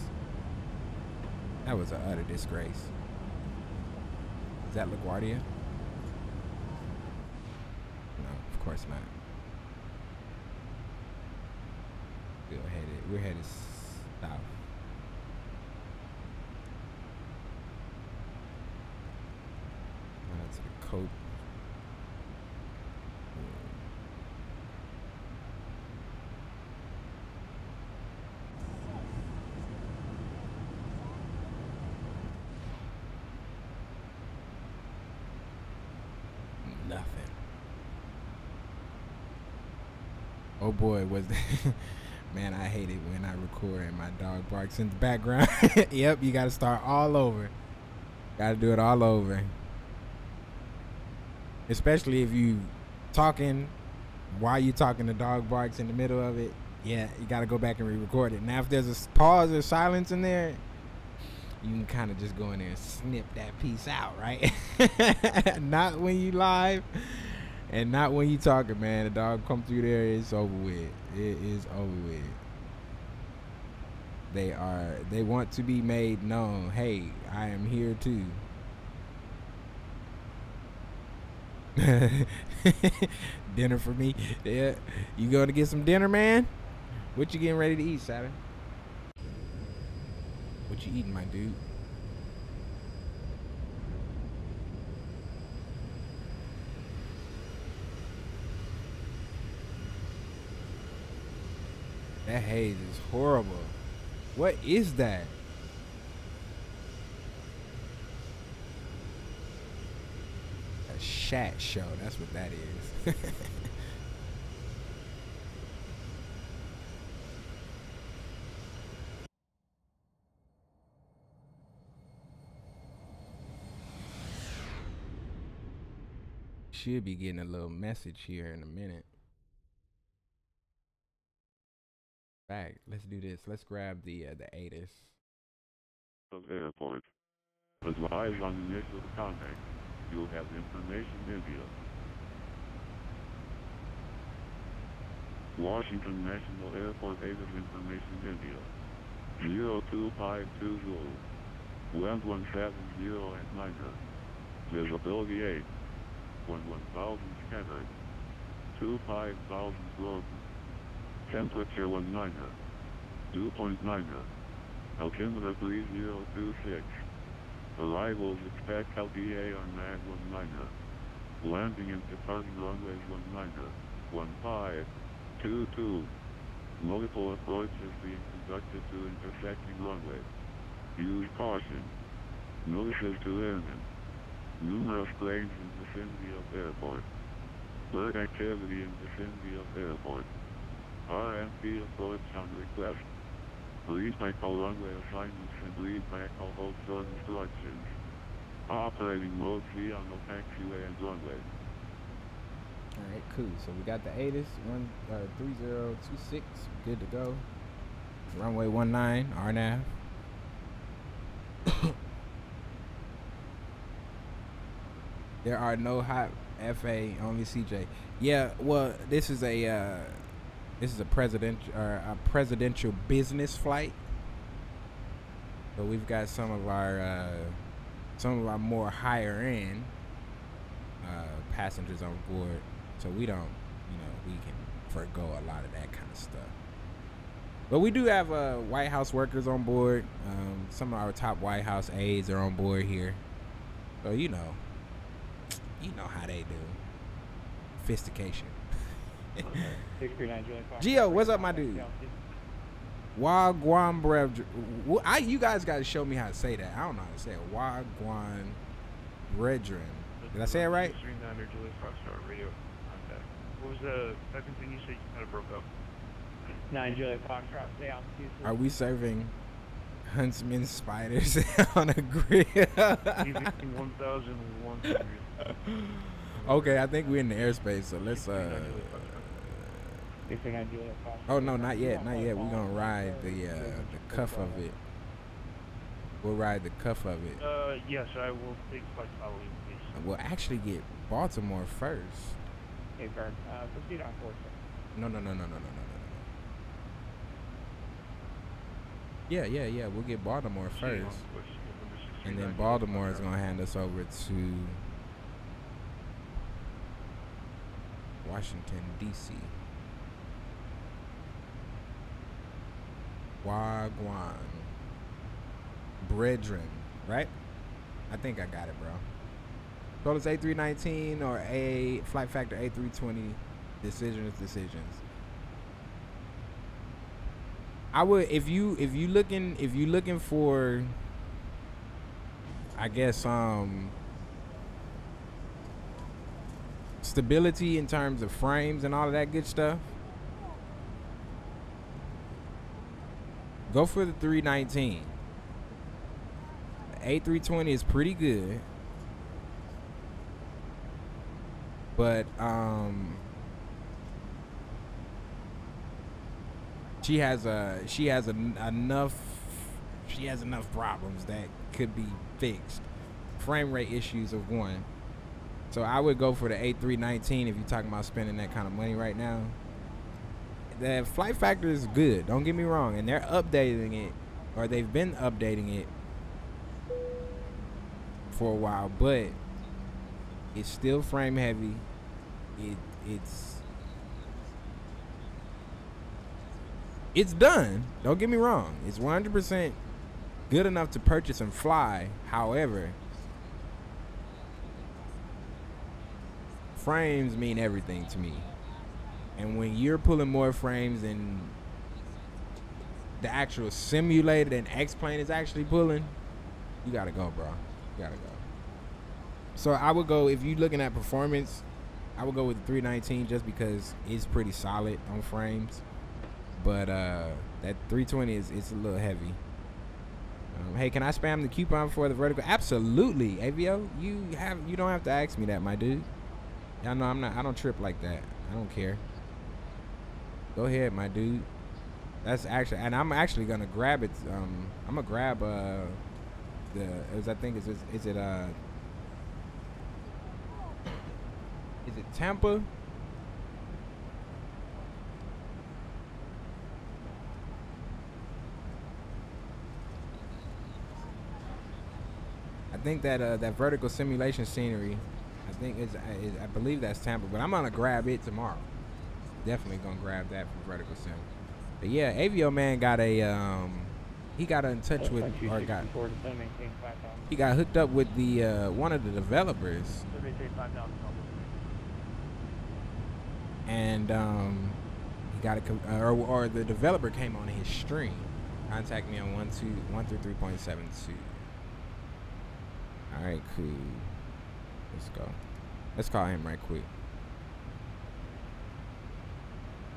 that was an utter disgrace. Is that LaGuardia? No, of course not. We're headed. We're headed south. To the coat. Nothing. Oh boy, was man, I hate it when I record and my dog barks in the background. yep, you gotta start all over. Gotta do it all over. Especially if you talking while you talking, the dog barks in the middle of it. Yeah, you gotta go back and re-record it. Now, if there's a pause or silence in there, you can kind of just go in there and snip that piece out, right? not when you live, and not when you talking, man. The dog come through there, it's over with. It is over with. They are. They want to be made known. Hey, I am here too. dinner for me. Yeah, you going to get some dinner, man? What you getting ready to eat, Saturn? What you eating, my dude? That haze is horrible. What is that? A shat show. That's what that is. Should be getting a little message here in a minute. Back. Let's do this. Let's grab the uh, the ATIS. of airport. Advise on initial contact. You'll have information India. Washington National Airport ATIS Information India. 02520. Wind 170 at 9. Visibility 8. 11,000 scattered. 25,000 Globe. Temperature 19. Dew point 9. Altimeter 3026. Arrivals expect LPA on MAG 19. Landing and departing runways 19. 1522. Multiple approaches being conducted to intersecting runways. Use caution. Notices to airmen. Numerous planes in vicinity of airport. Bird activity in vicinity of airport. RNP approach on request. Please make all runway assignments and lead back all short instructions. Operating mode C on the taxiway and runway. All right, cool. So we got the ATIS one uh, good to go. Runway one nine, RNAV. there are no hot FA, only CJ. Yeah, well, this is a uh, this is a presidential or a presidential business flight. but we've got some of our uh, some of our more higher end uh, passengers on board, so we don't, you know, we can forego a lot of that kind of stuff. But we do have uh, White House workers on board. Um, some of our top White House aides are on board here, so you know, you know how they do. Sophistication. 639 Juliet Fox. Gio, what's up, my dude? Wagwan brev. Wh- I you guys got to show me how to say that. I don't know how to say it. Wagwan brethren. Did I say it right? 39 Juliet Foxtrot radio contact. What was the second thing you said you kind of broke up? 9 Juliet Foxtrot, stay on two. Are we serving huntsman spiders on a grill? Evening 1100. okay, I think we're in the airspace, so let's uh. 639 Juliet Foxtrot. Oh no, not yet, not yet. We're gonna ride the uh, the cuff of it. We'll ride the cuff of it. Uh, yes, I will take flight following. We'll actually get Baltimore first. Okay, Bird. Uh, proceed on course. No, no, no, no, no, no, no, no, no. Yeah, yeah, yeah. We'll get Baltimore first, course, November 69 and then Baltimore is gonna hand us over to Washington D.C. Wagwan. Brethren, right? I think I got it, bro. Told it's A319 or A flight factor A320. Decisions, decisions. I would if you if you looking if you looking for I guess um stability in terms of frames and all of that good stuff. Go for the 319. The A320 is pretty good. But um she has a she has a, enough she has enough problems that could be fixed. Frame rate issues of one. So I would go for the A319 if you're talking about spending that kind of money right now. The flight factor is good, don't get me wrong, and they're updating it or they've been updating it for a while, but it's still frame heavy. It it's it's done. Don't get me wrong. It's 100% good enough to purchase and fly. However, frames mean everything to me. And when you're pulling more frames than the actual simulated and X plane is actually pulling, you gotta go, bro. You gotta go. So I would go if you're looking at performance. I would go with the 319 just because it's pretty solid on frames. But uh, that 320 is it's a little heavy. Um, hey, can I spam the coupon for the vertical? Absolutely, AVO. You have you don't have to ask me that, my dude. Y'all know I'm not. I don't trip like that. I don't care. Go ahead, my dude. That's actually, and I'm actually gonna grab it. Um, I'm gonna grab uh the. Is I think is is, is it uh. Is it Tampa? I think that uh, that vertical simulation scenery, I think is, it's I believe that's Tampa, but I'm gonna grab it tomorrow. Definitely gonna grab that from Vertical Sim. But yeah, Avio man got a um, he got in touch with or got he got hooked up with the uh, one of the developers, and um, he got a or, or the developer came on his stream. Contact me on one two one through three point seven two. All right, cool. Let's go. Let's call him right quick.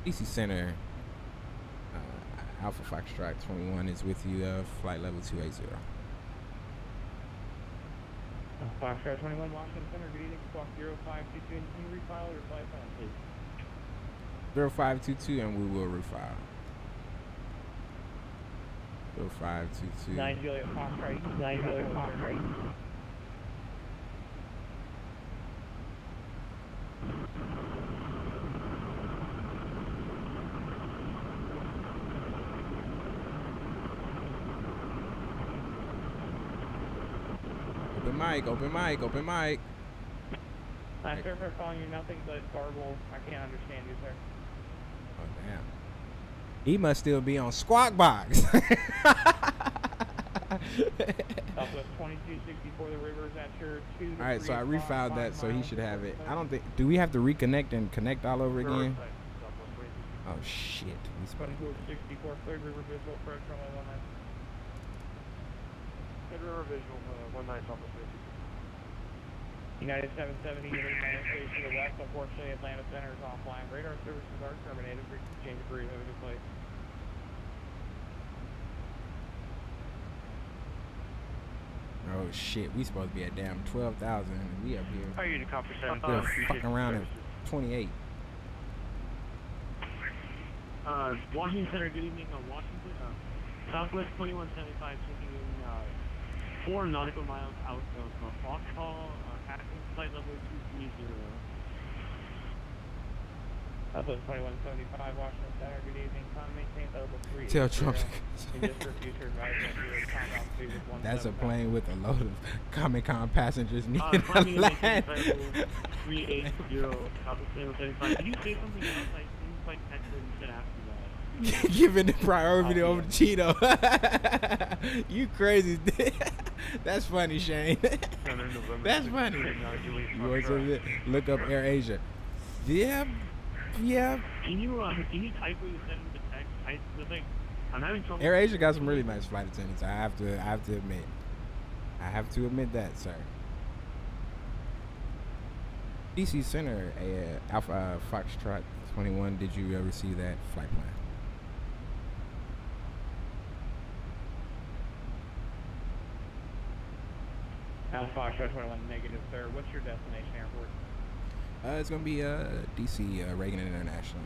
DC Center, uh, Alpha Foxtrot 21 is with you, uh, flight level 280. Foxtrot 21, Washington Center, good evening, squawk 0522, and can you refile your flight plan, please? 0522 and we will refile. 0522. 9 Juliet Foxtrot, 9 Juliet Foxtrot. Mic, open mic, open mic. I'm sir, for calling you nothing but garble. I can't understand you, sir. Oh, damn. He must still be on Squawk Box. Southwest 2264, the river is at your 2 All right, so I refiled that, so he should have it. I don't think. Do we have to reconnect and connect all over again? Oh shit. We supposed 2464, cleared river visual, approach from 19. Good river visual, uh, 19 Southwest United 770, unit Atlanta station to the west. Unfortunately, Atlanta Center is offline. Radar services are terminated. Change of breed. Have a good flight. Oh shit. We supposed to be at damn twelve thousand. and We up here. Are you to copy seven? We're fucking around at twenty-eight. Uh, Washington Center, good evening on Washington. Uh, Southwest 2175, taking in uh, four nautical miles out of uh, Foxhall, uh, passing flight level 230. Southwest 2175, Washington Center, good evening. Con maintain level 3. Tell Trump. And just for future advice, zero compound speed with one That's a plane with a load of Comic Con passengers Uh, needing climbing to land. 380, Southwest 2175. Did you say something else? I didn't quite catch what you said after that. Giving the priority over to Cheeto. you crazy. That's funny, Shane. That's funny. You to look up Air Asia. Yeah, yeah. Can you uh, can you type what you said in the text? I the thing, I'm having trouble. Air Asia got some really nice flight attendants. I have to, I have to admit. I have to admit that, sir. DC Center, uh, Alpha uh, Foxtrot 21. Did you ever see that flight plan? Alpha Foxtrot 21 negative, sir. What's your destination airport? Uh, it's gonna be uh, DC uh, Reagan International.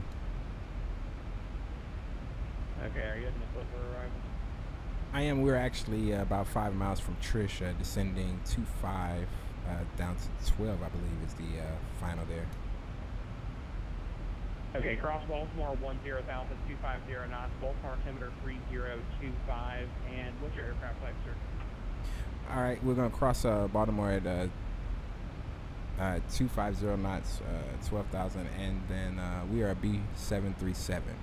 Okay, are you heading to foot for arrival? I am. We're actually uh, about five miles from Trish, uh, descending to five uh, down to 12, I believe, is the uh, final there. Okay, cross Baltimore 10,000, 250 knots, Baltimore altimeter 3025, and what's your aircraft type, sir? All right, we're gonna cross uh, Baltimore at uh, uh, 250 knots, uh, 12,000, and then uh, we are B seven three seven.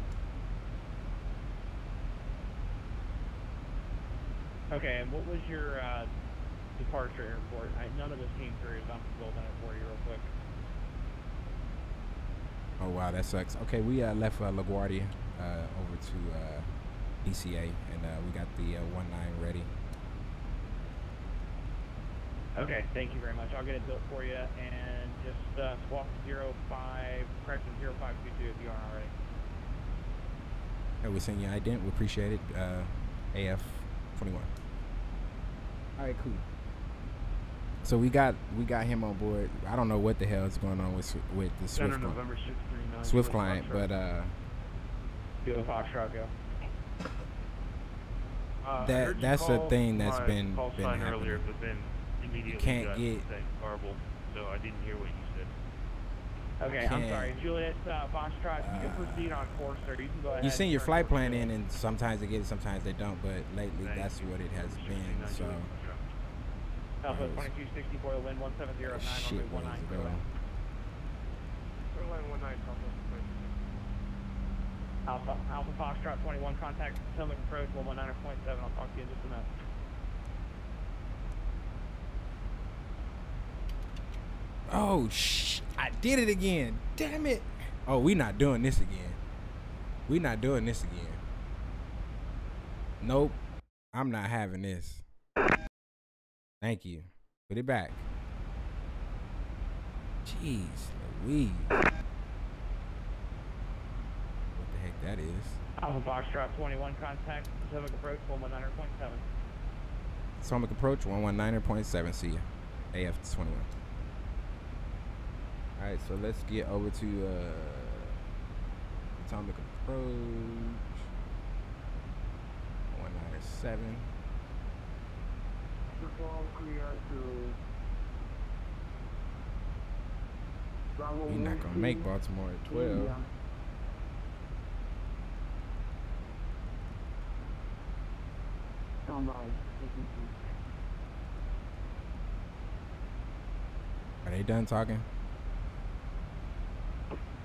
Okay, and what was your uh, departure airport? I, none of this came through, so I'm building it for you real quick. Oh wow, that sucks. Okay, we uh, left uh, LaGuardia uh, over to uh, and uh, we got the uh, one nine ready. Okay, thank you very much. I'll get it built for you, and just uh, swap 05, correction 0522 if you aren't already. Hey, we're sending you ident. We appreciate it. Uh, AF 21. All right, cool. So we got we got him on board. I don't know what the hell is going on with with the Center Swift cli- November 639. Swift client, Foxtrot. but uh, Kilo Foxtrot, go. Uh, I that- that's a thing that's been- call been happening. earlier, but then immediately can't got get- that garble, so I didn't hear what you said. Okay, I'm sorry. Juliet uh, Foxtrot, you can proceed on course, sir. You can go ahead. you send your flight plan in, and sometimes they get it, sometimes they don't. But lately, Thank that's you. what it has been. So Alpha That was 2264, the wind 1709, shit runway 19, ways clear ago. land. Airline 19, Southwest 22. Alpha, Alpha Foxtrot 21, contact Potomac approach 119.7. I'll talk to you in just a minute. Oh sh! I did it again. Damn it! Oh, we not doing this again. We not doing this again. Nope. I'm not having this. Thank you. Put it back. Jeez, Louise. What the heck that is? Alpha Foxtrot 21, contact Potomac approach 119.7. Potomac approach 119.7. See ya. AF 21. Alright, so let's get over to uh Potomac approach 197. Before clear to Bravo You're not gonna make Baltimore at 12. India. Stand by. Taking Are they done talking?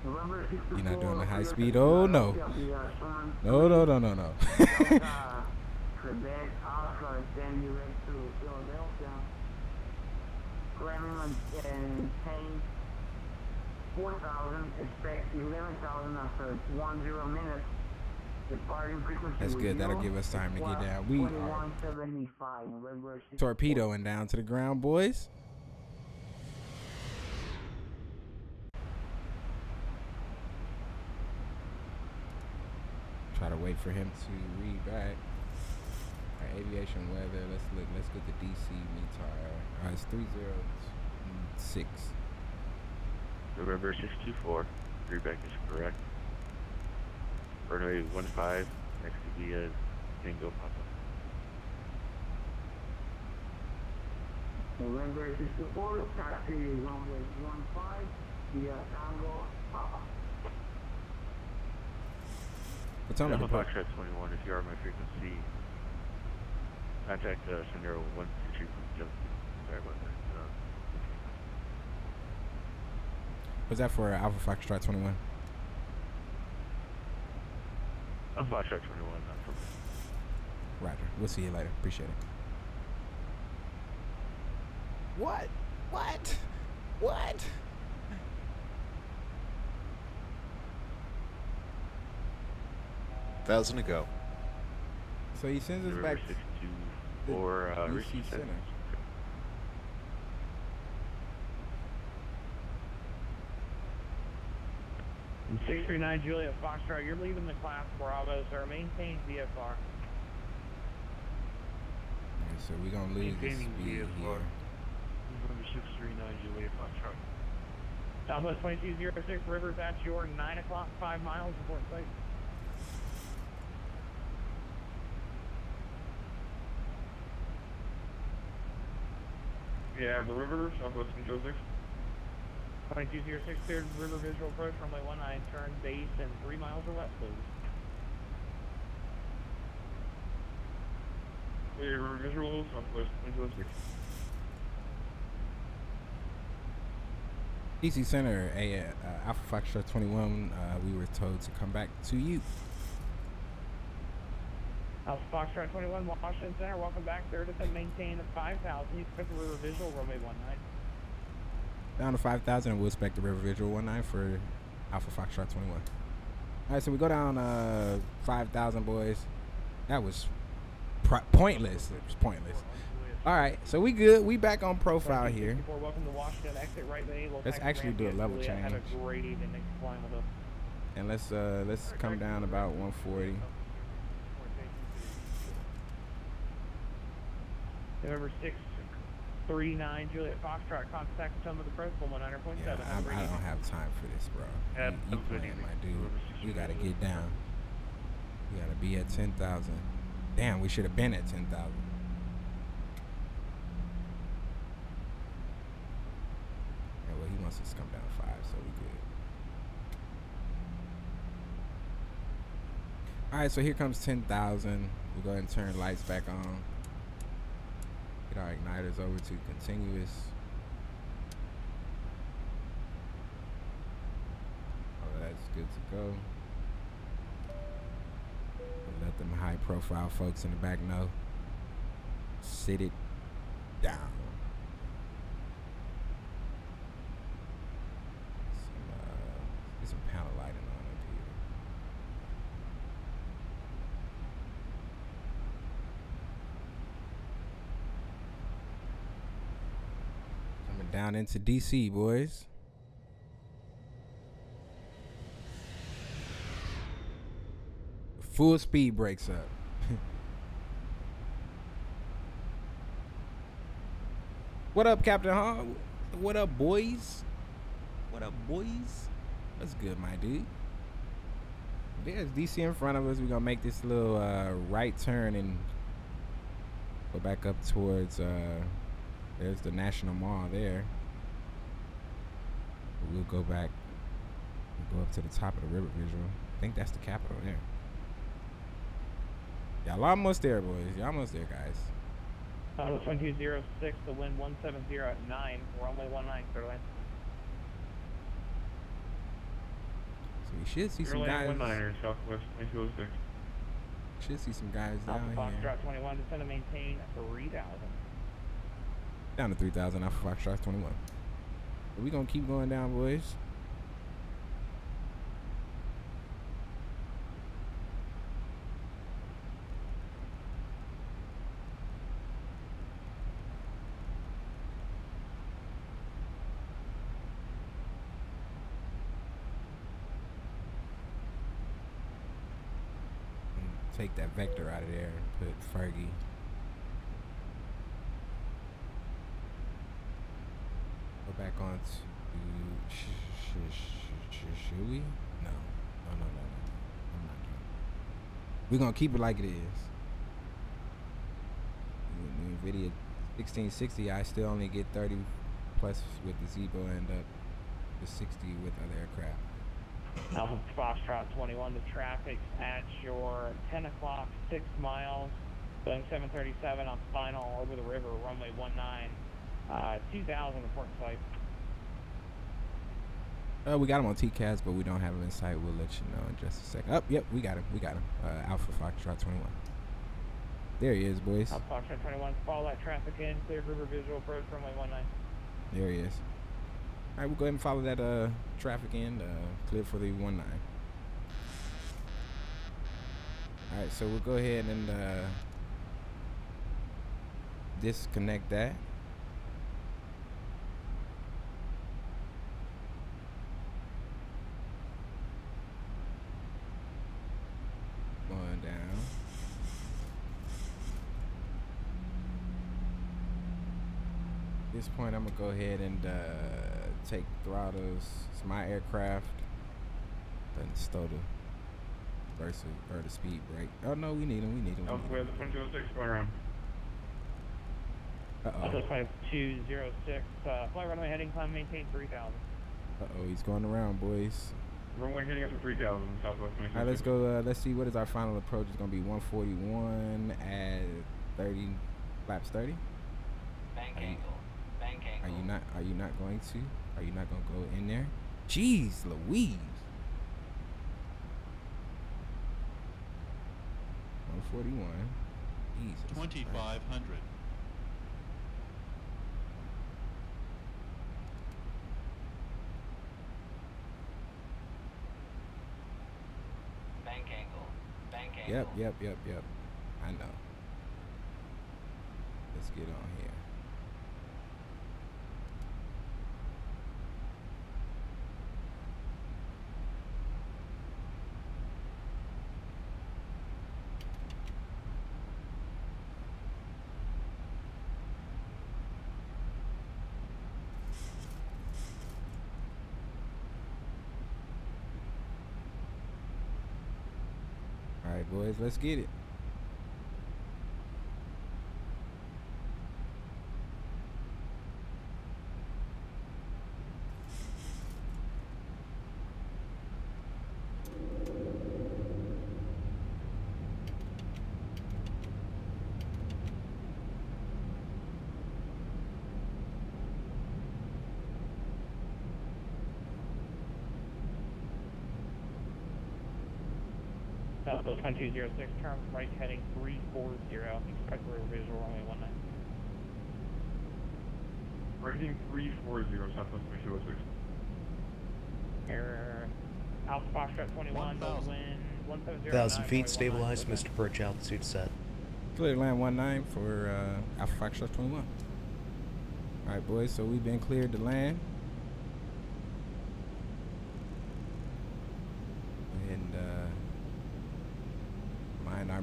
You're not doing the high speed. Oh no. No, no, no, no, no. Quebec, Oscar, then you went to Philadelphia. Gremlin and Payne, 4,000, expect 11,000 after 10 minutes. That's good. That'll give us time to get down. We are 2175, November 64. torpedoing down to the ground, boys. Try to wait for him to read back. Our aviation weather. Let's look. Let's get the DC METAR. Uh, it's three zero six. November 624. Readback is correct. Runway one five. next to the uh, Tango Papa. November 64, taxi runway one 15, via Tango, Papa. Potomac Alpha approach. Foxtrot 21, if you are my frequency, contact uh, Sendero 123 from Jump. Sorry about that. Uh, Was that for Alpha Foxtrot twenty one? Alpha Foxtrot 21, not from Roger. We'll see you later. Appreciate it. What? What? What? Thousand to go. So he sends us November back 624, uh, DC receive Center. sentence. And 639 Juliet Foxtrot, you're leaving the class Bravo, sir. Maintain VFR. Alright, so we're gonna lose this Maintaining speed VFR. here. November 639 Juliet Foxtrot. Southwest 2206 Rivers, that's your 9 o'clock, 5 miles before site. Yeah, the river, Southwest 206. 2206 cleared river visual approach, runway 19, turn base and 3 miles or west, please. Clear river visual, Southwest 206. DC Center, a uh, Alpha Foxtrot 21. Uh, we were told to come back to you. Alpha Foxtrot 21, Washington Center, welcome back Third to maintain at 5,000. You expect the river visual, runway 19. Down to 5,000, and we'll expect the River Visual 19 for Alpha Foxtrot 21. All right, so we go down uh, 5,000, boys. That was pointless. It was pointless. All right, so we good. We back on profile here. welcome to Washington, exit right. Let's actually do a level change. a great evening. Flying with us. And let's uh let's come down about 140. November 639 Juliet Foxtrot, contact Potomac approach, 100.7. Yeah, Have a I'm, great I don't have time for this, bro. Have You, you a playing, my dude. We gotta get down. We gotta be at 10,000. Damn, we should have been at 10,000. Yeah, well, he wants us to come down five, so we good. All right, so here comes 10,000. We'll go ahead and turn lights back on. Get our igniters over to continuous. Oh, that's good to go. Let them high profile folks in the back know. Sit it down. Some, uh, get some panel lighting on up here. Coming down into DC, boys. Full speed brakes up. what up, Captain Hall? What up, boys? What up, boys? What's good, my dude? There's DC in front of us. We're gonna make this little uh, right turn and go back up towards. Uh, there's the National Mall there. We'll go back. We'll go up to the top of the river visual. I think that's the capital there. Y'all almost there, boys. Y'all almost there, guys. Uh, Auto 2206, the wind 170 at 9, runway 19, clear line. So we should see some guys. 19, southwest 2206. Should see some guys Alpha down here. Foxtrot 21, descend to maintain 3000. Down to 3,000 Alpha Foxtrot 21. But we gonna keep going down, boys. Take that vector out of there and put Fergie. Back on to. Sh- sh- sh- sh- should we? No. No, no, no, no. I'm not doing. We're going to keep it like it is. The NVIDIA 1660, I still only get 30 plus with the Zibo and up to 60 with other aircraft. Alpha Foxtrot 21, the traffic's at your 10 o'clock, 6 miles, Boeing 737 on final over the river, runway 19, uh, 2000 reporting flight. Uh, we got him on TCAS, but we don't have him in sight. We'll let you know in just a second. Up, yep, we got him. We got him. Uh, Alpha Foxtrot 21. There he is, boys. Alpha Foxtrot 21, follow that traffic in, clear river visual approach, runway 19. There he is. All right, we'll go ahead and follow that uh, traffic in. Uh, clear for the 1-9. All right, so we'll go ahead and uh, disconnect that. Going down. At this point, I'm gonna go ahead and uh, take throttles. It's my aircraft. And stow the versus or the speed brake. Oh no, we need them. We need them. We need Southwest 2206, going around. Uh Alpha oh. 5206, uh, flight runway heading, climb, maintain 3000. Uh oh. He's going around, boys. Runway heading up to 3000, southwest 2206. All right, let's go. Uh, let's see. What is our final approach? It's gonna be 141 at 30 flaps 30. Bank angle. Bank Are angle. you not? Are you not going to? Are you not gonna go in there? Jeez, Louise. One forty-one. Jesus. Twenty-five hundred. Bank angle. Bank angle. Yep, yep, yep, yep. I know. Let's get on here. All right, boys, let's get it. Southwest 1206, turn right heading 340. Expect rear visual runway 19. Rating 340, Southwest 206. Air Alpha Foxtrot 21, wind 170. 1,000 feet, stabilized, Mr. Perch, altitude set. Clear to land 19 for uh, Alpha Foxtrot 21. All right, boys. So we've been cleared to land.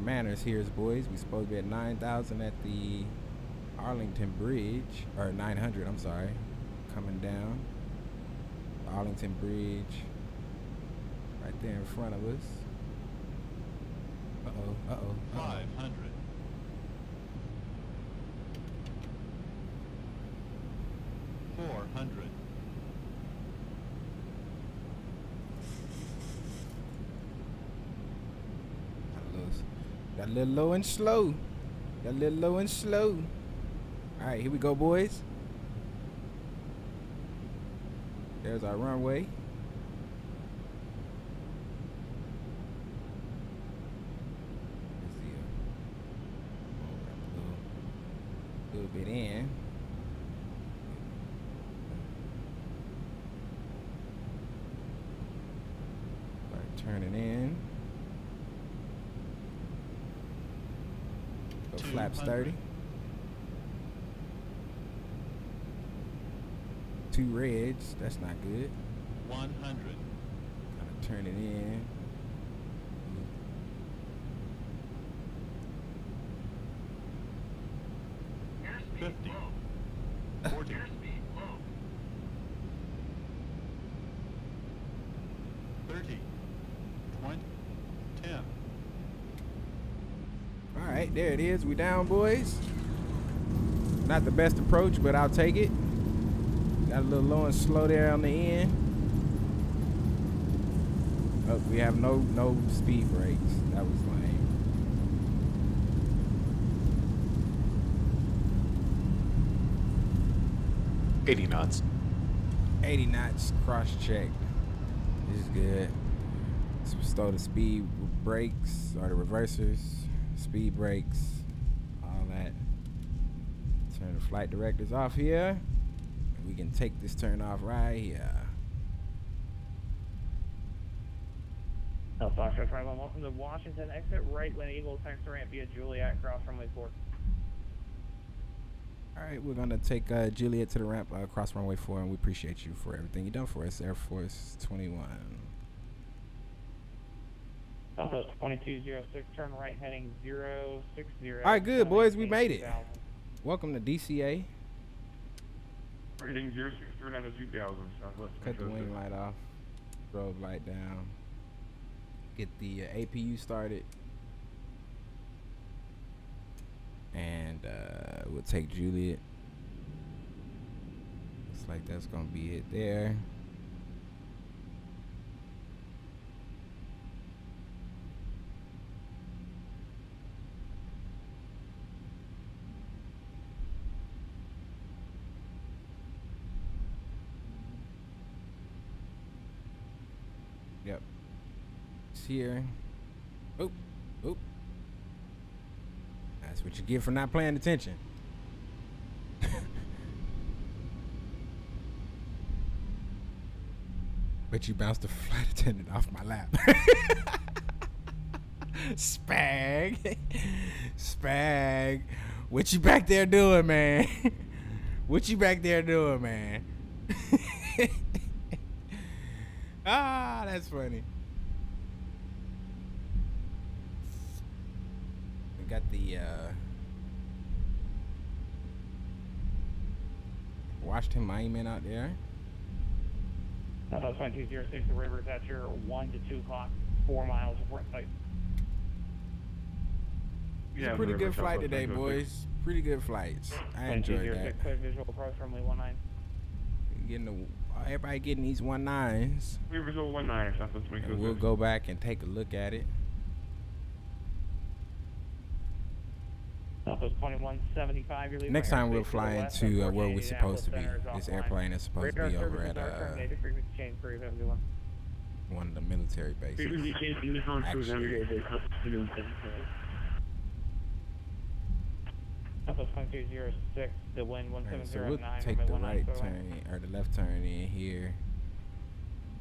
manners here is boys. We supposed to be at 9,000 at the Arlington Bridge, or 900, I'm sorry, coming down. Arlington Bridge, right there in front of us. Uh oh, uh oh. Uh -oh. 500. Little low and slow. Got a little low and slow. All right, here we go, boys. There's our runway. Let's see. A little, little bit in. Start turning in. Flaps 30. Two reds, that's not good. One hundred. Gotta turn it in. Fifty. Forty. Thirty. Twenty. Ten. All right, there it is. We down, boys. Not the best approach, but I'll take it. Got a little low and slow there on the end. Oh, we have no no speed brakes. That was lame. Eighty knots. 80 knots cross check. This is good. So stow the speed brakes or the reversers, speed brakes, all that. Turn the flight directors off here. We can take this turn off right here. Alpha Foxtrot 21, welcome to Washington. Exit right when Eagle attempts to ramp via Juliet, cross runway 4. All right, we're gonna take uh, Juliet to the ramp uh, across runway four, and we appreciate you for everything you've done for us, Air Force 21. Southwest 2206, turn right heading 060. All right, good boys, we made it. Welcome to DCA. Rating 069 to 2000, Southwest Cut the wing light off, strobe light down, get the uh, APU started, and uh, we'll take Juliet. Looks like that's gonna be it there. Yep. It's here. Oop. Oop. That's what you get for not paying attention. but you bounced the flight attendant off my lap. Spag. Spag. What you back there doing, man? what you back there doing, man? ah, that's funny. We got the uh Washington Monument out there. Southwest 2206, the river is at your 1 to 2 o'clock, 4 miles of port site. It's Yeah, a pretty good flight today, boys. Pretty good flights. I enjoyed that. clear visual approach runway 19. Getting the, everybody getting these one nines. We visual 19, Southwest And 2206. we'll go back and take a look at it. Southwest 2175, you're leaving Next time we'll airspace to fly into uh, where we're Indianapolis supposed to be. This airplane is supposed to be over at are uh, terminated, frequency change for you, everyone. one of the military bases. Frequency change uniform crews every day. They come to doing things. Southwest 2206, the wind Alright, so we'll take the right turn or the left turn in here,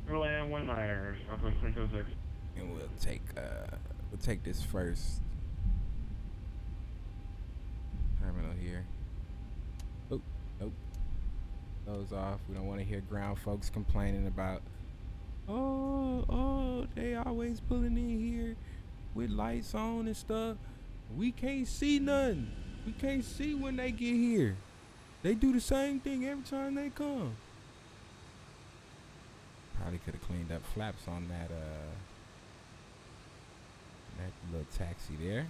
Roland one Myers, Southwest 2206. and we'll take uh we'll take this first terminal here. Oh, nope. Those off. We don't want to hear ground folks complaining about. Oh, oh, they always pulling in here with lights on and stuff. We can't see nothing. We can't see when they get here. They do the same thing every time they come. Probably could have cleaned up flaps on that uh that little taxi there.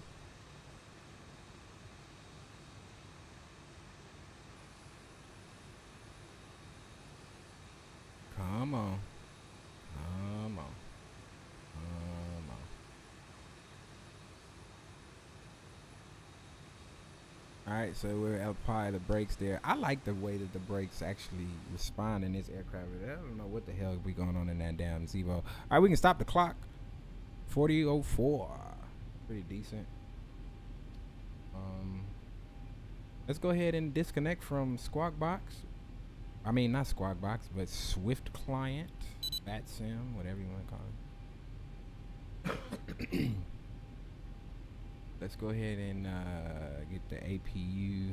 Come on. Come on. Come on. Alright, so we're the brakes there. I like the way that the brakes actually respond in this aircraft. I don't know what the hell be going on in that damn Zibo. Alright, we can stop the clock. 4004. Pretty decent. Um let's go ahead and disconnect from Squawk Box. I mean not Squawk Box, but Swift Client, VATSIM, whatever you want to call it. Let's go ahead and uh, get the APU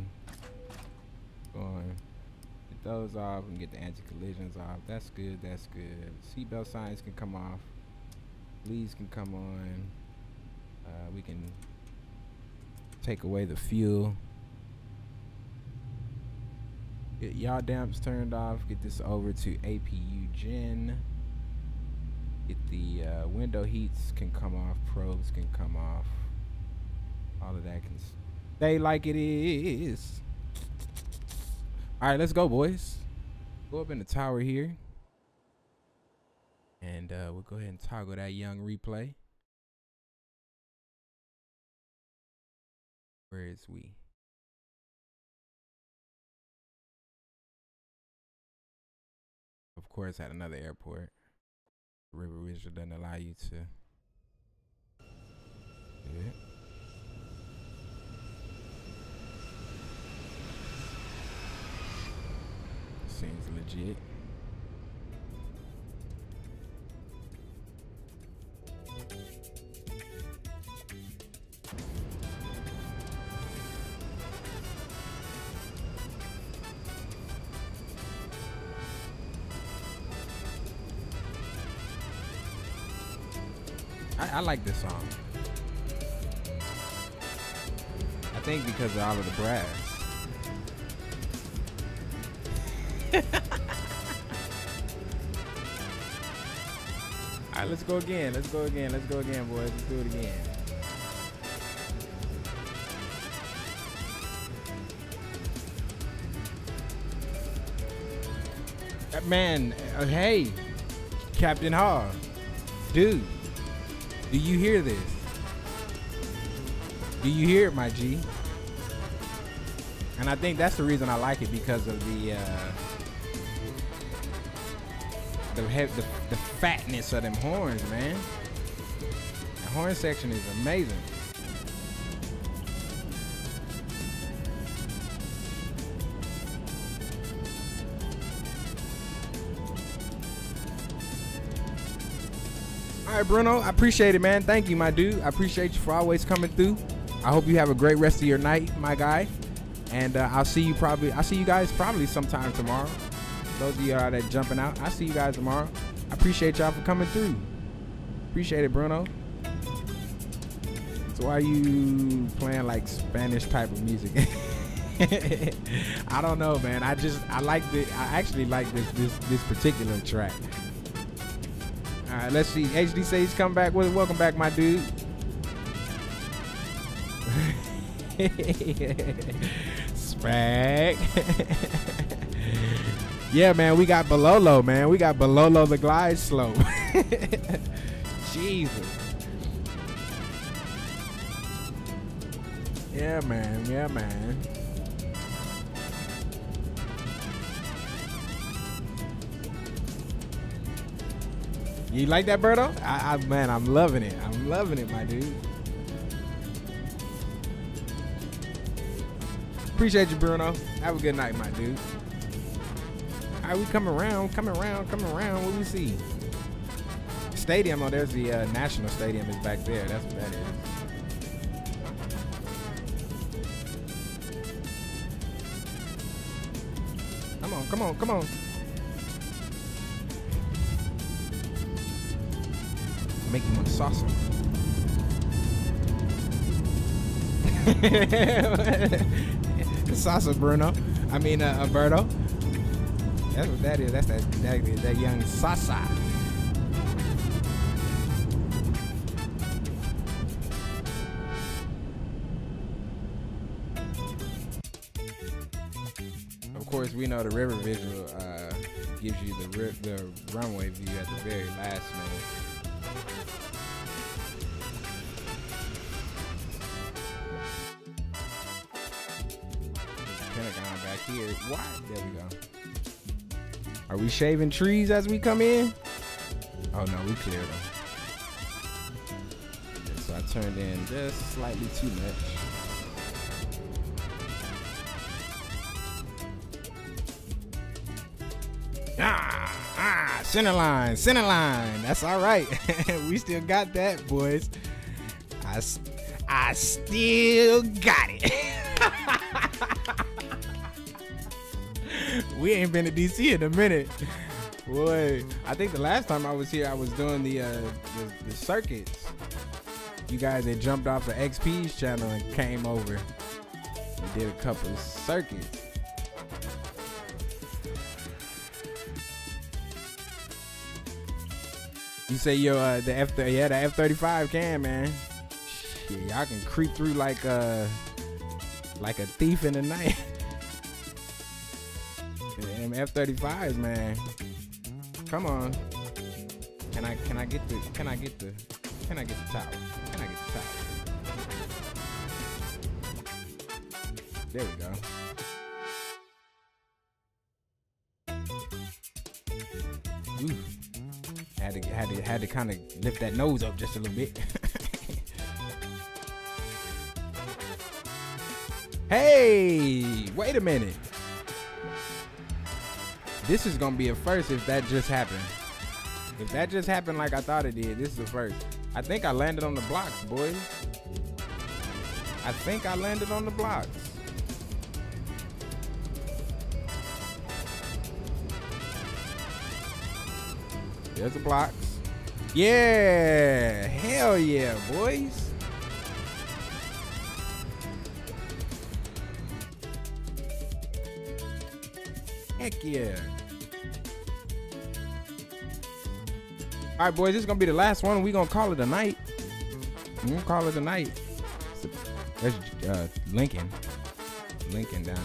going. Get those off and get the anti-collisions off. That's good. That's good. Seatbelt signs can come off. Leads can come on. Uh, we can take away the fuel. Get yaw damps turned off. Get this over to APU gen. Get the uh, window heats can come off. Probes can come off. All of that can stay like it is. All right, let's go, boys. Go up in the tower here. And uh, we'll go ahead and toggle that young replay. Where is we? Course, at another airport. River Ridge doesn't allow you to it. Seems legit. I, like this song. I think because of all of the brass. All right, let's go again. Let's go again. Let's go again, boys. Let's do it again. Man, uh, hey, Captain Hall, dude, do you hear this? Do you hear it, my G? And I think that's the reason I like it because of the uh, the, the the fatness of them horns, man. The horn section is amazing. All right, Bruno, I appreciate it, man. Thank you, my dude. I appreciate you for always coming through. I hope you have a great rest of your night, my guy. And uh, I'll see you probably. I'll see you guys probably sometime tomorrow. Those of you uh, that jumping out, I'll see you guys tomorrow. I appreciate y'all for coming through. Appreciate it, Bruno. So why are you playing like Spanish type of music? I don't know, man. I just I like the I actually like this this this particular track. Right, let's see. HD says come back with it. welcome back, my dude. Spag. yeah, man, we got Bololo, man. We got Bololo the glide slope. Jesus. Yeah, man. Yeah, man. You like that, Berto? I, I man, I'm loving it. I'm loving it, my dude. Appreciate you, Bruno. Have a good night, my dude. All right, we come around, coming around, coming around. What we see? Stadium. Oh, there's the uh, National Stadium is back there. That's what that is. Come on, come on, come on. You want salsa. salsa, Bruno. I mean, uh, Alberto. That's what that is. That's that that, that young Sasa. Of course, we know the river visual uh, gives you the the runway view at the very last minute. Here. Why? There we go. Are we shaving trees as we come in? Oh no, we cleared them. Okay, so I turned in just slightly too much. Ah, ah, center line, center line. That's all right. we still got that, boys. I, I still got it. we ain't been to DC in a minute. Boy, I think the last time I was here, I was doing the uh, the, the circuits. You guys had jumped off the XP's channel and came over. We did a couple circuits. You say yo uh, the F yeah the F thirty five can man. Shit, y'all can creep through like uh like a thief in the night. Them F thirty fives man. Come on. Can I can I get the can I get the can I get the towel? Can I get the towel? There we go. Ooh. Had to had to had to kind of lift that nose up just a little bit. hey, wait a minute. This is gonna be a first if that just happened. If that just happened like I thought it did, this is the first. I think I landed on the blocks, boys. I think I landed on the blocks. There's the blocks. Yeah, hell yeah, boys. Heck yeah. All right, boys, this is gonna be the last one. We gonna call it a night. We gonna call it a night. There's uh, Lincoln. Lincoln down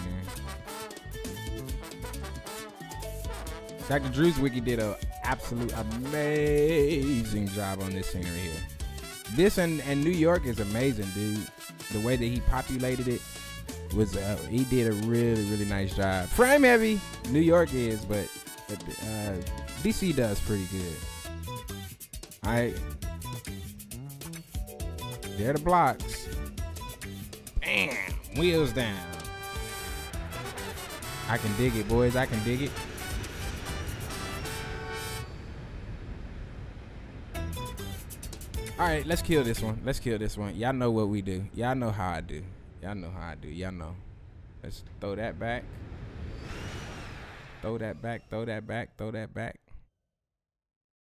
there. Drzewiecki did a absolute amazing job on this scenery here. This and, and New York is amazing, dude. The way that he populated it was uh, he did a really really nice job. Frame heavy, New York is, but, but uh, DC does pretty good. All right, there the blocks. Bam, wheels down. I can dig it, boys. I can dig it. All right, let's kill this one. Let's kill this one. Y'all know what we do. Y'all know how I do. Y'all know how I do. Y'all know. Let's throw that back. Throw that back. Throw that back. Throw that back.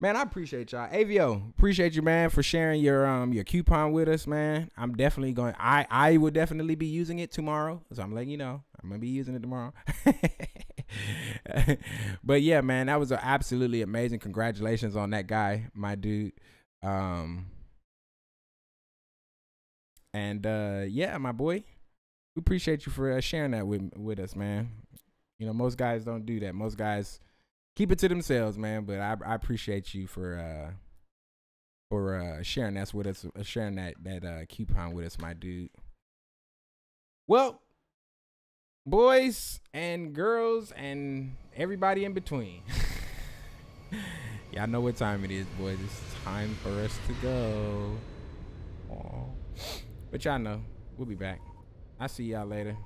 Man, I appreciate y'all. AVO, appreciate you, man, for sharing your um your coupon with us, man. I'm definitely going. I I will definitely be using it tomorrow, so I'm letting you know. I'm gonna be using it tomorrow. but yeah, man, that was absolutely amazing. Congratulations on that guy, my dude. Um, and uh, yeah, my boy, we appreciate you for uh, sharing that with with us, man. You know, most guys don't do that. Most guys keep it to themselves, man. But I, I appreciate you for uh for uh sharing that with us, uh, sharing that that uh, coupon with us, my dude. Well, boys and girls and everybody in between. Y'all know what time it is, boys. It's time for us to go. Aww. But y'all know, we'll be back. I'll see y'all later.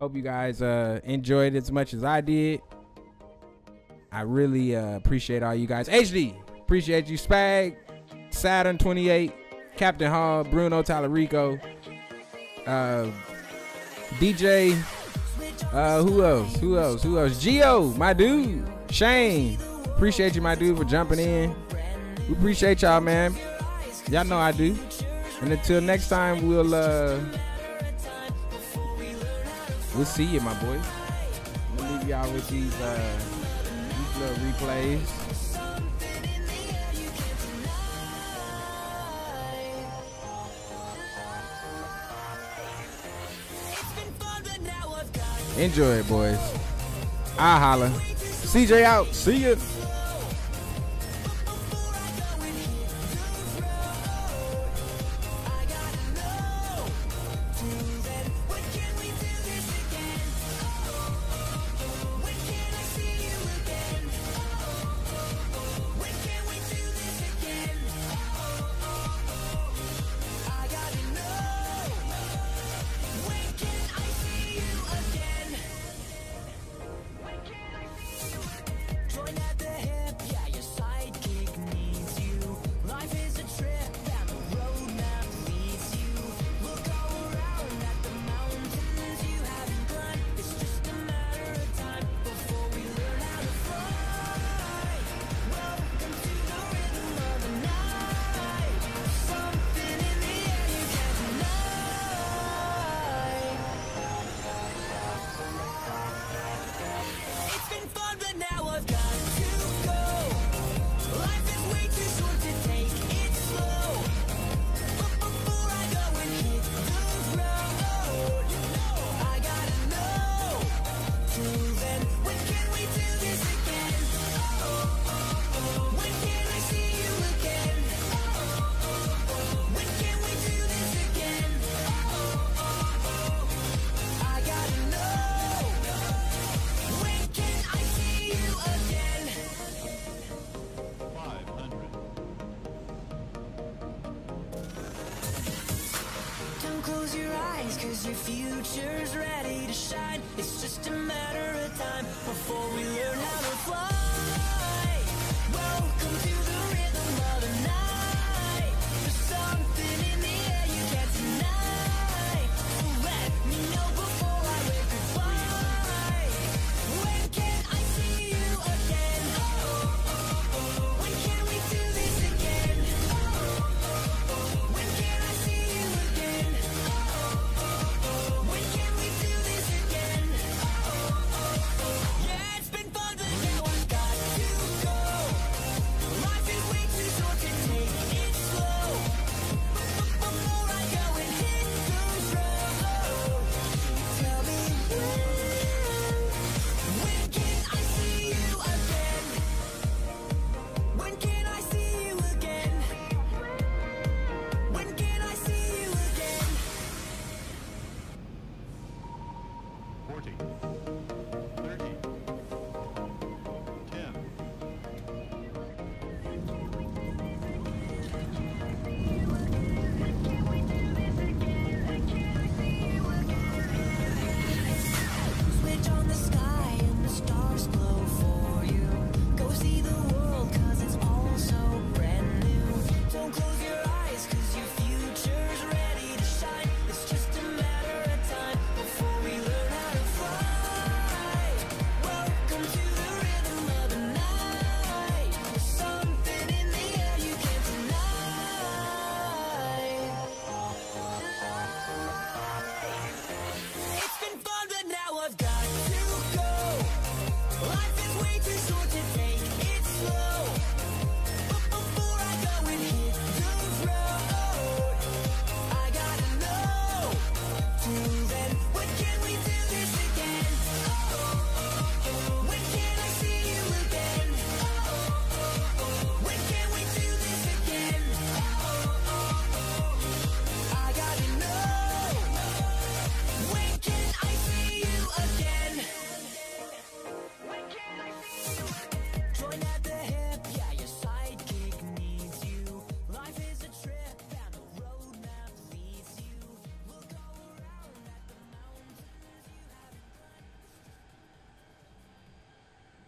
Hope you guys uh, enjoyed as much as I did. I really uh, appreciate all you guys. HD, appreciate you. Spag, Saturn 28, Captain Hall, Bruno Talarico, uh, DJ, uh, who else? Who else? Who else? Geo, my dude. Shane, appreciate you, my dude, for jumping in. We appreciate y'all, man. Y'all know I do. And until next time, we'll uh, we'll see you, my boy. We leave y'all with these. Uh, Little replays. Enjoy it, boys. I holla. CJ out. See ya.